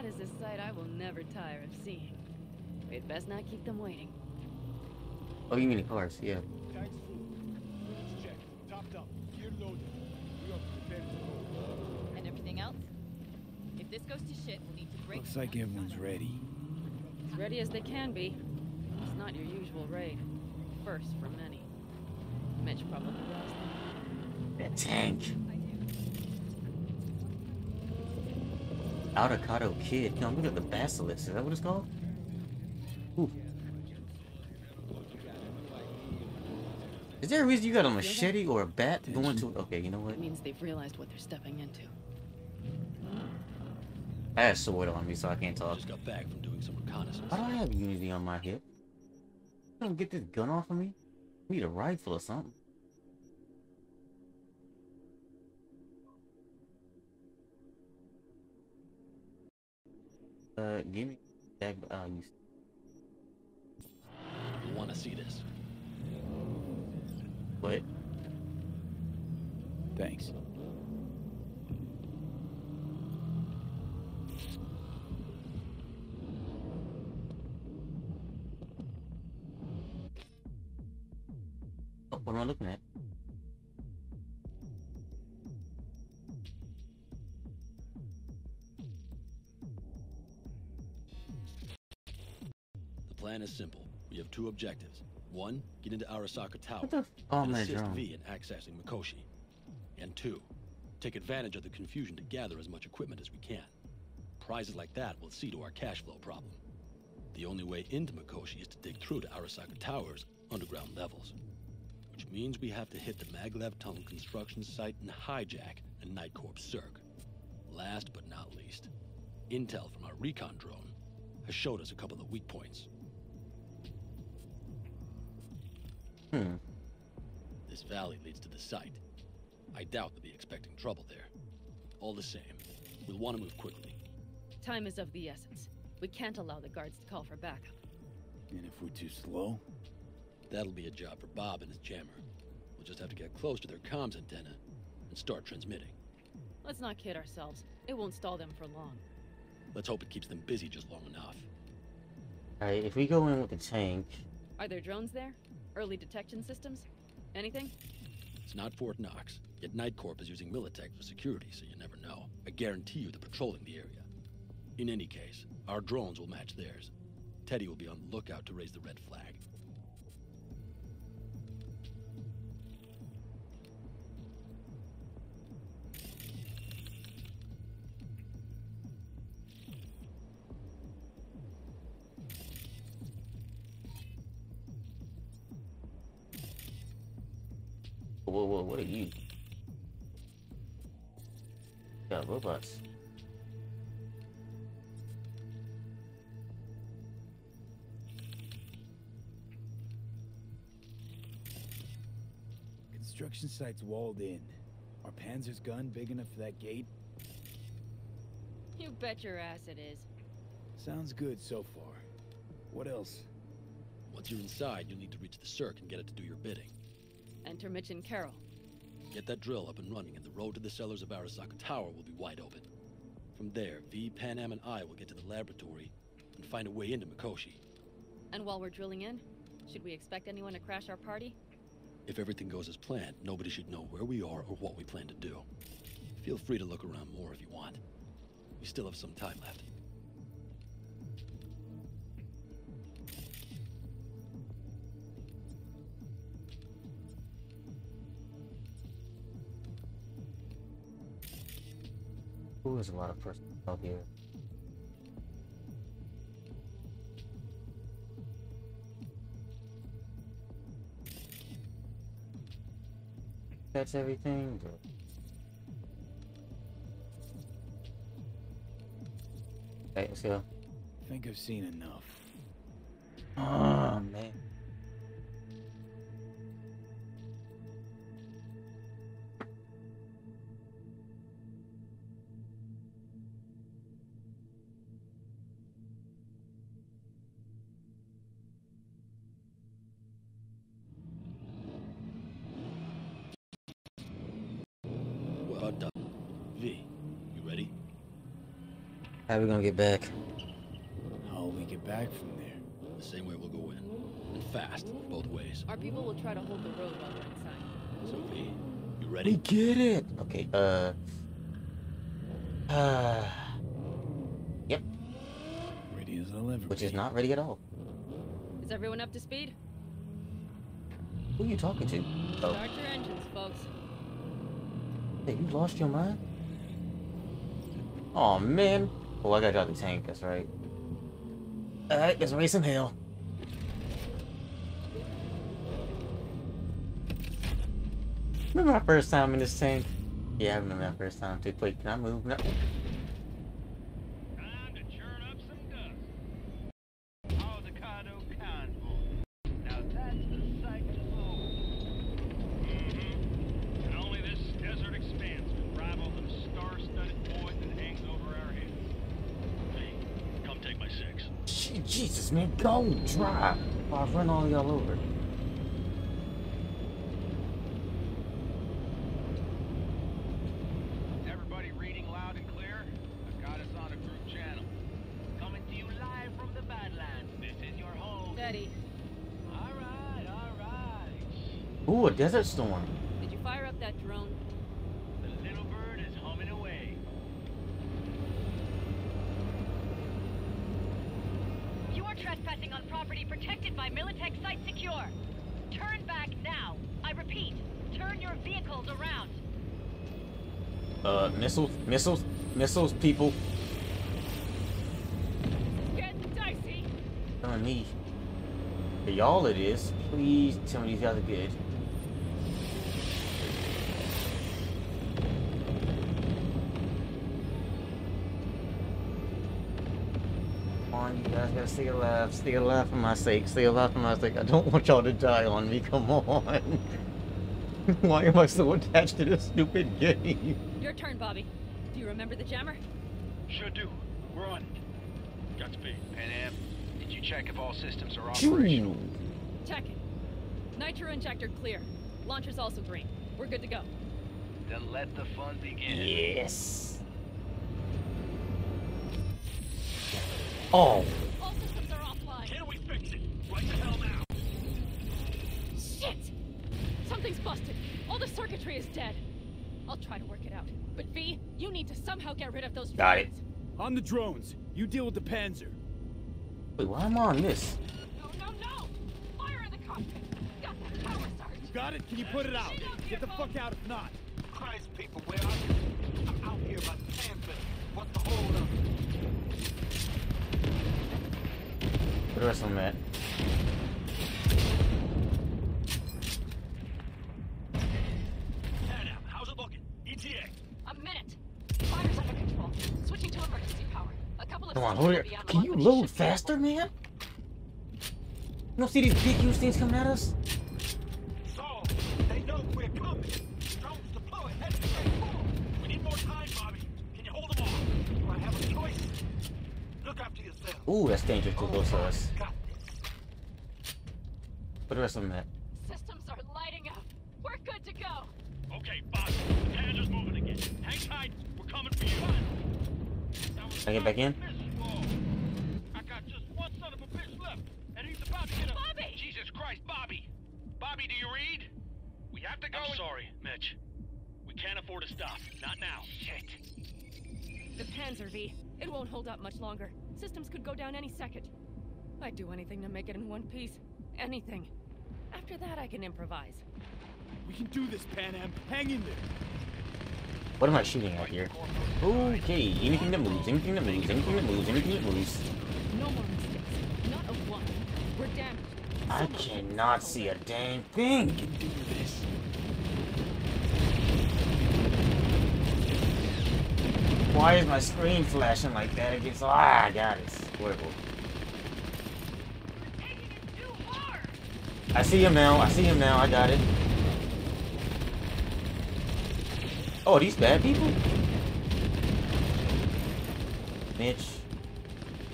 That is a sight I will never tire of seeing. We'd best not keep them waiting. Oh, you mean the cars? Yeah. Tanks full. Units checked. Topped up. Gear loaded. We are prepared to go. And everything else? If this goes to shit, we'll need to break. Looks like everyone's ready. As ready as they can be. It's not your usual raid. First for many. Mitch probably lost them. That tank. Avocado Kid. No, look at the Basilisk. Is that what it's called? Ooh. Is there a reason you got a machete or a bat going to? Okay, you know what? It means they've realized what they're stepping into. I have a sword on me, so I can't talk. Just got back from doing some reconnaissance. I don't have Unity on my hip? You don't get this gun off of me? I need a rifle or something. Uh, give me that. Uh, you You want to see this? what? Thanks. Oh, what am I looking at? The plan is simple. We have two objectives. One, get into Arasaka Tower What the f- oh, and assist drone. V in accessing Mikoshi. And two, take advantage of the confusion to gather as much equipment as we can. Prizes like that will see to our cash flow problem. The only way into Mikoshi is to dig through to Arasaka Tower's underground levels. Which means we have to hit the Maglev Tunnel construction site and hijack a Night Corps SERC. Last but not least, intel from our recon drone has showed us a couple of weak points. Hmm. This valley leads to the site. I doubt they'll be expecting trouble there. All the same, we'll want to move quickly. Time is of the essence. We can't allow the guards to call for backup. And if we're too slow? That'll be a job for Bob and his jammer. We'll just have to get close to their comms antenna and start transmitting. Let's not kid ourselves. It won't stall them for long. Let's hope it keeps them busy just long enough. Alright, if we go in with the tank, Are there drones there? Early detection systems? Anything? It's not Fort Knox, yet NightCorp is using Militech for security, so you never know. I guarantee you they're patrolling the area. In any case, our drones will match theirs. Teddy will be on the lookout to raise the red flag. Whoa, whoa, what are you? Got robots. Construction site's walled in. Are Panzer's gun big enough for that gate? You bet your ass it is. Sounds good so far. What else? Once you're inside, you'll need to reach the SERC and get it to do your bidding. Enter Mitch and Carol. Get that drill up and running, and the road to the cellars of Arasaka Tower will be wide open. From there, V, Panam, and I will get to the laboratory and find a way into Mikoshi. And while we're drilling in, should we expect anyone to crash our party? If everything goes as planned, nobody should know where we are or what we plan to do. Feel free to look around more if you want. We still have some time left. Ooh, there's a lot of personnel here. That's everything. Okay, let's go. I Think I've seen enough. Oh man. Well done. V, you ready? How we gonna get back? How will we get back from there? The same way we'll go in. And fast, both ways. Our people will try to hold the road while we're inside. So, V, you We ready? get it. Okay. Uh. Uh. Yep. Ready as I'll ever Which be. is not ready at all. Is everyone up to speed? Who are you talking to? Oh, Start your engines, folks. hey, you lost your mind? Oh man. Oh, I gotta drive the tank. That's right. All right, let's raise some hell. Remember my first time in this tank? Yeah, I remember my first time too. Wait, can I move? No. And only this desert expanse can rival the star-studded void that hangs over our heads. Hey, come take my six. Je- Jesus, man, go drive. I'll run all y'all over. Everybody reading loud and clear? I've got us on a group channel. Coming to you live from the Badlands. This is your home. Steady. All right, all right. Ooh, a desert storm. Did you fire up that drone? The little bird is humming away. You are trespassing on property protected by Militech Site Secure. Turn back now. I repeat, turn your vehicles around. Uh, missiles, missiles, people. Getting dicey. On me. For y'all it is. Please tell me these guys are good. Come on, you guys gotta stay alive. Stay alive for my sake. Stay alive for my sake. I don't want y'all to die on me. Come on. <laughs> Why am I so attached to this stupid game? Your turn, Bobby. Do you remember the jammer? Sure do. We're on. Got to be. Panam, did you check if all systems are Choo. operational? Check it. Nitro injector clear. Launcher's also green. We're good to go. Then let the fun begin. Yes. Oh, All systems are offline. Can we fix it? Right the hell now. Shit! Something's busted. All the circuitry is dead. I'll try to work it out. But V, you need to somehow get rid of those Got it. On the drones. You deal with the Panzer. wait, why am I on this? No, no, no! Fire in the cockpit! Got that power, Sarge! Got it? Can you put it out? Get the fuck out if not. Christ, people, where are you? I'm out here by the Panther. What's the hold up? Put the rest of them at. Panam, how's it looking? E ETA. A minute! Fire's under control. Switching to emergency power. A couple of Come on, systems hold will Can you load faster, man? You don't see these big huge things coming at us? Saul, they know we're coming. Drones deployed. Head straight forward. We need more time, Bobby. Can you hold them off? Do I have a choice? Look after yourself. Ooh, that's dangerous too close to us. Got Put the rest of them at. Systems are lighting up. We're good to go. Okay, Bobby. The Panzer's moving again. Hang tight. We're coming for you. Can I get back in? I got just one son of a bitch left, and he's about to get a... Bobby! Jesus Christ, Bobby! Bobby, do you read? We have to go I'm sorry, Mitch. We can't afford to stop. Not now. Shit. The Panzer V. It won't hold up much longer. Systems could go down any second. I'd do anything to make it in one piece. Anything. After that, I can improvise. We can do this, Panam. Hang in there. What am I shooting at here? Okay, anything that moves, anything that moves, anything that moves, anything that moves. No more mistakes. Not a one. We're damaged. I cannot see a dang thing. Why is my screen flashing like that against? Ah, I got it. Squirtle. I see him now. I see him now. I got it. Oh, these bad people? Mitch. Is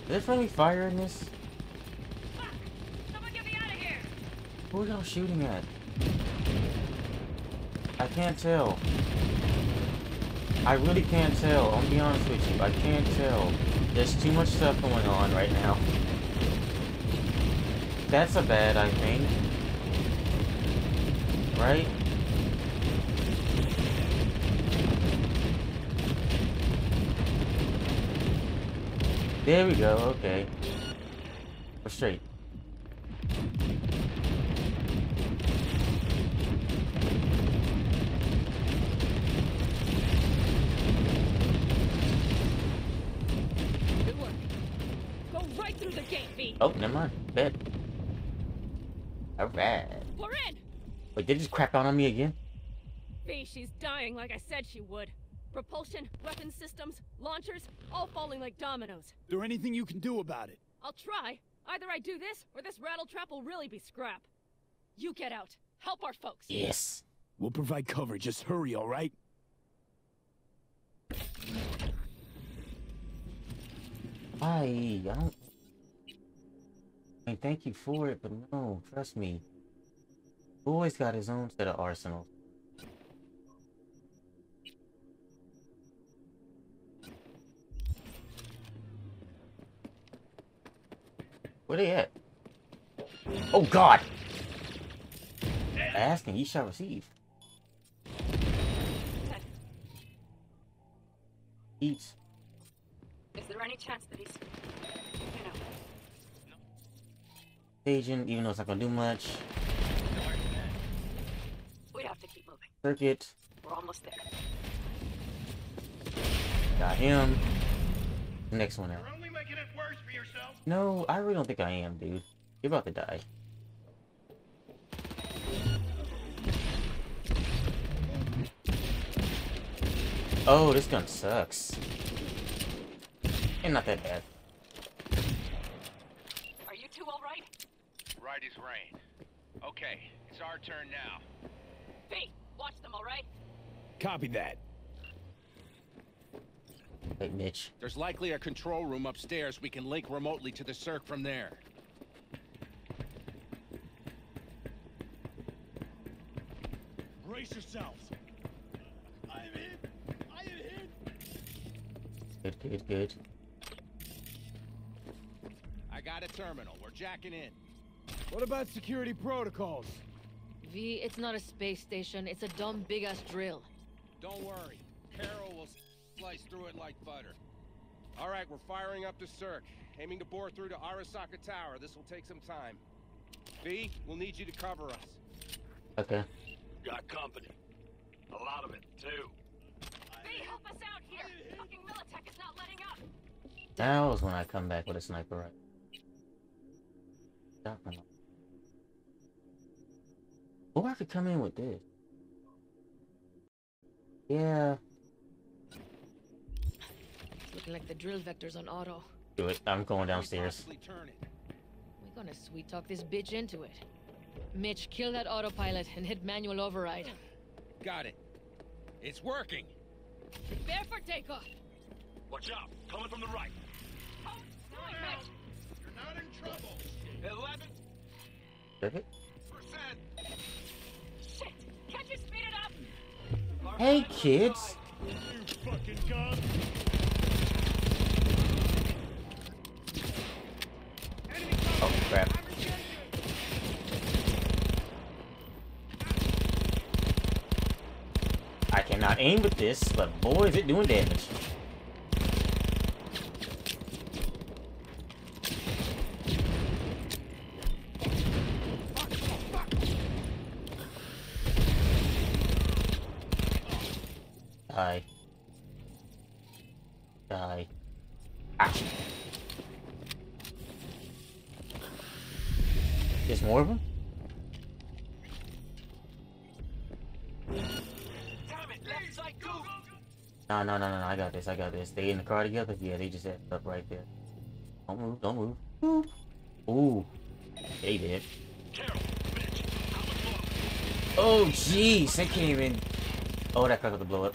there friendly fire in this? Who are y'all shooting at? I can't tell. I really can't tell. I'll be honest with you. I can't tell. There's too much stuff going on right now. That's a bad, I think. Right? There we go, okay. We're straight. Good work. Go right through the gate, V. Oh, never mind. Bet. Alright. We're in. Wait, they just crap out on me again? V, she's dying like I said she would. Propulsion, weapon systems, launchers, all falling like dominoes. There anything you can do about it? I'll try. Either I do this, or this rattle trap will really be scrap. You get out. Help our folks. Yes. We'll provide cover. Just hurry, all right? Why? I don't... I mean, thank you for it, but no, trust me. Boy's got his own set of arsenals. Where they at? Oh God! Asking, ye shall receive. Eats. Is there any chance that he's, Agent, even though it's not gonna do much. we have to keep moving. Circuit. We're almost there. Got him. Next one out. only making it worse for yourself. No, I really don't think I am, dude. You're about to die. Oh, this gun sucks. And not that bad. Are you two all right? Right as rain. Okay, it's our turn now. V, watch them, all right? Copy that. Wait, Mitch. There's likely a control room upstairs we can link remotely to the SERC from there. Brace yourselves. I am hit. I am hit. Good, good, good. I got a terminal. We're jacking in. What about security protocols? V, it's not a space station. It's a dumb big-ass drill. Don't worry. Carol will slice through it like butter. All right, we're firing up the SERC. Aiming to bore through to Arasaka Tower. This will take some time. V, we'll need you to cover us. Okay. Got company. A lot of it, too. V, help us out here. Fucking Militech is not letting up. Now is when I come back with a sniper rifle. Shotgun. Oh, I could come in with this. Yeah, It's looking like the drill vector's on auto. do it. I'm going downstairs. We're gonna sweet talk this bitch into it. Mitch, kill that autopilot and hit manual override. Got it. It's working. Prepare for takeoff. Watch out. Coming from the right. Oh, You're not in trouble. Eleven Perfect. Hey, kids. Oh, crap. I cannot aim with this, but boy, is it doing damage. Die. Die. Ah. There's more of them? No, no, no, no, I got this, I got this. They in the car together? Yeah, they just ended up right there. Don't move, don't move. Ooh. Ooh. They did. Oh, jeez, they can't even... Oh, that car got to blow up.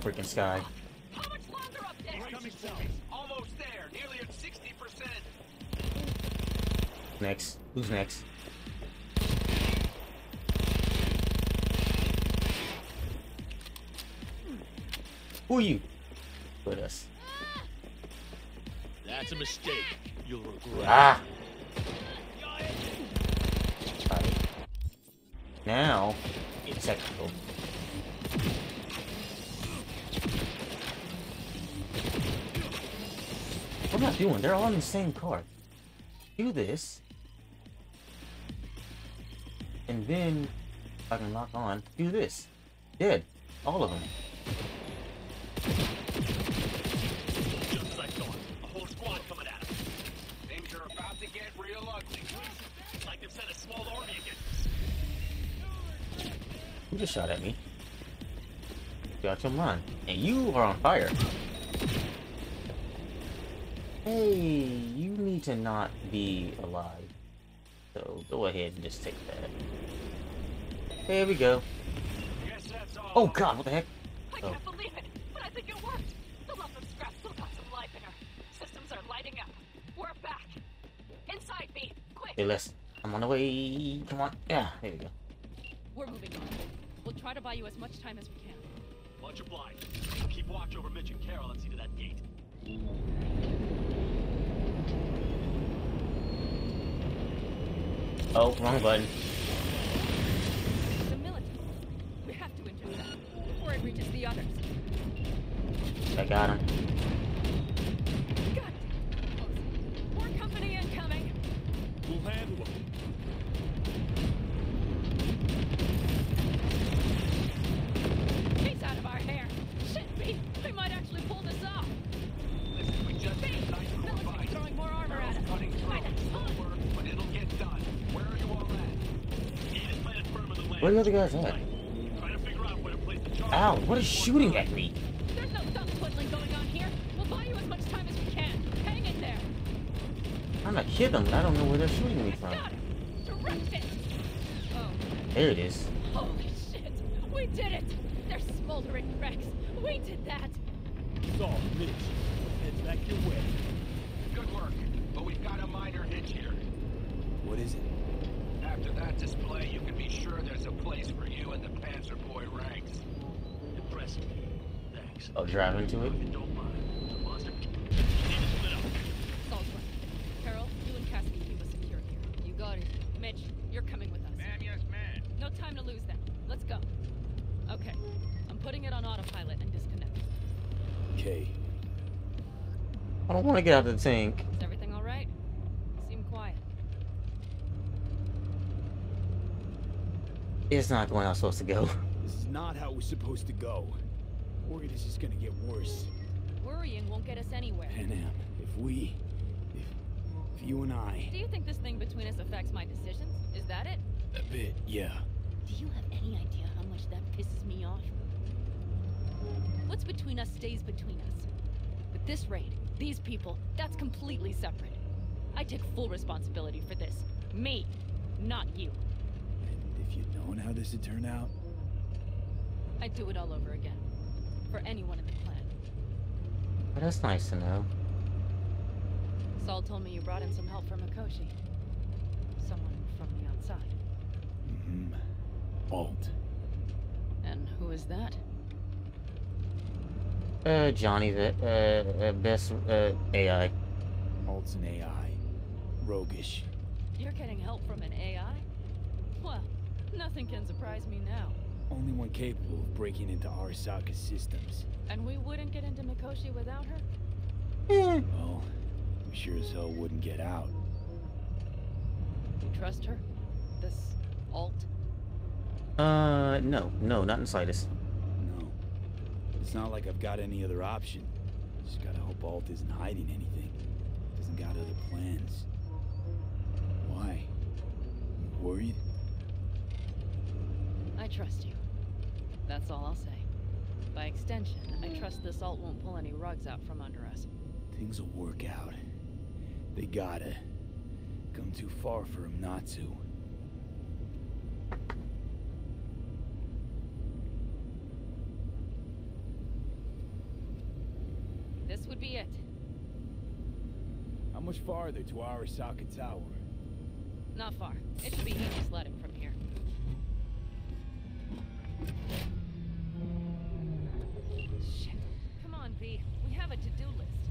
freaking sky. How much longer up there? Almost there. Nearly at 60%. Next. Who's next? Who are you? With us. That's a mistake. You'll regret. Ah! Alright. Now, it's technical. What am I doing? They're all in the same card. Do this. And then, if I can lock on, do this. Dead. All of them. Just as thought. A whole squad coming at us. Things are about to get real ugly. Like they've sent a small army against us. Who just shot at me? Got your mind. And you are on fire. Hey, you need to not be alive. So go ahead and just take that. There we go. Oh god, what the heck? I Oh. can't believe it, but I think it worked. The lump of scrap still got some life in her. Systems are lighting up. We're back. Inside me, quick. Hey, Les. I'm on the way. Come on. Yeah, there we go. We're moving on. We'll try to buy you as much time as we can. Much obliged. Keep watch over Mitch and Carol and see to that gate. Oh, wrong button. The military. We have to intercept before it reaches the others. I got him. God. More company incoming. We'll handle them. Firm on the. Where the other guys at? Trying to figure out where to place the charge. Ow, what is shooting at me? There's no thumb twiddling going on here. We'll buy you as much time as we can. Hang in there. I'm not kidding, but I don't know where they're shooting me from. Got it. Direct it. Oh, There it is. holy shit. We did it. They're smoldering wrecks. We did that. So, Mitch, head back your way. Good work, but we've got a minor hitch here. What is it? After that display, you can be sure there's a place for you in the Panzer Boy ranks. Impressive. Thanks. I'll drive into it. Don't mind. You need to split up. Salt right. Carol, you and Cassidy keep us secure here. You got it. Mitch, you're coming with us. Ma'am, yes, ma'am. No time to lose then. Let's go. Okay. I'm putting it on autopilot and disconnecting. Okay. I don't want to get out of the tank. Is everything all right? You seem quiet. It's not going how it's supposed to go. This is not how it was supposed to go. Worried this is gonna get worse. Worrying won't get us anywhere. Panam, if we... If, if you and I... Do you think this thing between us affects my decisions? Is that it? A bit, yeah. Do you have any idea how much that pisses me off? What's between us stays between us. But this raid, these people, that's completely separate. I take full responsibility for this. Me, not you. If you'd known how this would turn out... I'd do it all over again. For anyone in the clan. But that's nice to know. Saul told me you brought in some help from Mikoshi. Someone from the outside. Mm-hmm. Alt. And who is that? Uh, Johnny, the uh, uh best uh, AI. Alt's an AI. Roguish. You're getting help from an AI? Well, nothing can surprise me now. Only one capable of breaking into Arasaka's systems. And we wouldn't get into Mikoshi without her? Well, we sure as hell wouldn't get out. You trust her? This alt? Uh, no, no, not in Situs. No. It's not like I've got any other option. Just gotta hope Alt isn't hiding anything. Doesn't got other plans. Why? You worried? I trust you. That's all I'll say. By extension, I trust this alt won't pull any rugs out from under us. Things will work out. They gotta. Come too far for him not to. This would be it. How much farther to our Arasaka Tower? Not far. It should be easy sledding from here. Shit. Come on, V. We have a to-do list.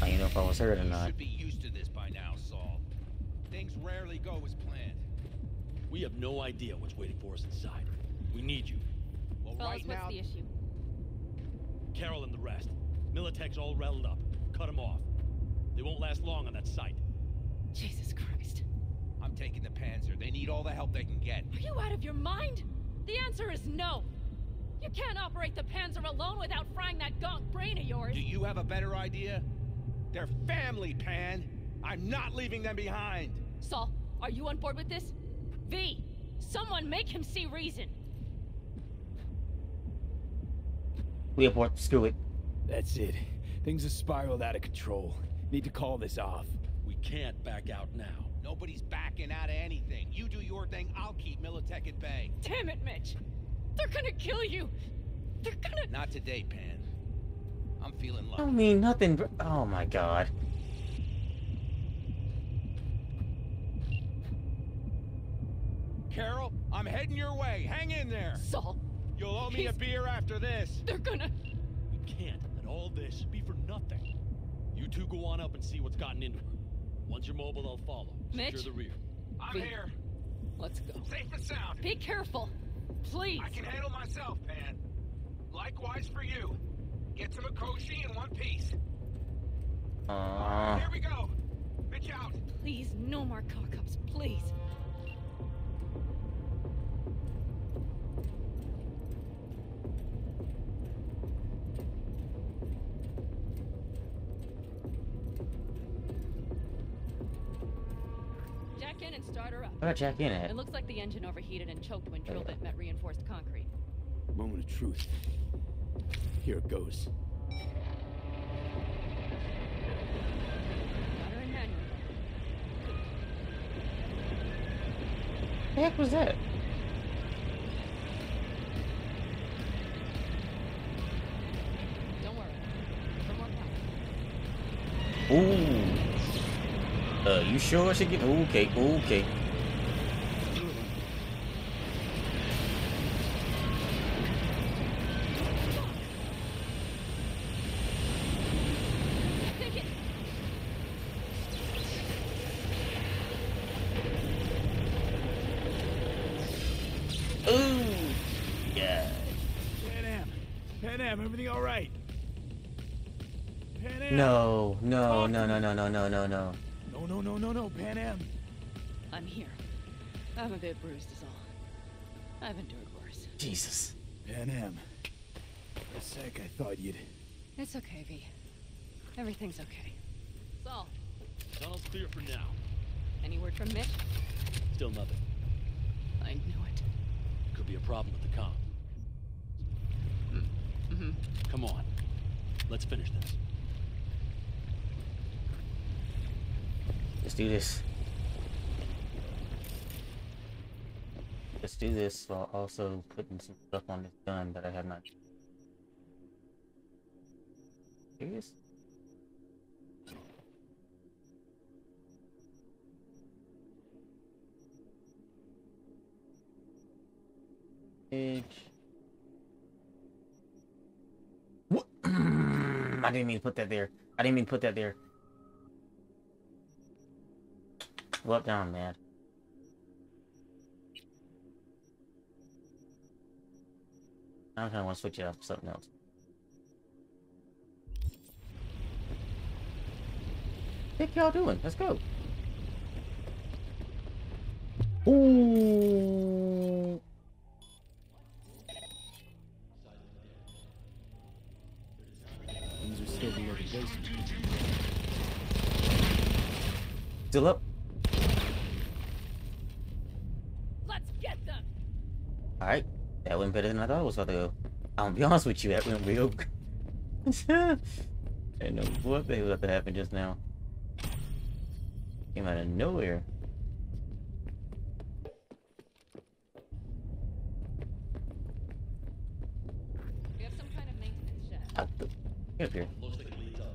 I don't know if I was hurt or not. should be used to this by now, Saul. Things rarely go as planned. We have no idea what's waiting for us inside. We need you. Well, Fellas, right what's now, the issue? Carol and the rest. Militech's all rattled up. Cut them off. They won't last long on that site. Jesus Christ. I'm taking the Panzer. They need all the help they can get. Are you out of your mind? The answer is no. You can't operate the Panzer alone without frying that gonk brain of yours. Do you have a better idea? They're family, Pan. I'm not leaving them behind. Saul, are you on board with this? V, someone make him see reason. We abort. Screw it. That's it. Things have spiraled out of control. Need to call this off. We can't back out now. Nobody's backing out of anything. You do your thing, I'll keep Militech at bay. Damn it, Mitch. They're gonna kill you. They're gonna. Not today, Pan. I'm feeling I lucky. don't mean nothing. Oh my god. Carol, I'm heading your way. Hang in there. Saul. You'll owe me a beer after this. They're gonna. We can't let all this be for nothing. You two go on up and see what's gotten into her. Once you're mobile, they'll follow. Secure Mitch? the rear. I'm V. here. Let's go. Safe and sound. Be careful. Please. I can handle myself, Pan. Likewise for you. Get to Mikoshi in one piece. Aww. Here we go. Mitch out. Please, no more cock-ups, please. Jack in and start her up. Where'd I jack in at? It looks like the engine overheated and choked when drill bit met reinforced concrete. Moment of truth. Here it goes. Got her in manual. The heck was that? Don't worry. For more power. Ooh. Uh, you sure I should get? Okay, okay. No, no, no, no, no, no, no, no. No, no, no, no, no, Panam. I'm here. I'm a bit bruised is all. I've endured worse. Jesus. Panam. For a sec, I thought you'd... It's okay, V. Everything's okay. Saul. Tunnel's clear for now. Any word from Mitch? Still nothing. I knew it. Could be a problem with the comp. Mm -hmm. Come on. Let's finish this. Let's do this. Let's do this while also putting some stuff on this gun that I have not. Serious? What? <clears throat> I didn't mean to put that there. I didn't mean to put that there. Well done, man. I kind of want to switch it up to something else. What y'all doing? Let's go. Ooh. Things are still below the basement. Still up? Let's get them. Alright. That went better than I thought it was gonna go. I'll be <laughs> honest with you, that went real good. <laughs> I know what the hell that happened just now. Came out of nowhere. We have some kind of maintenance shed. Get up here. Looks like it leads up.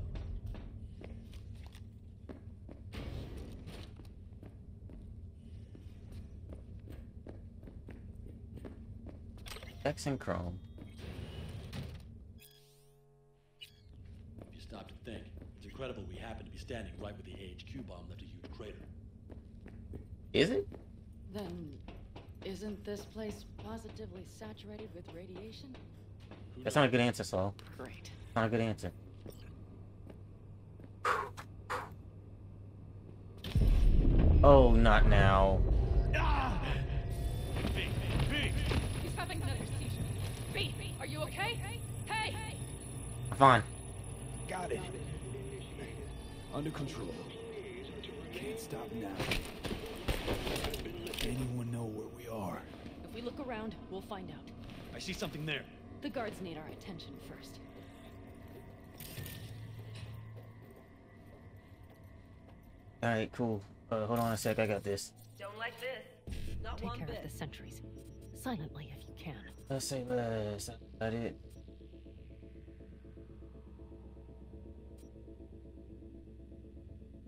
X and Chrome. If you stop to think, it's incredible we happen to be standing right where the AHQ bomb left a huge crater. Is it? Then, isn't this place positively saturated with radiation? That's not a good answer, Saul. Great. Not a good answer. Oh, not now. He's having another seizure. V, are you okay? Hey! I'm fine. Got it. Under control. Can't stop now. Anyone know where we are? If we look around, we'll find out. I see something there. The guards need our attention first. Alright, cool. Uh, hold on a sec, I got this. Don't like this. Not Take one care bit. of the sentries. Silently, if you can. Let's say less. Got it.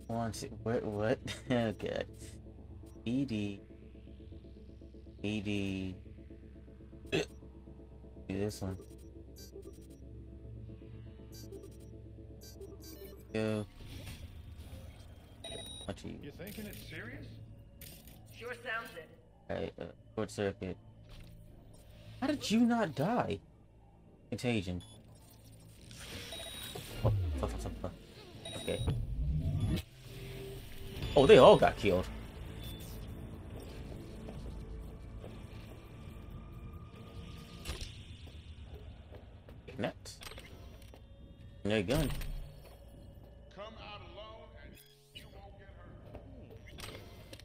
One, two, what, what? <laughs> okay. BD. BD. Do this one. Go. What you? You thinking it's serious? Sure sounds it. Alright, uh, short circuit. How did you not die? Contagion. Oh, fuck, fuck, fuck, fuck. Okay. Oh, they all got killed. Nuts. No gun.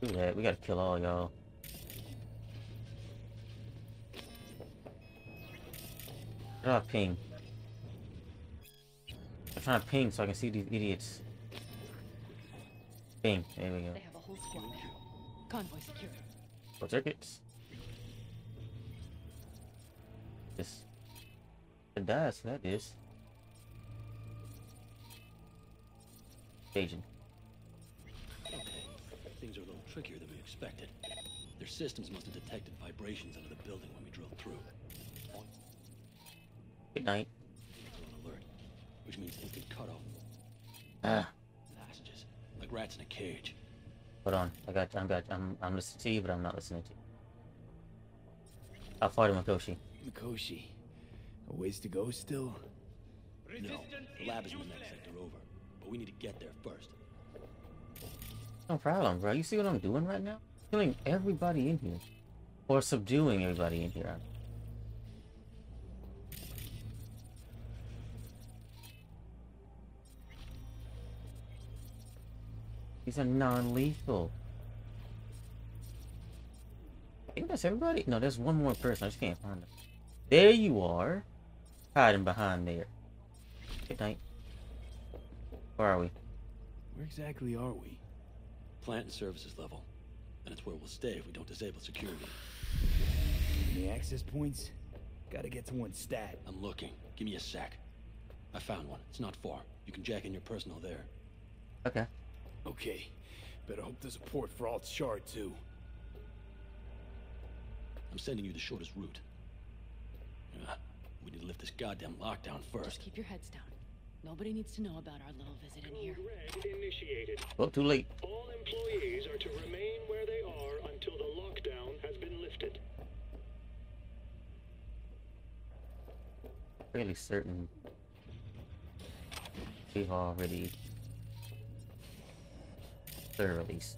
Do that. We gotta kill all y'all. How do I ping? I'm trying to ping so I can see these idiots. Ping. There we go. They have a whole squad there. Convoy secured. Four circuits. This. It does. That is. Agent. Okay, things are a little trickier than we expected. Their systems must have detected vibrations under the building when we drilled through. Good night. Alert, which means instant cutoff. Ah. Passages, like rats in a cage. Hold on. I got. I got. I'm. I'm listening to you, but I'm not listening to you. How far to Makoshi? Mikoshi. A ways to go still? No, the lab is in the next sector over, but we need to get there first. No problem, bro. You see what I'm doing right now? Killing everybody in here. Or subduing everybody in here. These are non-lethal. I think that's everybody. No, there's one more person. I just can't find them. There you are. Hiding behind there. Good night. Where are we? Where exactly are we? Plant and services level. And it's where we'll stay if we don't disable security. Any access points? Gotta get to one stat. I'm looking. Give me a sec. I found one. It's not far. You can jack in your personal there. Okay. Okay. Better hope there's a port for Alt Shard too. I'm sending you the shortest route. Uh, we need to lift this goddamn lockdown first. Just keep your heads down. Nobody needs to know about our little visit in here. Red Initiated. Well, too late. All employees are to remain where they are until the lockdown has been lifted. Fairly certain we've already release.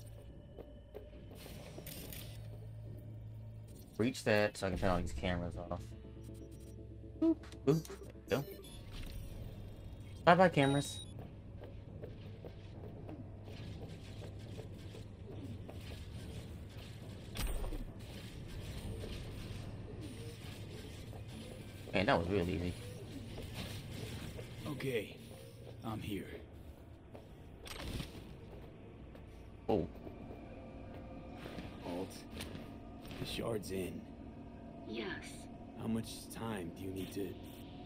Reach that so I can turn all these cameras off. Boop, boop. Go. Bye bye, cameras. Man, that was real easy. Okay, I'm here. Oh. Alt, the shard's in. Yes, How much time do you need to...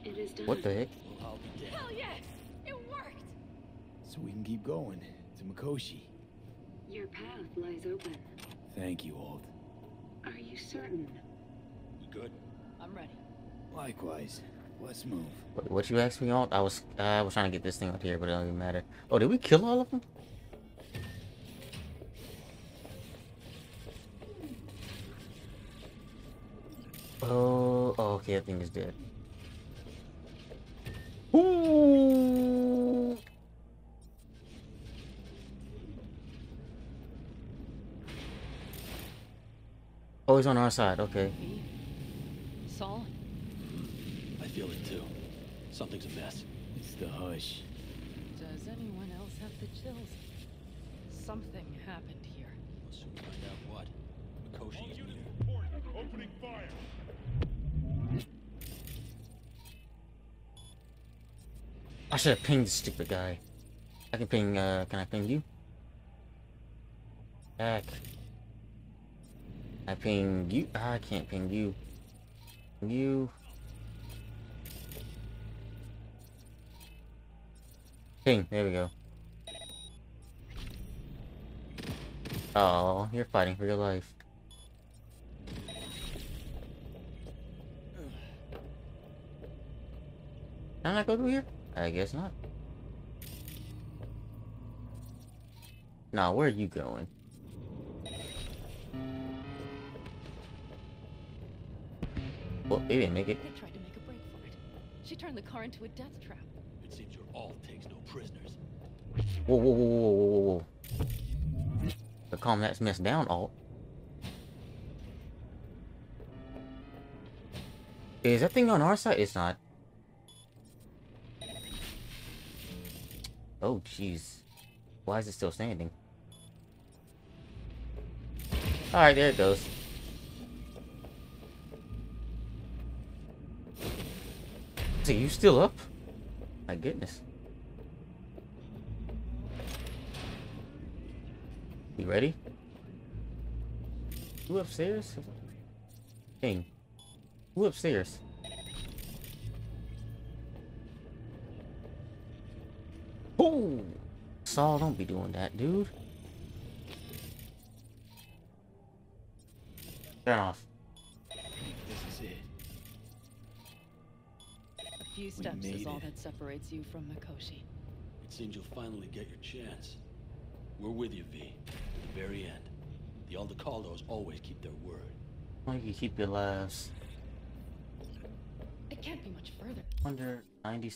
it is done. What the heck? Well, I'll be dead. Hell yes! It worked! So we can keep going to Mikoshi. Your path lies open. Thank you, Alt. Are you certain? You Good. I'm ready. Likewise. Let's move. What, what you asked me Alt? I was uh, I was trying to get this thing up here, but it don't even matter. Oh, did we kill all of them? Oh, oh okay, that thing is dead. Ooh. Oh, he's on our side. Okay. Saul? I feel it too. Something's amiss. It's the hush. Does anyone else have the chills? Something happened here. We'll soon find out what. Mikoshi is near. Opening fire. I should have pinged the stupid guy. I can ping, uh, can I ping you? Back. I ping you. Ah, I can't ping you. You. Ping, there we go. Oh, you're fighting for your life. Can I go through here? I guess not. Nah, where are you going? Well, they didn't make it. They tried to make a break for it. She turned the car into a death trap. It seems your alt takes no prisoners. Whoa, whoa, whoa, whoa, whoa, whoa, whoa. To calm that mess down, Alt. Is that thing on our side? It's not. Oh, jeez. Why is it still standing? Alright, there it goes. So you still up? My goodness. You ready? Who upstairs? King. Who upstairs? Oh! Saul, don't be doing that, dude. Turn off. This is it. A few steps made is all it. that separates you from Mikoshi. It seems you'll finally get your chance. We're with you, V. To the very end. The Aldecaldos always keep their word. Why you keep your lives? It can't be much further. Under 90.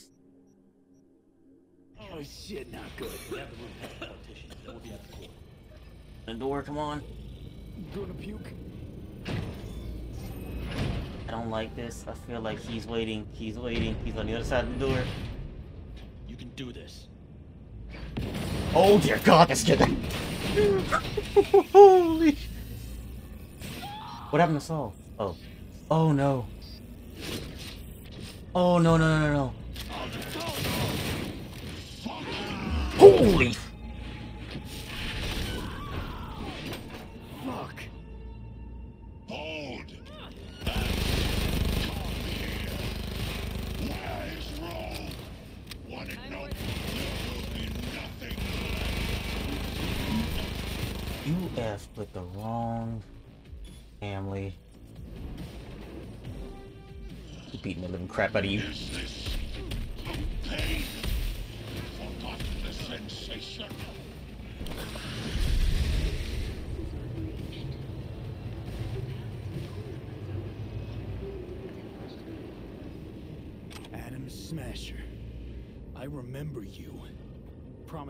Oh shit, not good. We have the room past the partition, then we'll be at the court. The door, come on. Gonna puke. I don't like this. I feel like he's waiting. He's waiting. He's on the other side of the door. You can do this. Oh dear God, that's <laughs> good. Holy. What happened to Saul? Oh. Oh no. Oh no no no no no. Holy. Fuck. Hold! Wise roll! Wanna know? There will be nothing You effed with the wrong family. You beating the living crap out of you.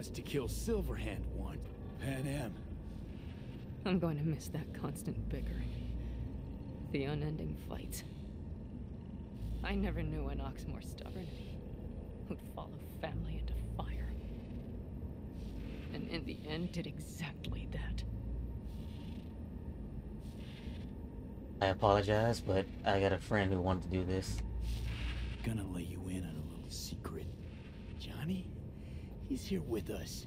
Promised to kill Silverhand one. Panam. I'm going to miss that constant bickering. The unending fights. I never knew an ox more stubborn who'd follow family into fire. And in the end did exactly that. I apologize, but I got a friend who wanted to do this. gonna let you in on a little secret. Johnny, he's here with us.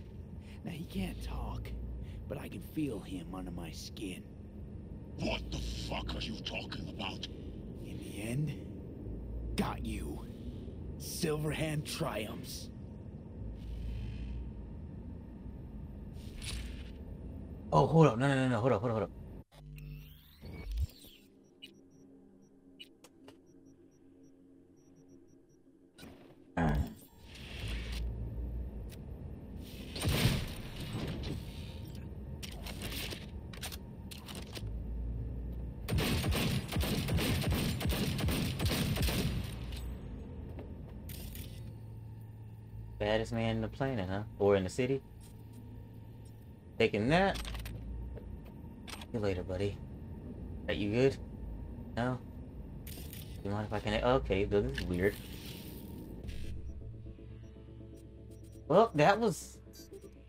Now, he can't talk, but I can feel him under my skin. What the fuck are you talking about? In the end, got you. Silverhand triumphs. Oh, hold up. No, no, no, no. Hold up, hold up, hold up. Baddest man in the planet, huh? Or in the city? Taking that. See you later, buddy. Are you good? No? You mind if I can... Okay, this is weird. Well, that was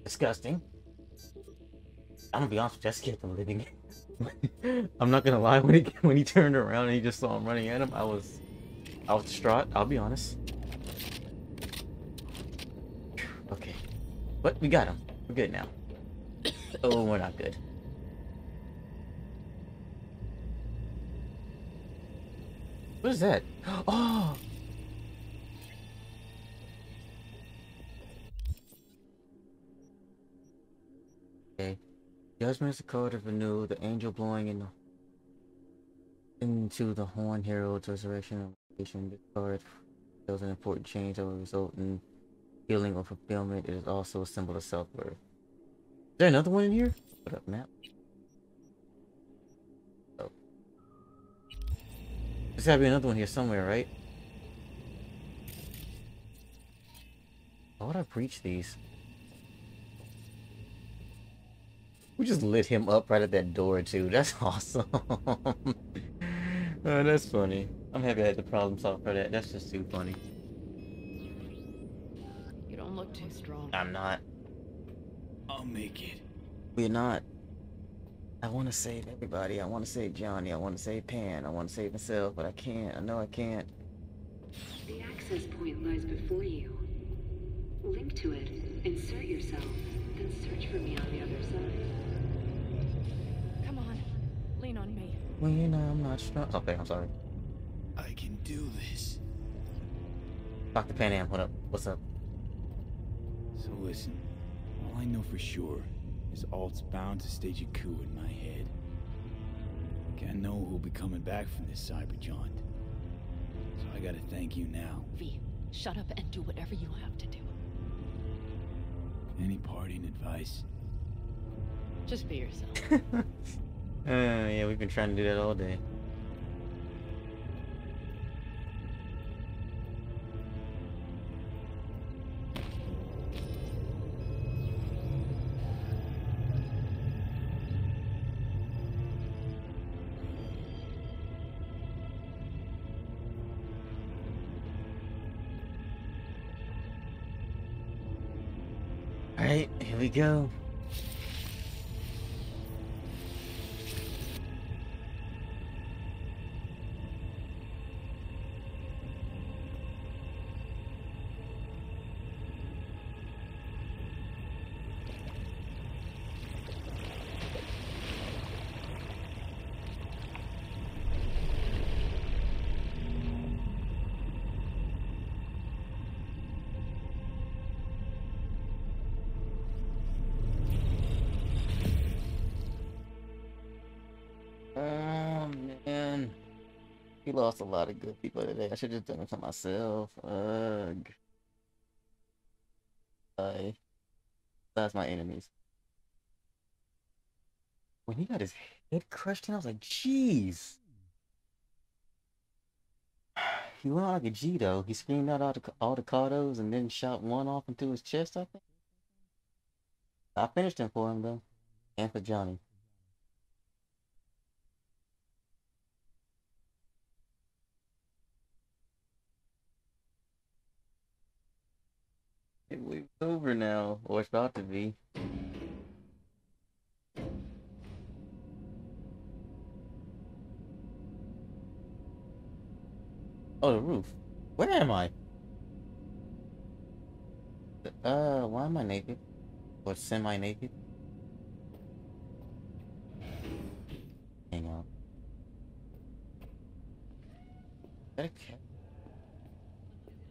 disgusting. I'm gonna be honest I scared the living. <laughs> I'm not gonna lie, when he <laughs> when he turned around and he just saw him running at him, I was I was distraught, I'll be honest. Okay. But we got him. We're good now. oh, we're not good. What is that? <gasps> Oh! Okay. Judgment is the code of anew, the angel blowing in the, into the horn heralds resurrection and revelation. This card shows an important change that will result in healing of fulfillment. It is also a symbol of self-worth. Is there another one in here? What up, map? Oh. There's gotta be another one here somewhere, right? Why would I breach these? We just lit him up right at that door too. That's <laughs> awesome. oh, that's funny. I'm happy I had the problem solved for that. That's just too funny. You don't look too strong. I'm not. I'll make it. We're not. I want to save everybody. I want to save Johnny. I want to save Pan. I want to save myself, but I can't. I know I can't. The access point lies before you. Link to it, insert yourself, then search for me on the other side. Come on. Lean on me. Well, you know, I'm not strong. Oh, okay, I'm sorry. I can do this. Dr. Panam, what up? What's up? So listen, all I know for sure is Alt's bound to stage a coup in my head. Can't know who'll be coming back from this cyber jaunt. So I gotta thank you now. V, shut up and do whatever you have to do. Any parting advice? Just be yourself. <laughs> uh, yeah, we've been trying to do that all day. Go. Lost a lot of good people today. I should have done it to myself. Ugh. I that's my enemies. When he got his head crushed in, I was like, jeez. He went out like a G though. He screamed out all the all the cardos and then shot one off into his chest, I think. I finished him for him though. And for Johnny. It's over now, or it's about to be. Oh, the roof. Where am I? Uh, why am I naked? Or semi-naked? Hang on. Cat?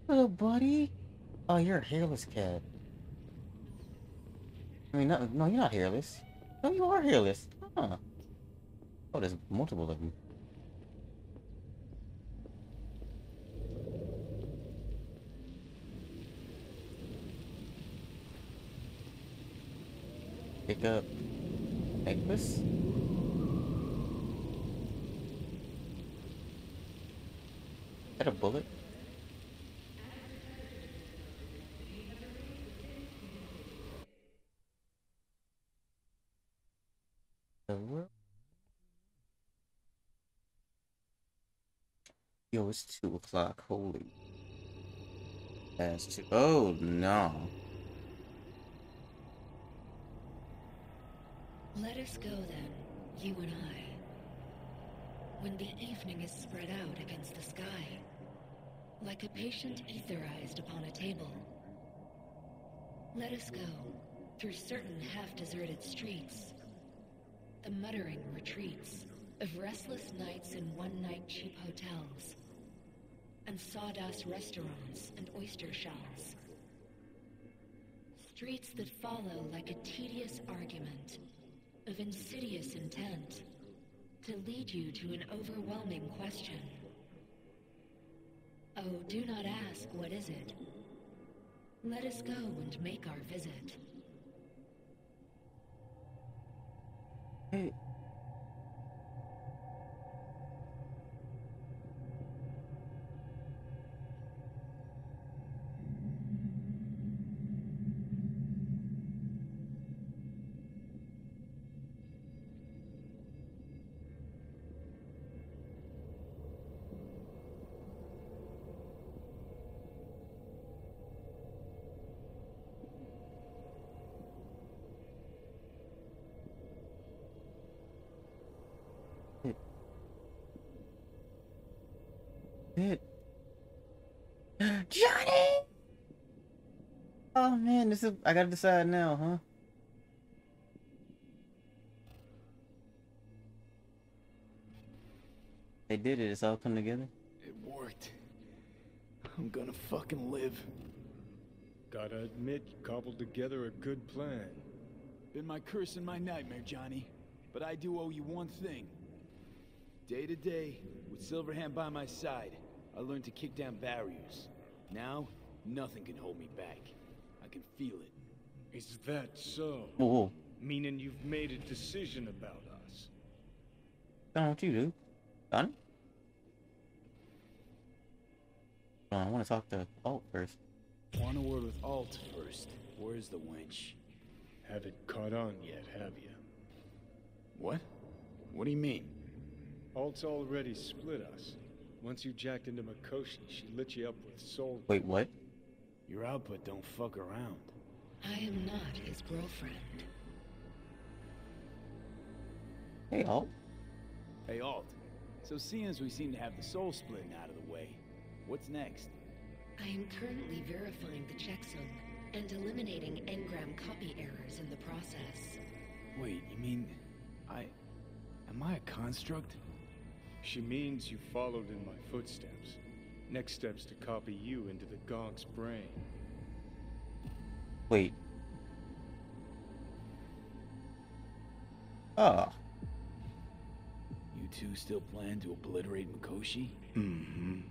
Hello, buddy. Oh, you're a hairless cat. I mean, no, no, you're not hairless. No, you are hairless. Huh. Oh, there's multiple of you. Pick up necklace. Is that a bullet? Yo, it's two o'clock. Holy. That's two. Oh no. Let us go then, you and I. When the evening is spread out against the sky, like a patient etherized upon a table. Let us go through certain half-deserted streets, the muttering retreats of restless nights in one-night cheap hotels, and sawdust restaurants and oyster shells. Streets that follow like a tedious argument of insidious intent to lead you to an overwhelming question. Oh, do not ask, what is it? Let us go and make our visit. Hey. This is. I gotta decide now, huh? They did it. It's all come together. It worked. I'm gonna fucking live. Gotta admit, you cobbled together a good plan. Been my curse and my nightmare, Johnny. But I do owe you one thing. Day to day, with Silverhand by my side, I learned to kick down barriers. Now, nothing can hold me back. I can feel it. Is that so? Whoa. Meaning you've made a decision about us? Don't you do? Done? Hold I want to talk to Alt first. Want a word with Alt first. Where's the wench? Haven't caught on yet, have you? What? What do you mean? Alt's already split us. Once you jacked into Mikoshi, she lit you up with soul. Wait, what? Your output don't fuck around. I am not his girlfriend. Hey, Alt. Hey, Alt. So seeing as we seem to have the soul splitting out of the way, what's next? I am currently verifying the checksum and eliminating engram copy errors in the process. Wait, you mean... I... Am I a construct? She means you followed in my footsteps. Next step's to copy you into the Gonk's brain. Wait. Ah. You two still plan to obliterate Mikoshi? Mm-hmm.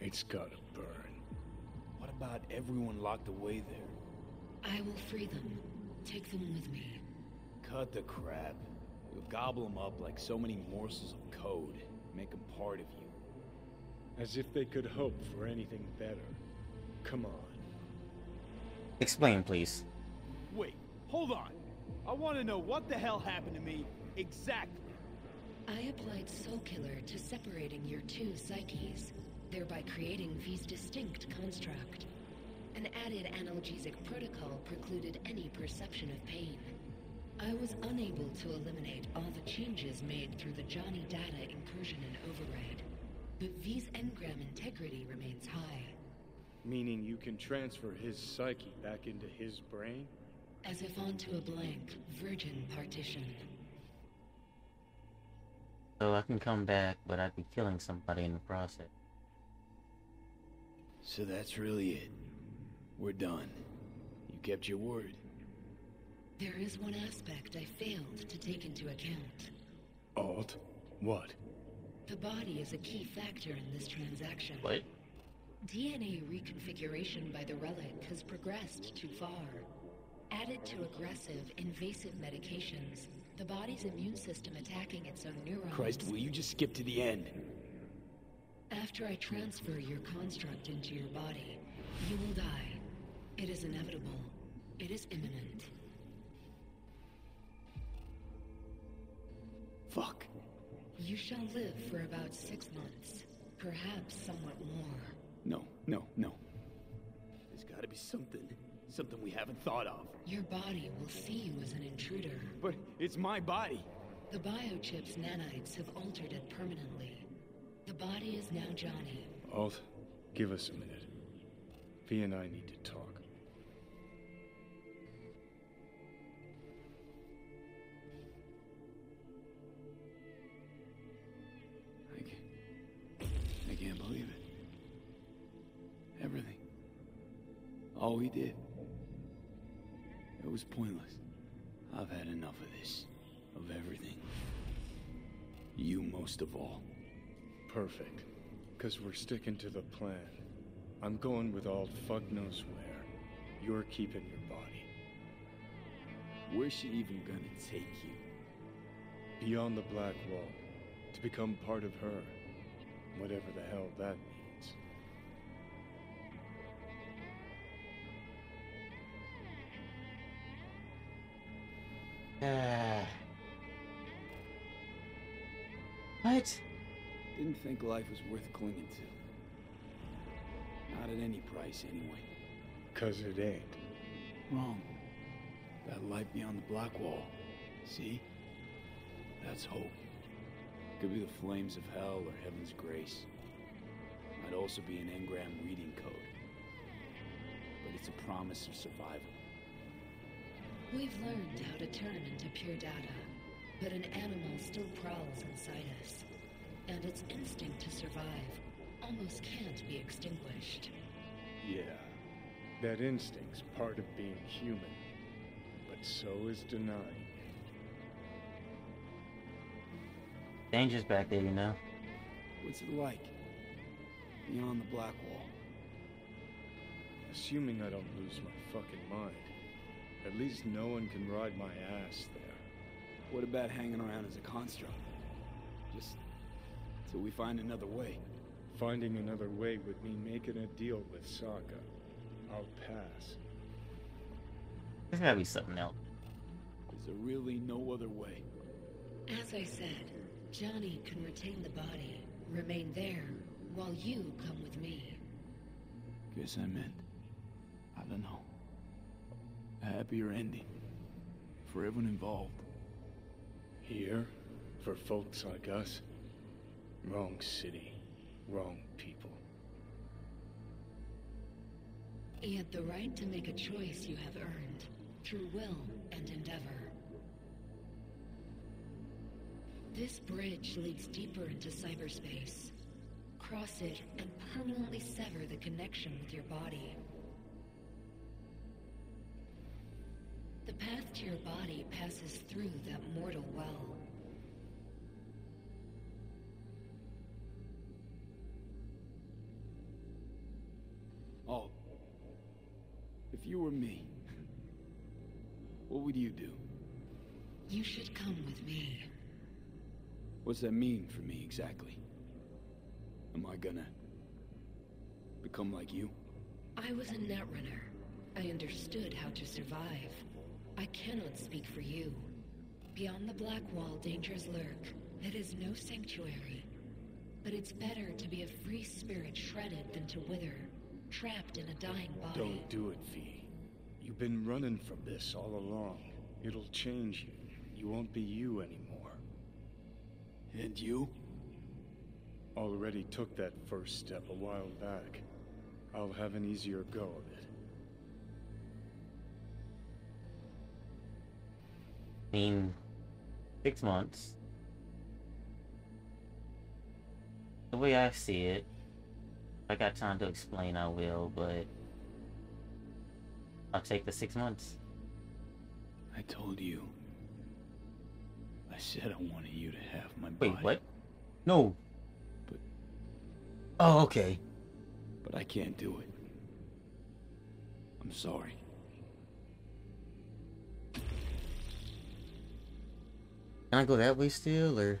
It's gotta burn. What about everyone locked away there? I will free them. Take them with me. Cut the crap. You'll gobble them up like so many morsels of code. Make them part of you. As if they could hope for anything better. Come on. Explain, please. Wait, hold on. I want to know what the hell happened to me exactly. I applied Soulkiller to separating your two psyches, thereby creating V's distinct construct. An added analgesic protocol precluded any perception of pain. I was unable to eliminate all the changes made through the Johnny data incursion and override. But V's engram integrity remains high. Meaning you can transfer his psyche back into his brain? As if onto a blank, virgin partition. So I can come back, but I'd be killing somebody in the process. So that's really it. We're done. You kept your word. There is one aspect I failed to take into account. Alt? What? The body is a key factor in this transaction. What? DNA reconfiguration by the relic has progressed too far. Added to aggressive, invasive medications, the body's immune system attacking its own neurons. Christ, will you just skip to the end? After I transfer your construct into your body, you will die. It is inevitable. It is imminent. You shall live for about six months, perhaps somewhat more. No, no, no. There's gotta be something. Something we haven't thought of. Your body will see you as an intruder. But it's my body. The biochip's nanites have altered it permanently. The body is now Johnny. Alt, give us a minute. V and I need to talk. All he did. It was pointless. I've had enough of this. Of everything. You most of all. Perfect. Because we're sticking to the plan. I'm going with Alt fuck knows where. You're keeping your body. Where's she even gonna take you? Beyond the Black Wall. To become part of her. Whatever the hell that means. <sighs> what? Didn't think life was worth clinging to. Not at any price, anyway. Cause it ain't. Wrong. That light beyond the black wall. See? That's hope. Could be the flames of hell or heaven's grace. Might also be an engram reading code. But it's a promise of survival. We've learned how to turn into pure data, but an animal still prowls inside us. And its instinct to survive almost can't be extinguished. Yeah. That instinct's part of being human. But so is denying. Danger's back there, you know. What's it like? Beyond the black wall. Assuming I don't lose my fucking mind. At least no one can ride my ass there. What about hanging around as a construct? Just till we find another way. Finding another way would mean making a deal with Sokka. I'll pass. There's gotta be something else. Is there really no other way? As I said, Johnny can retain the body, remain there, while you come with me. Guess I meant. I don't know. A happier ending. For everyone involved. Here? For folks like us? Wrong city. Wrong people. You Yet the right to make a choice you have earned, through will and endeavor. This bridge leads deeper into cyberspace. Cross it and permanently sever the connection with your body. Path to your body passes through that mortal well. Oh. If you were me, what would you do? You should come with me. What's that mean for me exactly? Am I gonna become like you? I was a netrunner. I understood how to survive. I cannot speak for you. Beyond the Black Wall, dangers lurk. It is no sanctuary. But it's better to be a free spirit shredded than to wither, trapped in a dying body. Don't do it, V. You've been running from this all along. It'll change you. You won't be you anymore. And you? already took that first step a while back. I'll have an easier go of it. Mean, six months. The way I see it, if I got time to explain, I will, but I'll take the six months. I told you. I said I wanted you to have my Wait, body. what? No. But. Oh, okay. But I can't do it. I'm sorry. Can I go that way still, or?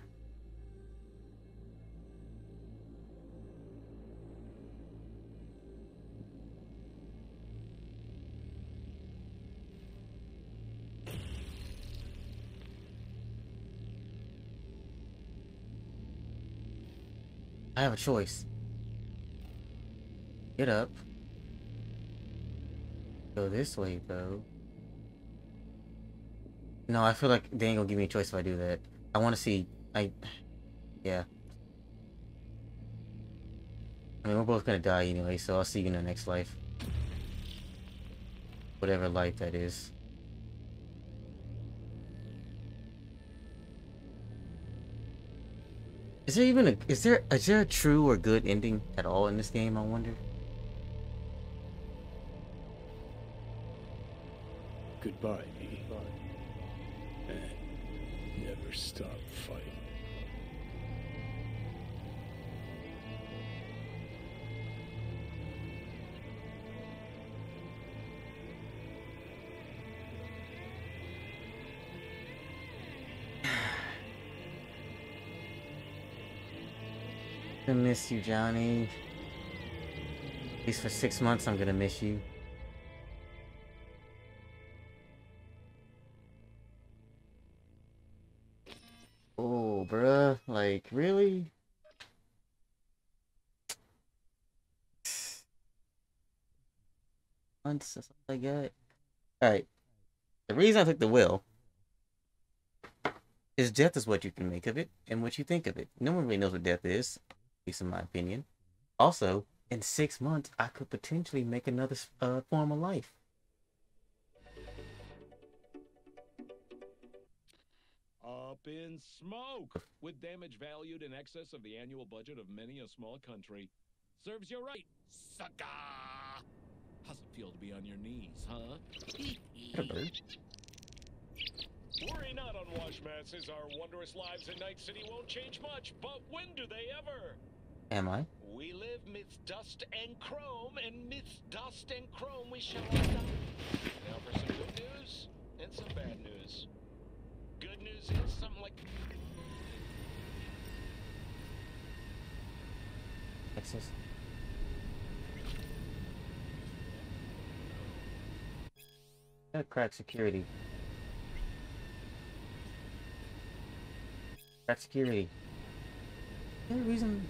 I have a choice. Get up. Go this way, though. No, I feel like they ain't gonna give me a choice if I do that. I want to see. I. Yeah. I mean, we're both gonna die anyway, so I'll see you in the next life. Whatever life that is. Is there even a is there is there a true or good ending at all in this game? I wonder. Goodbye, stop fighting. <sighs> I miss you, Johnny. At least for six months, I'm gonna miss you. Months, that's all I got. Alright. The reason I took the will is death is what you can make of it and what you think of it. No one really knows what death is, at least in my opinion. Also, in six months, I could potentially make another uh, form of life. Up in smoke! With damage valued in excess of the annual budget of many a small country. Serves you right, sucker! How's it feel to be on your knees, huh? Worry not, unwashed masses. Our wondrous lives in Night City won't change much, but when do they ever? Am I? We live midst dust and chrome, and midst dust and chrome we shall not die. Now for some good news and some bad news. Good news is something like Texas. Gotta crack security. Crack security. Is there a reason?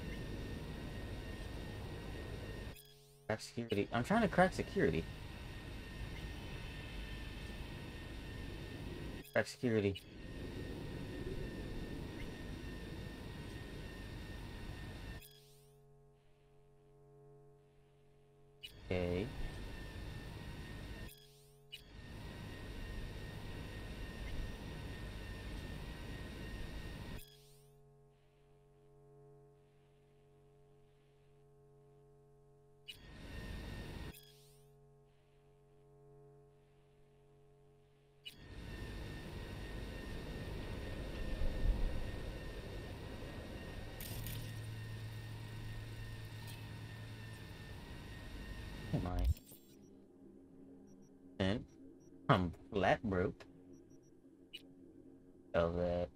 Crack security. I'm trying to crack security. Crack security. Okay. Am And I'm flat broke. Of that.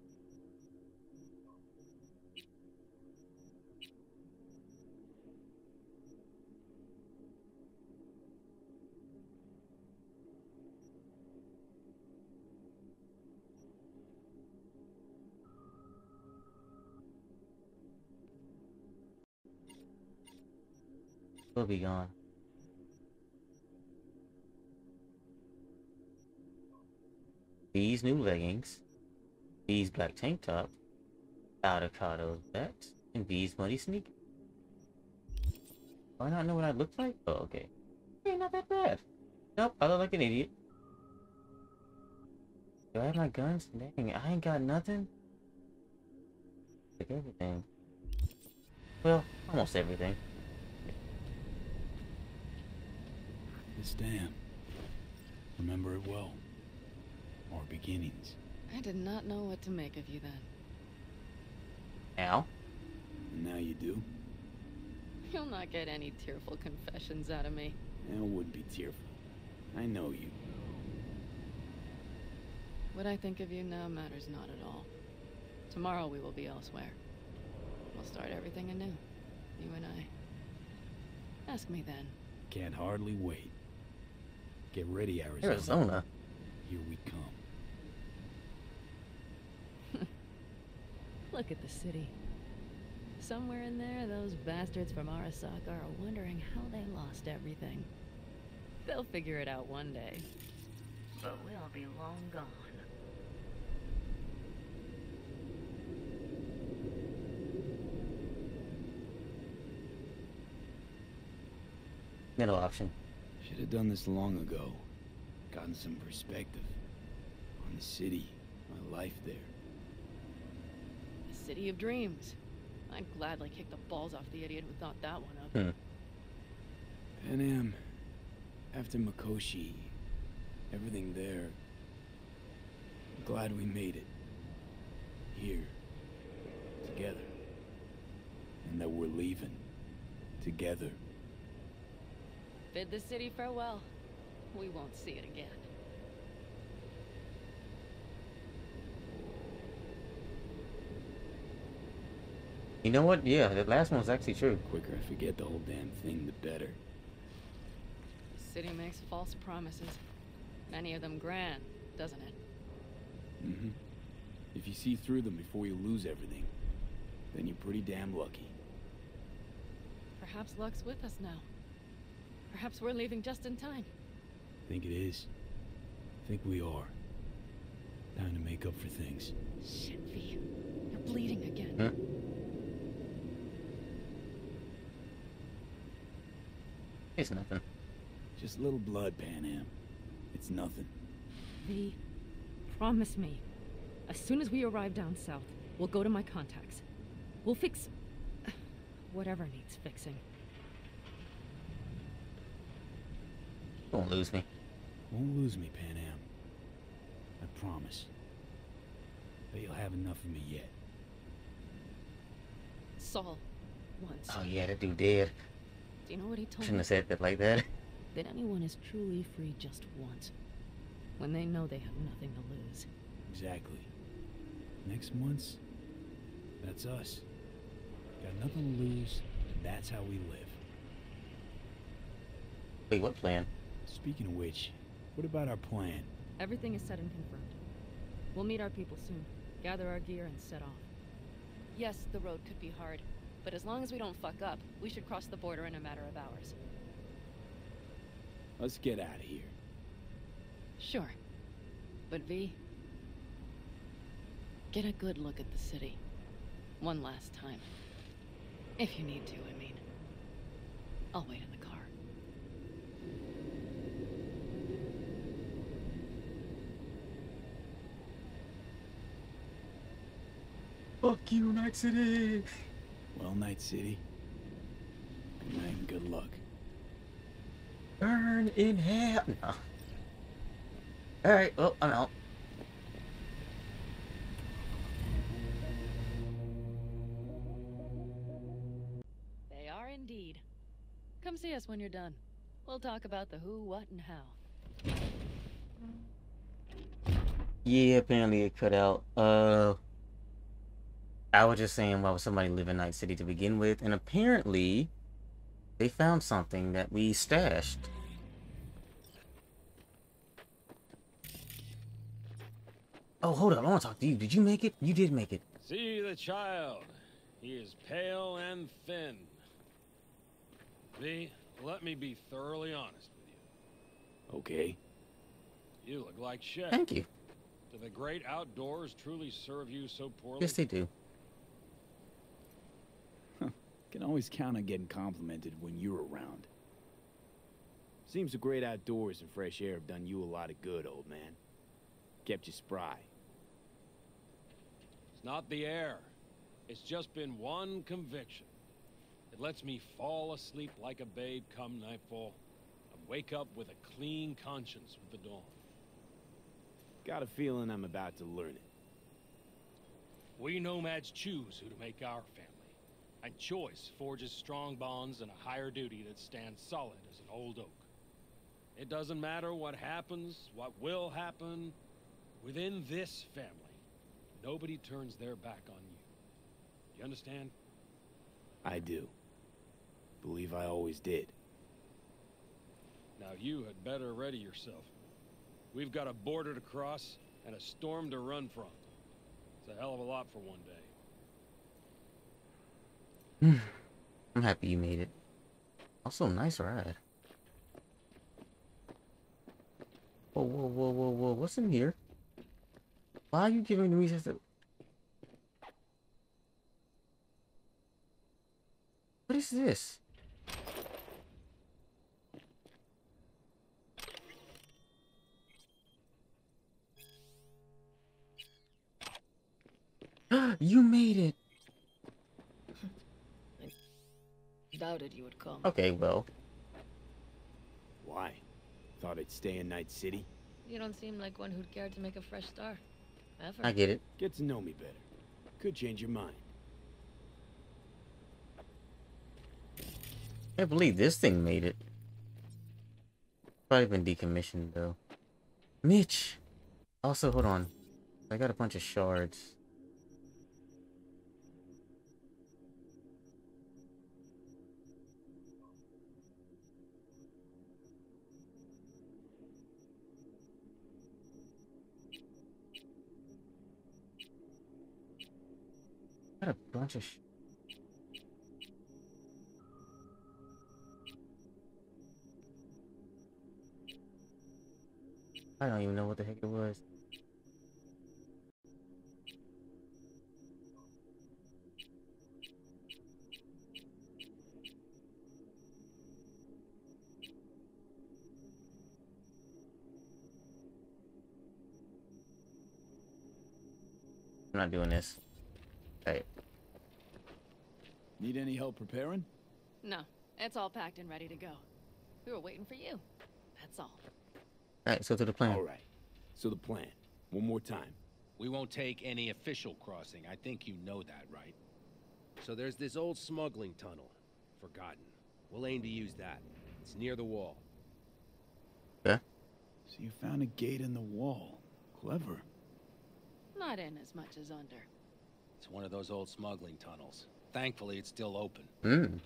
We'll be gone. These new leggings. These black tank top. Avocado that. And B's Muddy Sneak. Do I not know what I look like? Oh, okay. Hey, not that bad. Nope, I look like an idiot. Do I have my guns? Dang, I ain't got nothing. Like everything. Well, almost everything. This dam. Remember it well. Our beginnings. I did not know what to make of you then. Now? And now you do? You'll not get any tearful confessions out of me. It would be tearful. I know you. What I think of you now matters not at all. Tomorrow we will be elsewhere. We'll start everything anew. You and I. Ask me then. Can't hardly wait. Get ready, Arizona. Arizona? Here we come. Look at the city. Somewhere in there, those bastards from Arasaka are wondering how they lost everything. They'll figure it out one day. But we'll be long gone. Middle option. Should have done this long ago. Gotten some perspective on the city, my life there. The city of dreams. I'd gladly kick the balls off the idiot who thought that one up. Hmm. Panam, after Mikoshi, everything there. Glad we made it. Here. Together. And that we're leaving. Together. Bid the city farewell. We won't see it again. You know what? Yeah, the last one was actually true. Quicker I forget the whole damn thing, the better. The city makes false promises. Many of them grand, doesn't it? Mm-hmm. If you see through them before you lose everything, then you're pretty damn lucky. Perhaps luck's with us now. Perhaps we're leaving just in time. Think it is. Think we are. Time to make up for things. Shit, V. You're bleeding again. Huh? It's nothing. Just a little blood, Panam. It's nothing. V, promise me. As soon as we arrive down south, we'll go to my contacts. We'll fix... <sighs> whatever needs fixing. Won't lose me. Won't lose me, Panam. I promise. But you'll have enough of me yet. Saul, once. Oh yeah, that dude dead. Do you know what he told Shouldn't me? have said that like that. That anyone is truly free just once. When they know they have nothing to lose. Exactly. Next month's, that's us. Got nothing to lose, and that's how we live. Wait, what plan? Speaking of which, what about our plan? Everything is set and confirmed. We'll meet our people soon, gather our gear, and set off. Yes, the road could be hard, but as long as we don't fuck up, we should cross the border in a matter of hours. Let's get out of here. Sure. But V, get a good look at the city. One last time. If you need to, I mean. I'll wait in the car. Fuck you, Night City! Well, Night City. Good night and good luck. Burn in hell. No. Alright, well, I'm out. They are indeed. Come see us when you're done. We'll talk about the who, what, and how. Yeah, apparently it cut out. Uh, I was just saying why would somebody live in Night City to begin with, and apparently they found something that we stashed. Oh, hold up! I want to talk to you. Did you make it? You did make it. See the child. He is pale and thin. V, let me be thoroughly honest with you. Okay. you. You look like shit. Thank you. Do the great outdoors truly serve you so poorly? Yes, they do. Can always count on getting complimented when you're around. Seems the great outdoors and fresh air have done you a lot of good, old man. Kept you spry. It's not the air. It's just been one conviction. It lets me fall asleep like a babe come nightfall and wake up with a clean conscience with the dawn. Got a feeling I'm about to learn it. We nomads choose who to make our family. And choice forges strong bonds and a higher duty that stands solid as an old oak. It doesn't matter what happens, what will happen. Within this family, nobody turns their back on you. You understand? I do. Believe I always did. Now you had better ready yourself. We've got a border to cross and a storm to run from. It's a hell of a lot for one day. <sighs> I'm happy you made it. Also, nice ride. Whoa, whoa, whoa, whoa, whoa. What's in here? Why are you giving me such a... What is this? <gasps> you made it. Doubted you would come. Okay, well. Why? Thought I'd stay in Night City? You don't seem like one who'd care to make a fresh start. Ever. I get it. Get to know me better. Could change your mind. Can't believe this thing made it. Probably been decommissioned though. Mitch! Also, hold on. I got a bunch of shards. Got a bunch of I don't even know what the heck it was. I'm not doing this. Hey. Need any help preparing? No, it's all packed and ready to go. We were waiting for you. That's all. Alright, so to the plan. All right. So the plan. One more time. We won't take any official crossing. I think you know that, right? So there's this old smuggling tunnel. Forgotten. We'll aim to use that. It's near the wall. Yeah. So you found a gate in the wall. Clever. Not in as much as under. It's one of those old smuggling tunnels. Thankfully, it's still open. Hmm.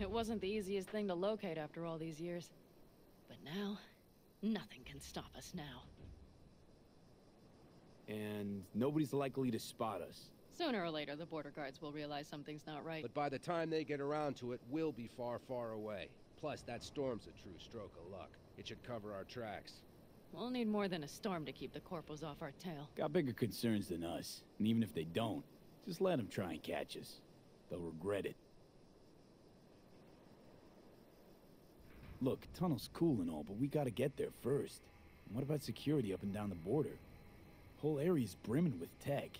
It wasn't the easiest thing to locate after all these years. But now, nothing can stop us now. And nobody's likely to spot us. Sooner or later, the border guards will realize something's not right. But by the time they get around to it, we'll be far, far away. Plus, that storm's a true stroke of luck. It should cover our tracks. We'll need more than a storm to keep the corporals off our tail. Got bigger concerns than us. And even if they don't, just let them try and catch us. They'll regret it. Look, tunnel's cool and all, but we gotta get there first. And what about security up and down the border? Whole area's brimming with tech.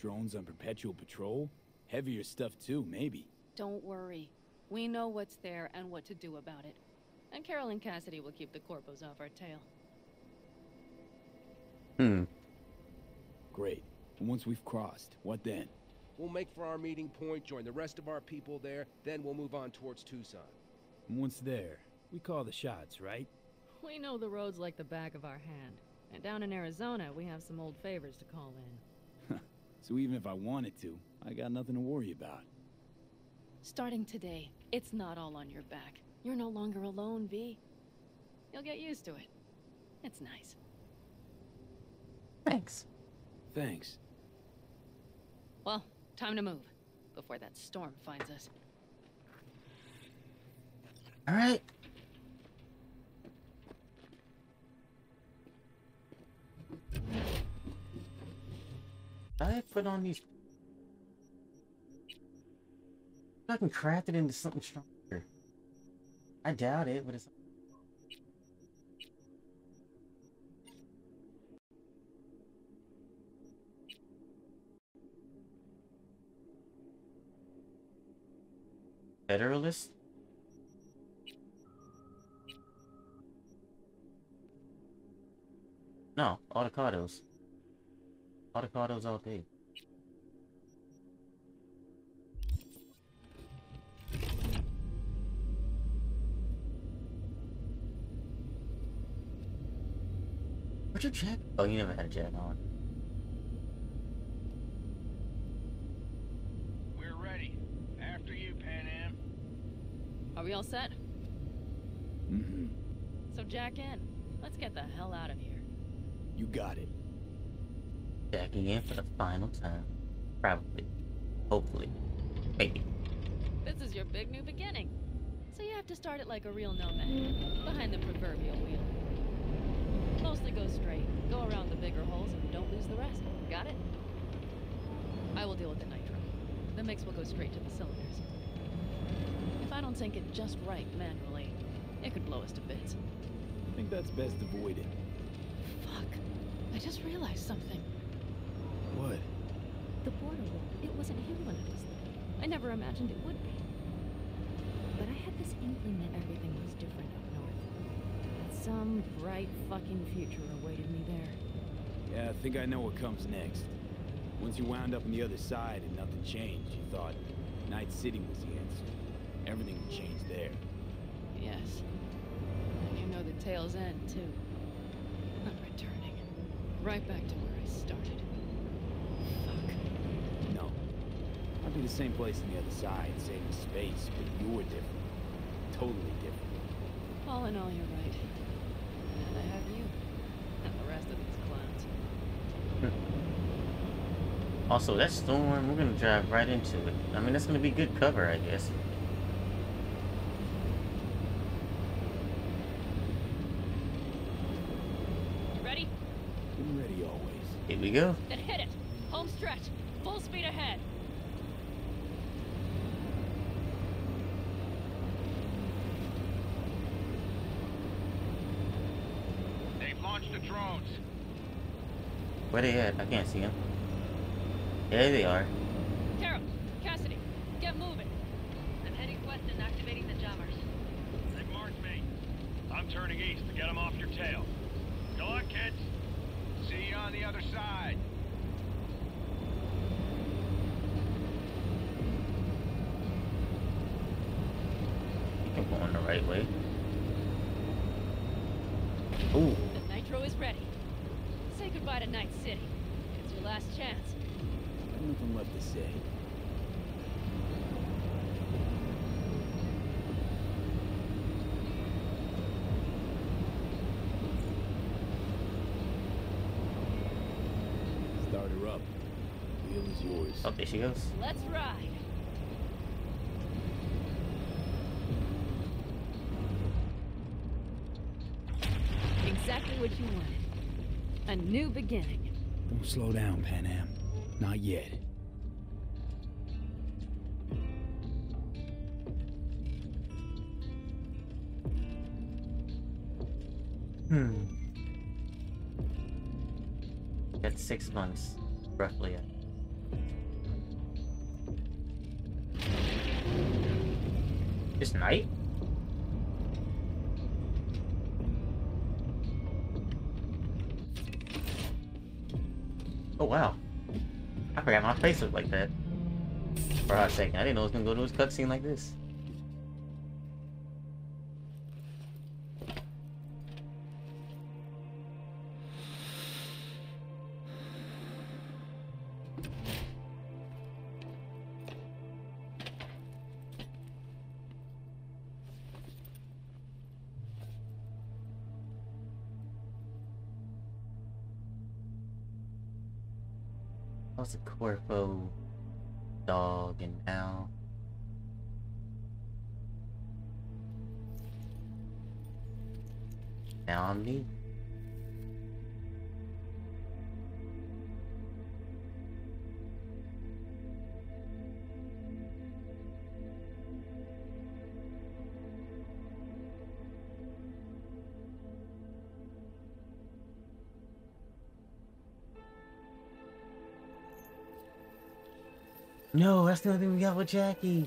Drones on perpetual patrol. Heavier stuff too, maybe. Don't worry. We know what's there and what to do about it. And Carolyn Cassidy will keep the corpos off our tail. Hmm. Great. And once we've crossed, what then? We'll make for our meeting point, join the rest of our people there, then we'll move on towards Tucson. And once there, we call the shots, right? We know the roads like the back of our hand. And down in Arizona, we have some old favors to call in. <laughs> So even if I wanted to, I got nothing to worry about. Starting today, it's not all on your back. You're no longer alone, V. You'll get used to it. It's nice. Thanks. Thanks. Time to move. Before that storm finds us. Alright. I put on these. I can craft it into something stronger. I doubt it, but it's. Federalist? No, avocados. Avocados all day. What's your jacket? Oh, you never had a jacket on. We're ready. After you, Panam. Are we all set? Mm-hmm. So jack in. Let's get the hell out of here. You got it. Jacking in for the final time. Probably. Hopefully. Maybe. This is your big new beginning. So you have to start it like a real nomad. Behind the proverbial wheel. Mostly go straight. Go around the bigger holes and don't lose the rest. Got it? I will deal with the nitro. The mix will go straight to the cylinders. I don't think it just right manually, it could blow us to bits. I think that's best avoided. Fuck. I just realized something. What? The portal, it wasn't here when I was there. I never imagined it would be. But I had this inkling that everything was different up north. That some bright fucking future awaited me there. Yeah, I think I know what comes next. Once you wound up on the other side and nothing changed, you thought Night City was the answer. Everything would change there. Yes. And you know the tale's end, too. I'm returning. Right back to where I started. No. I'd be the same place on the other side, same space, but you're different. Totally different. All in all, you're right. And I have you. And the rest of these clowns. <laughs> Also, that storm, we're gonna drive right into it. I mean, that's gonna be good cover, I guess. You ready? Been ready always. Here we go. Then hit it! Home stretch! Full speed ahead! They've launched the drones. Where they at? I can't see them. There they are. Tara, Cassidy, get moving. I'm heading west and activating the jammers. They've marked me. I'm turning east to get them off your tail. Good luck, kids. See you on the other side. I think I'm going the right way. Ooh. The nitro is ready. Say goodbye to Night City. It's your last chance. Got nothing left to say. Start her up. Wheel is yours. Oh, there she goes. Let's ride. Exactly what you wanted. A new beginning. Don't slow down, Panam. Not yet. Hmm. That's six months, roughly. Night? Oh wow. I forgot my face looked like that. For a second, I didn't know it was gonna go to his cutscene like this. What's a corpo dog and now? Now I'm me. No, that's the only thing we got with Jackie.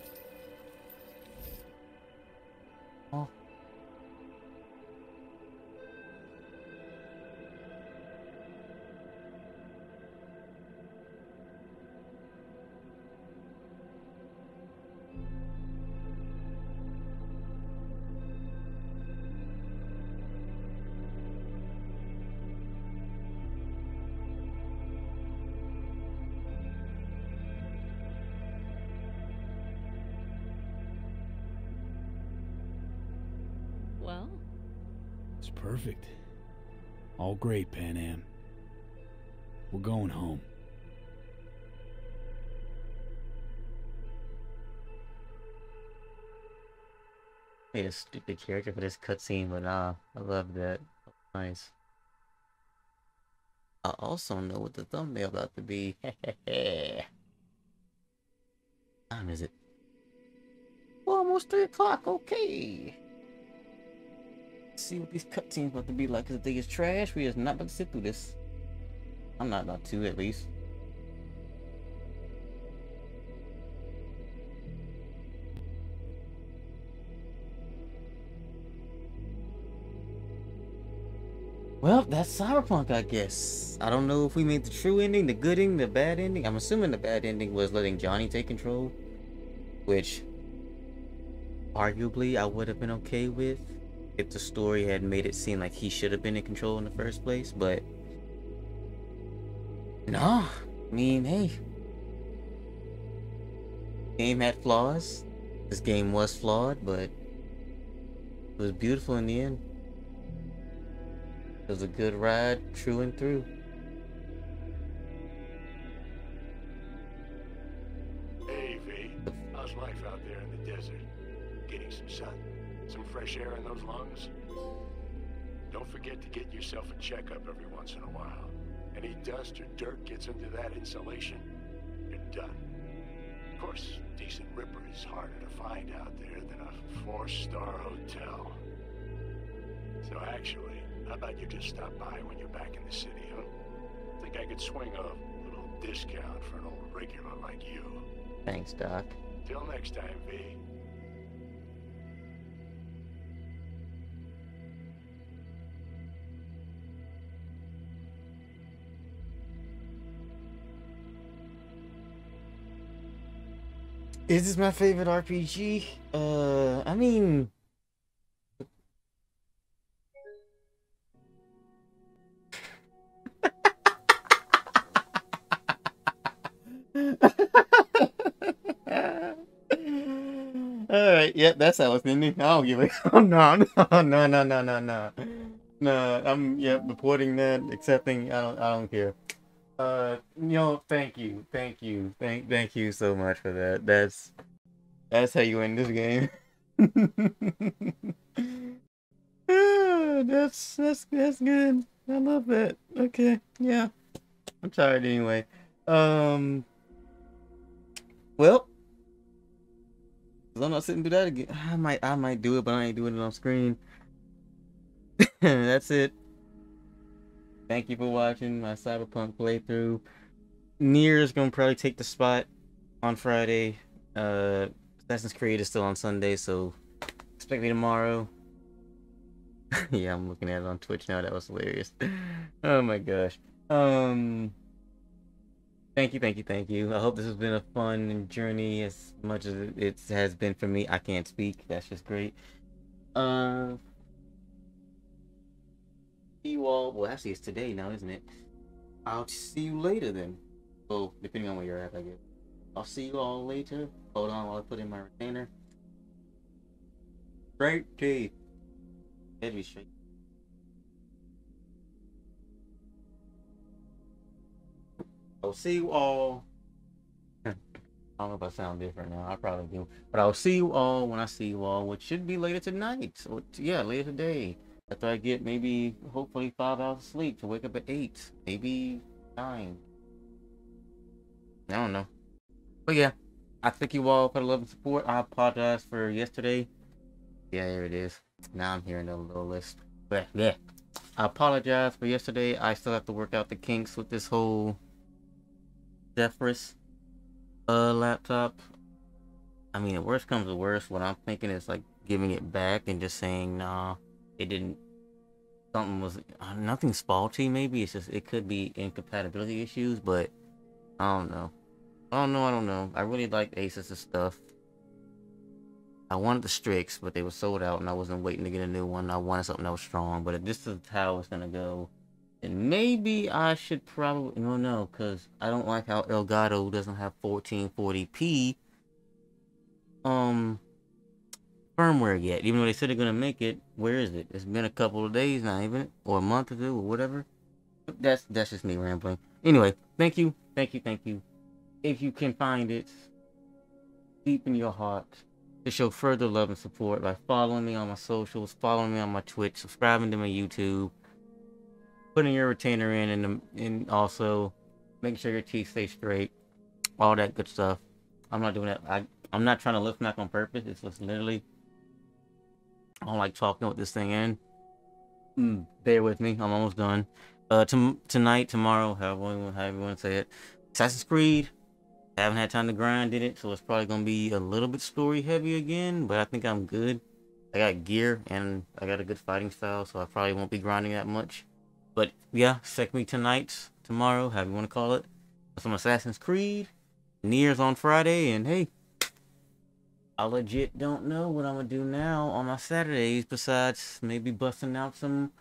Perfect. All great, Panam. We're going home. Made a stupid character for this cutscene, but nah, I love that. Nice. I also know what the thumbnail about to be. <laughs> time is it? Well, Almost three o'clock. Okay. See what these cutscenes about to be like. Cause the thing is trash. We is not about to sit through this. I'm not about to, at least. Well, that's Cyberpunk, I guess. I don't know if we made the true ending, the good ending, the bad ending. I'm assuming the bad ending was letting Johnny take control, which arguably I would have been okay with if the story had made it seem like he should have been in control in the first place, but no. I mean, hey. Game had flaws. This game was flawed, but it was beautiful in the end. It was a good ride, true and through. Checkup every once in a while. Any dust or dirt gets into that insulation, you're done. Of course, decent ripper is harder to find out there than a four-star hotel. So actually, how about you just stop by when you're back in the city, huh? Think I could swing a little discount for an old regular like you. Thanks, Doc. Till next time, V. Is this my favorite RPG? Uh, I mean... Alright, yep, that's Alex Nindy. I don't give a oh, <laughs> no, no, no, no, no, no, no. No, I'm yep, reporting that, accepting, I don't I don't care. Uh, you know, thank you, thank you, thank, thank you so much for that. That's, that's how you win this game. <laughs> That's that's that's good. I love that. Okay, yeah. I'm tired anyway. Um. Well, I'm not sitting through that again. I might I might do it, but I ain't doing it on screen. <laughs> That's it. Thank you for watching my Cyberpunk playthrough. NieR is gonna probably take the spot on Friday. Uh, Assassin's Creed is still on Sunday, so expect me tomorrow. <laughs> yeah, I'm looking at it on Twitch now. That was hilarious. <laughs> oh my gosh. Um. Thank you, thank you, thank you. I hope this has been a fun journey as much as it has been for me. I can't speak. That's just great. Uh, see you all. Well, actually, it's today now, isn't it? I'll see you later then. Well, depending on where you're at, I guess. I'll see you all later. Hold on while I put in my retainer. Straight teeth. Heavy straight. I'll see you all. <laughs> I don't know if I sound different now. I probably do. But I'll see you all when I see you all, which should be later tonight. Or yeah, later today. After I get maybe, hopefully, five hours of sleep to wake up at eight, maybe nine. I don't know. But yeah, I thank you all for the love and support. I apologize for yesterday. Yeah, here it is. Now I'm hearing the little list. But yeah, I apologize for yesterday. I still have to work out the kinks with this whole Zephyrus uh laptop. I mean, the worst comes to worst. What I'm thinking is like giving it back and just saying, nah, it didn't. Something was uh, nothing's faulty. Maybe it's just it could be incompatibility issues, but I don't know. I don't know. I don't know. I really like Asus's stuff. I wanted the Strix, but they were sold out, and I wasn't waiting to get a new one. I wanted something that was strong, but if this is how it's gonna go, then maybe I should probably no, no, because I don't like how Elgato doesn't have 1440p um firmware yet. Even though they said they're gonna make it, where is it? It's been a couple of days now, even or a month or two or whatever. That's that's just me rambling. Anyway, thank you, thank you, thank you. If you can find it deep in your heart to show further love and support by following me on my socials, following me on my Twitch, subscribing to my YouTube, putting your retainer in, and and also making sure your teeth stay straight, all that good stuff. I'm not doing that. I I'm not trying to lip smack on purpose. It's just literally I don't like talking with this thing in. Mm, bear with me. I'm almost done. Uh, to, tonight, tomorrow, however, however you want to say it. Assassin's Creed. I haven't had time to grind in it, so it's probably gonna be a little bit story heavy again. But I think I'm good. I got gear and I got a good fighting style, so I probably won't be grinding that much. But yeah, check me tonight, tomorrow, however you want to call it. Some Assassin's Creed. NieR's on Friday, and hey, I legit don't know what I'm gonna do now on my Saturdays besides maybe busting out some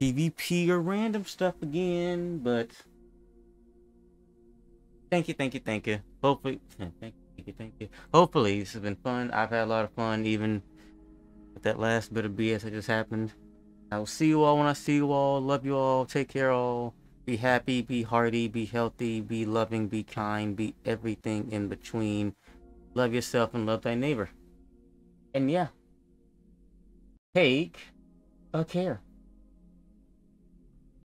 PvP or random stuff again. But thank you, thank you, thank you. Hopefully, <laughs> thank you, thank you. Hopefully, this has been fun. I've had a lot of fun, even with that last bit of BS that just happened. I will see you all when I see you all. Love you all. Take care, all. Be happy, be hearty, be healthy, be loving, be kind, be everything in between. Love yourself and love thy neighbor. And yeah, take a care.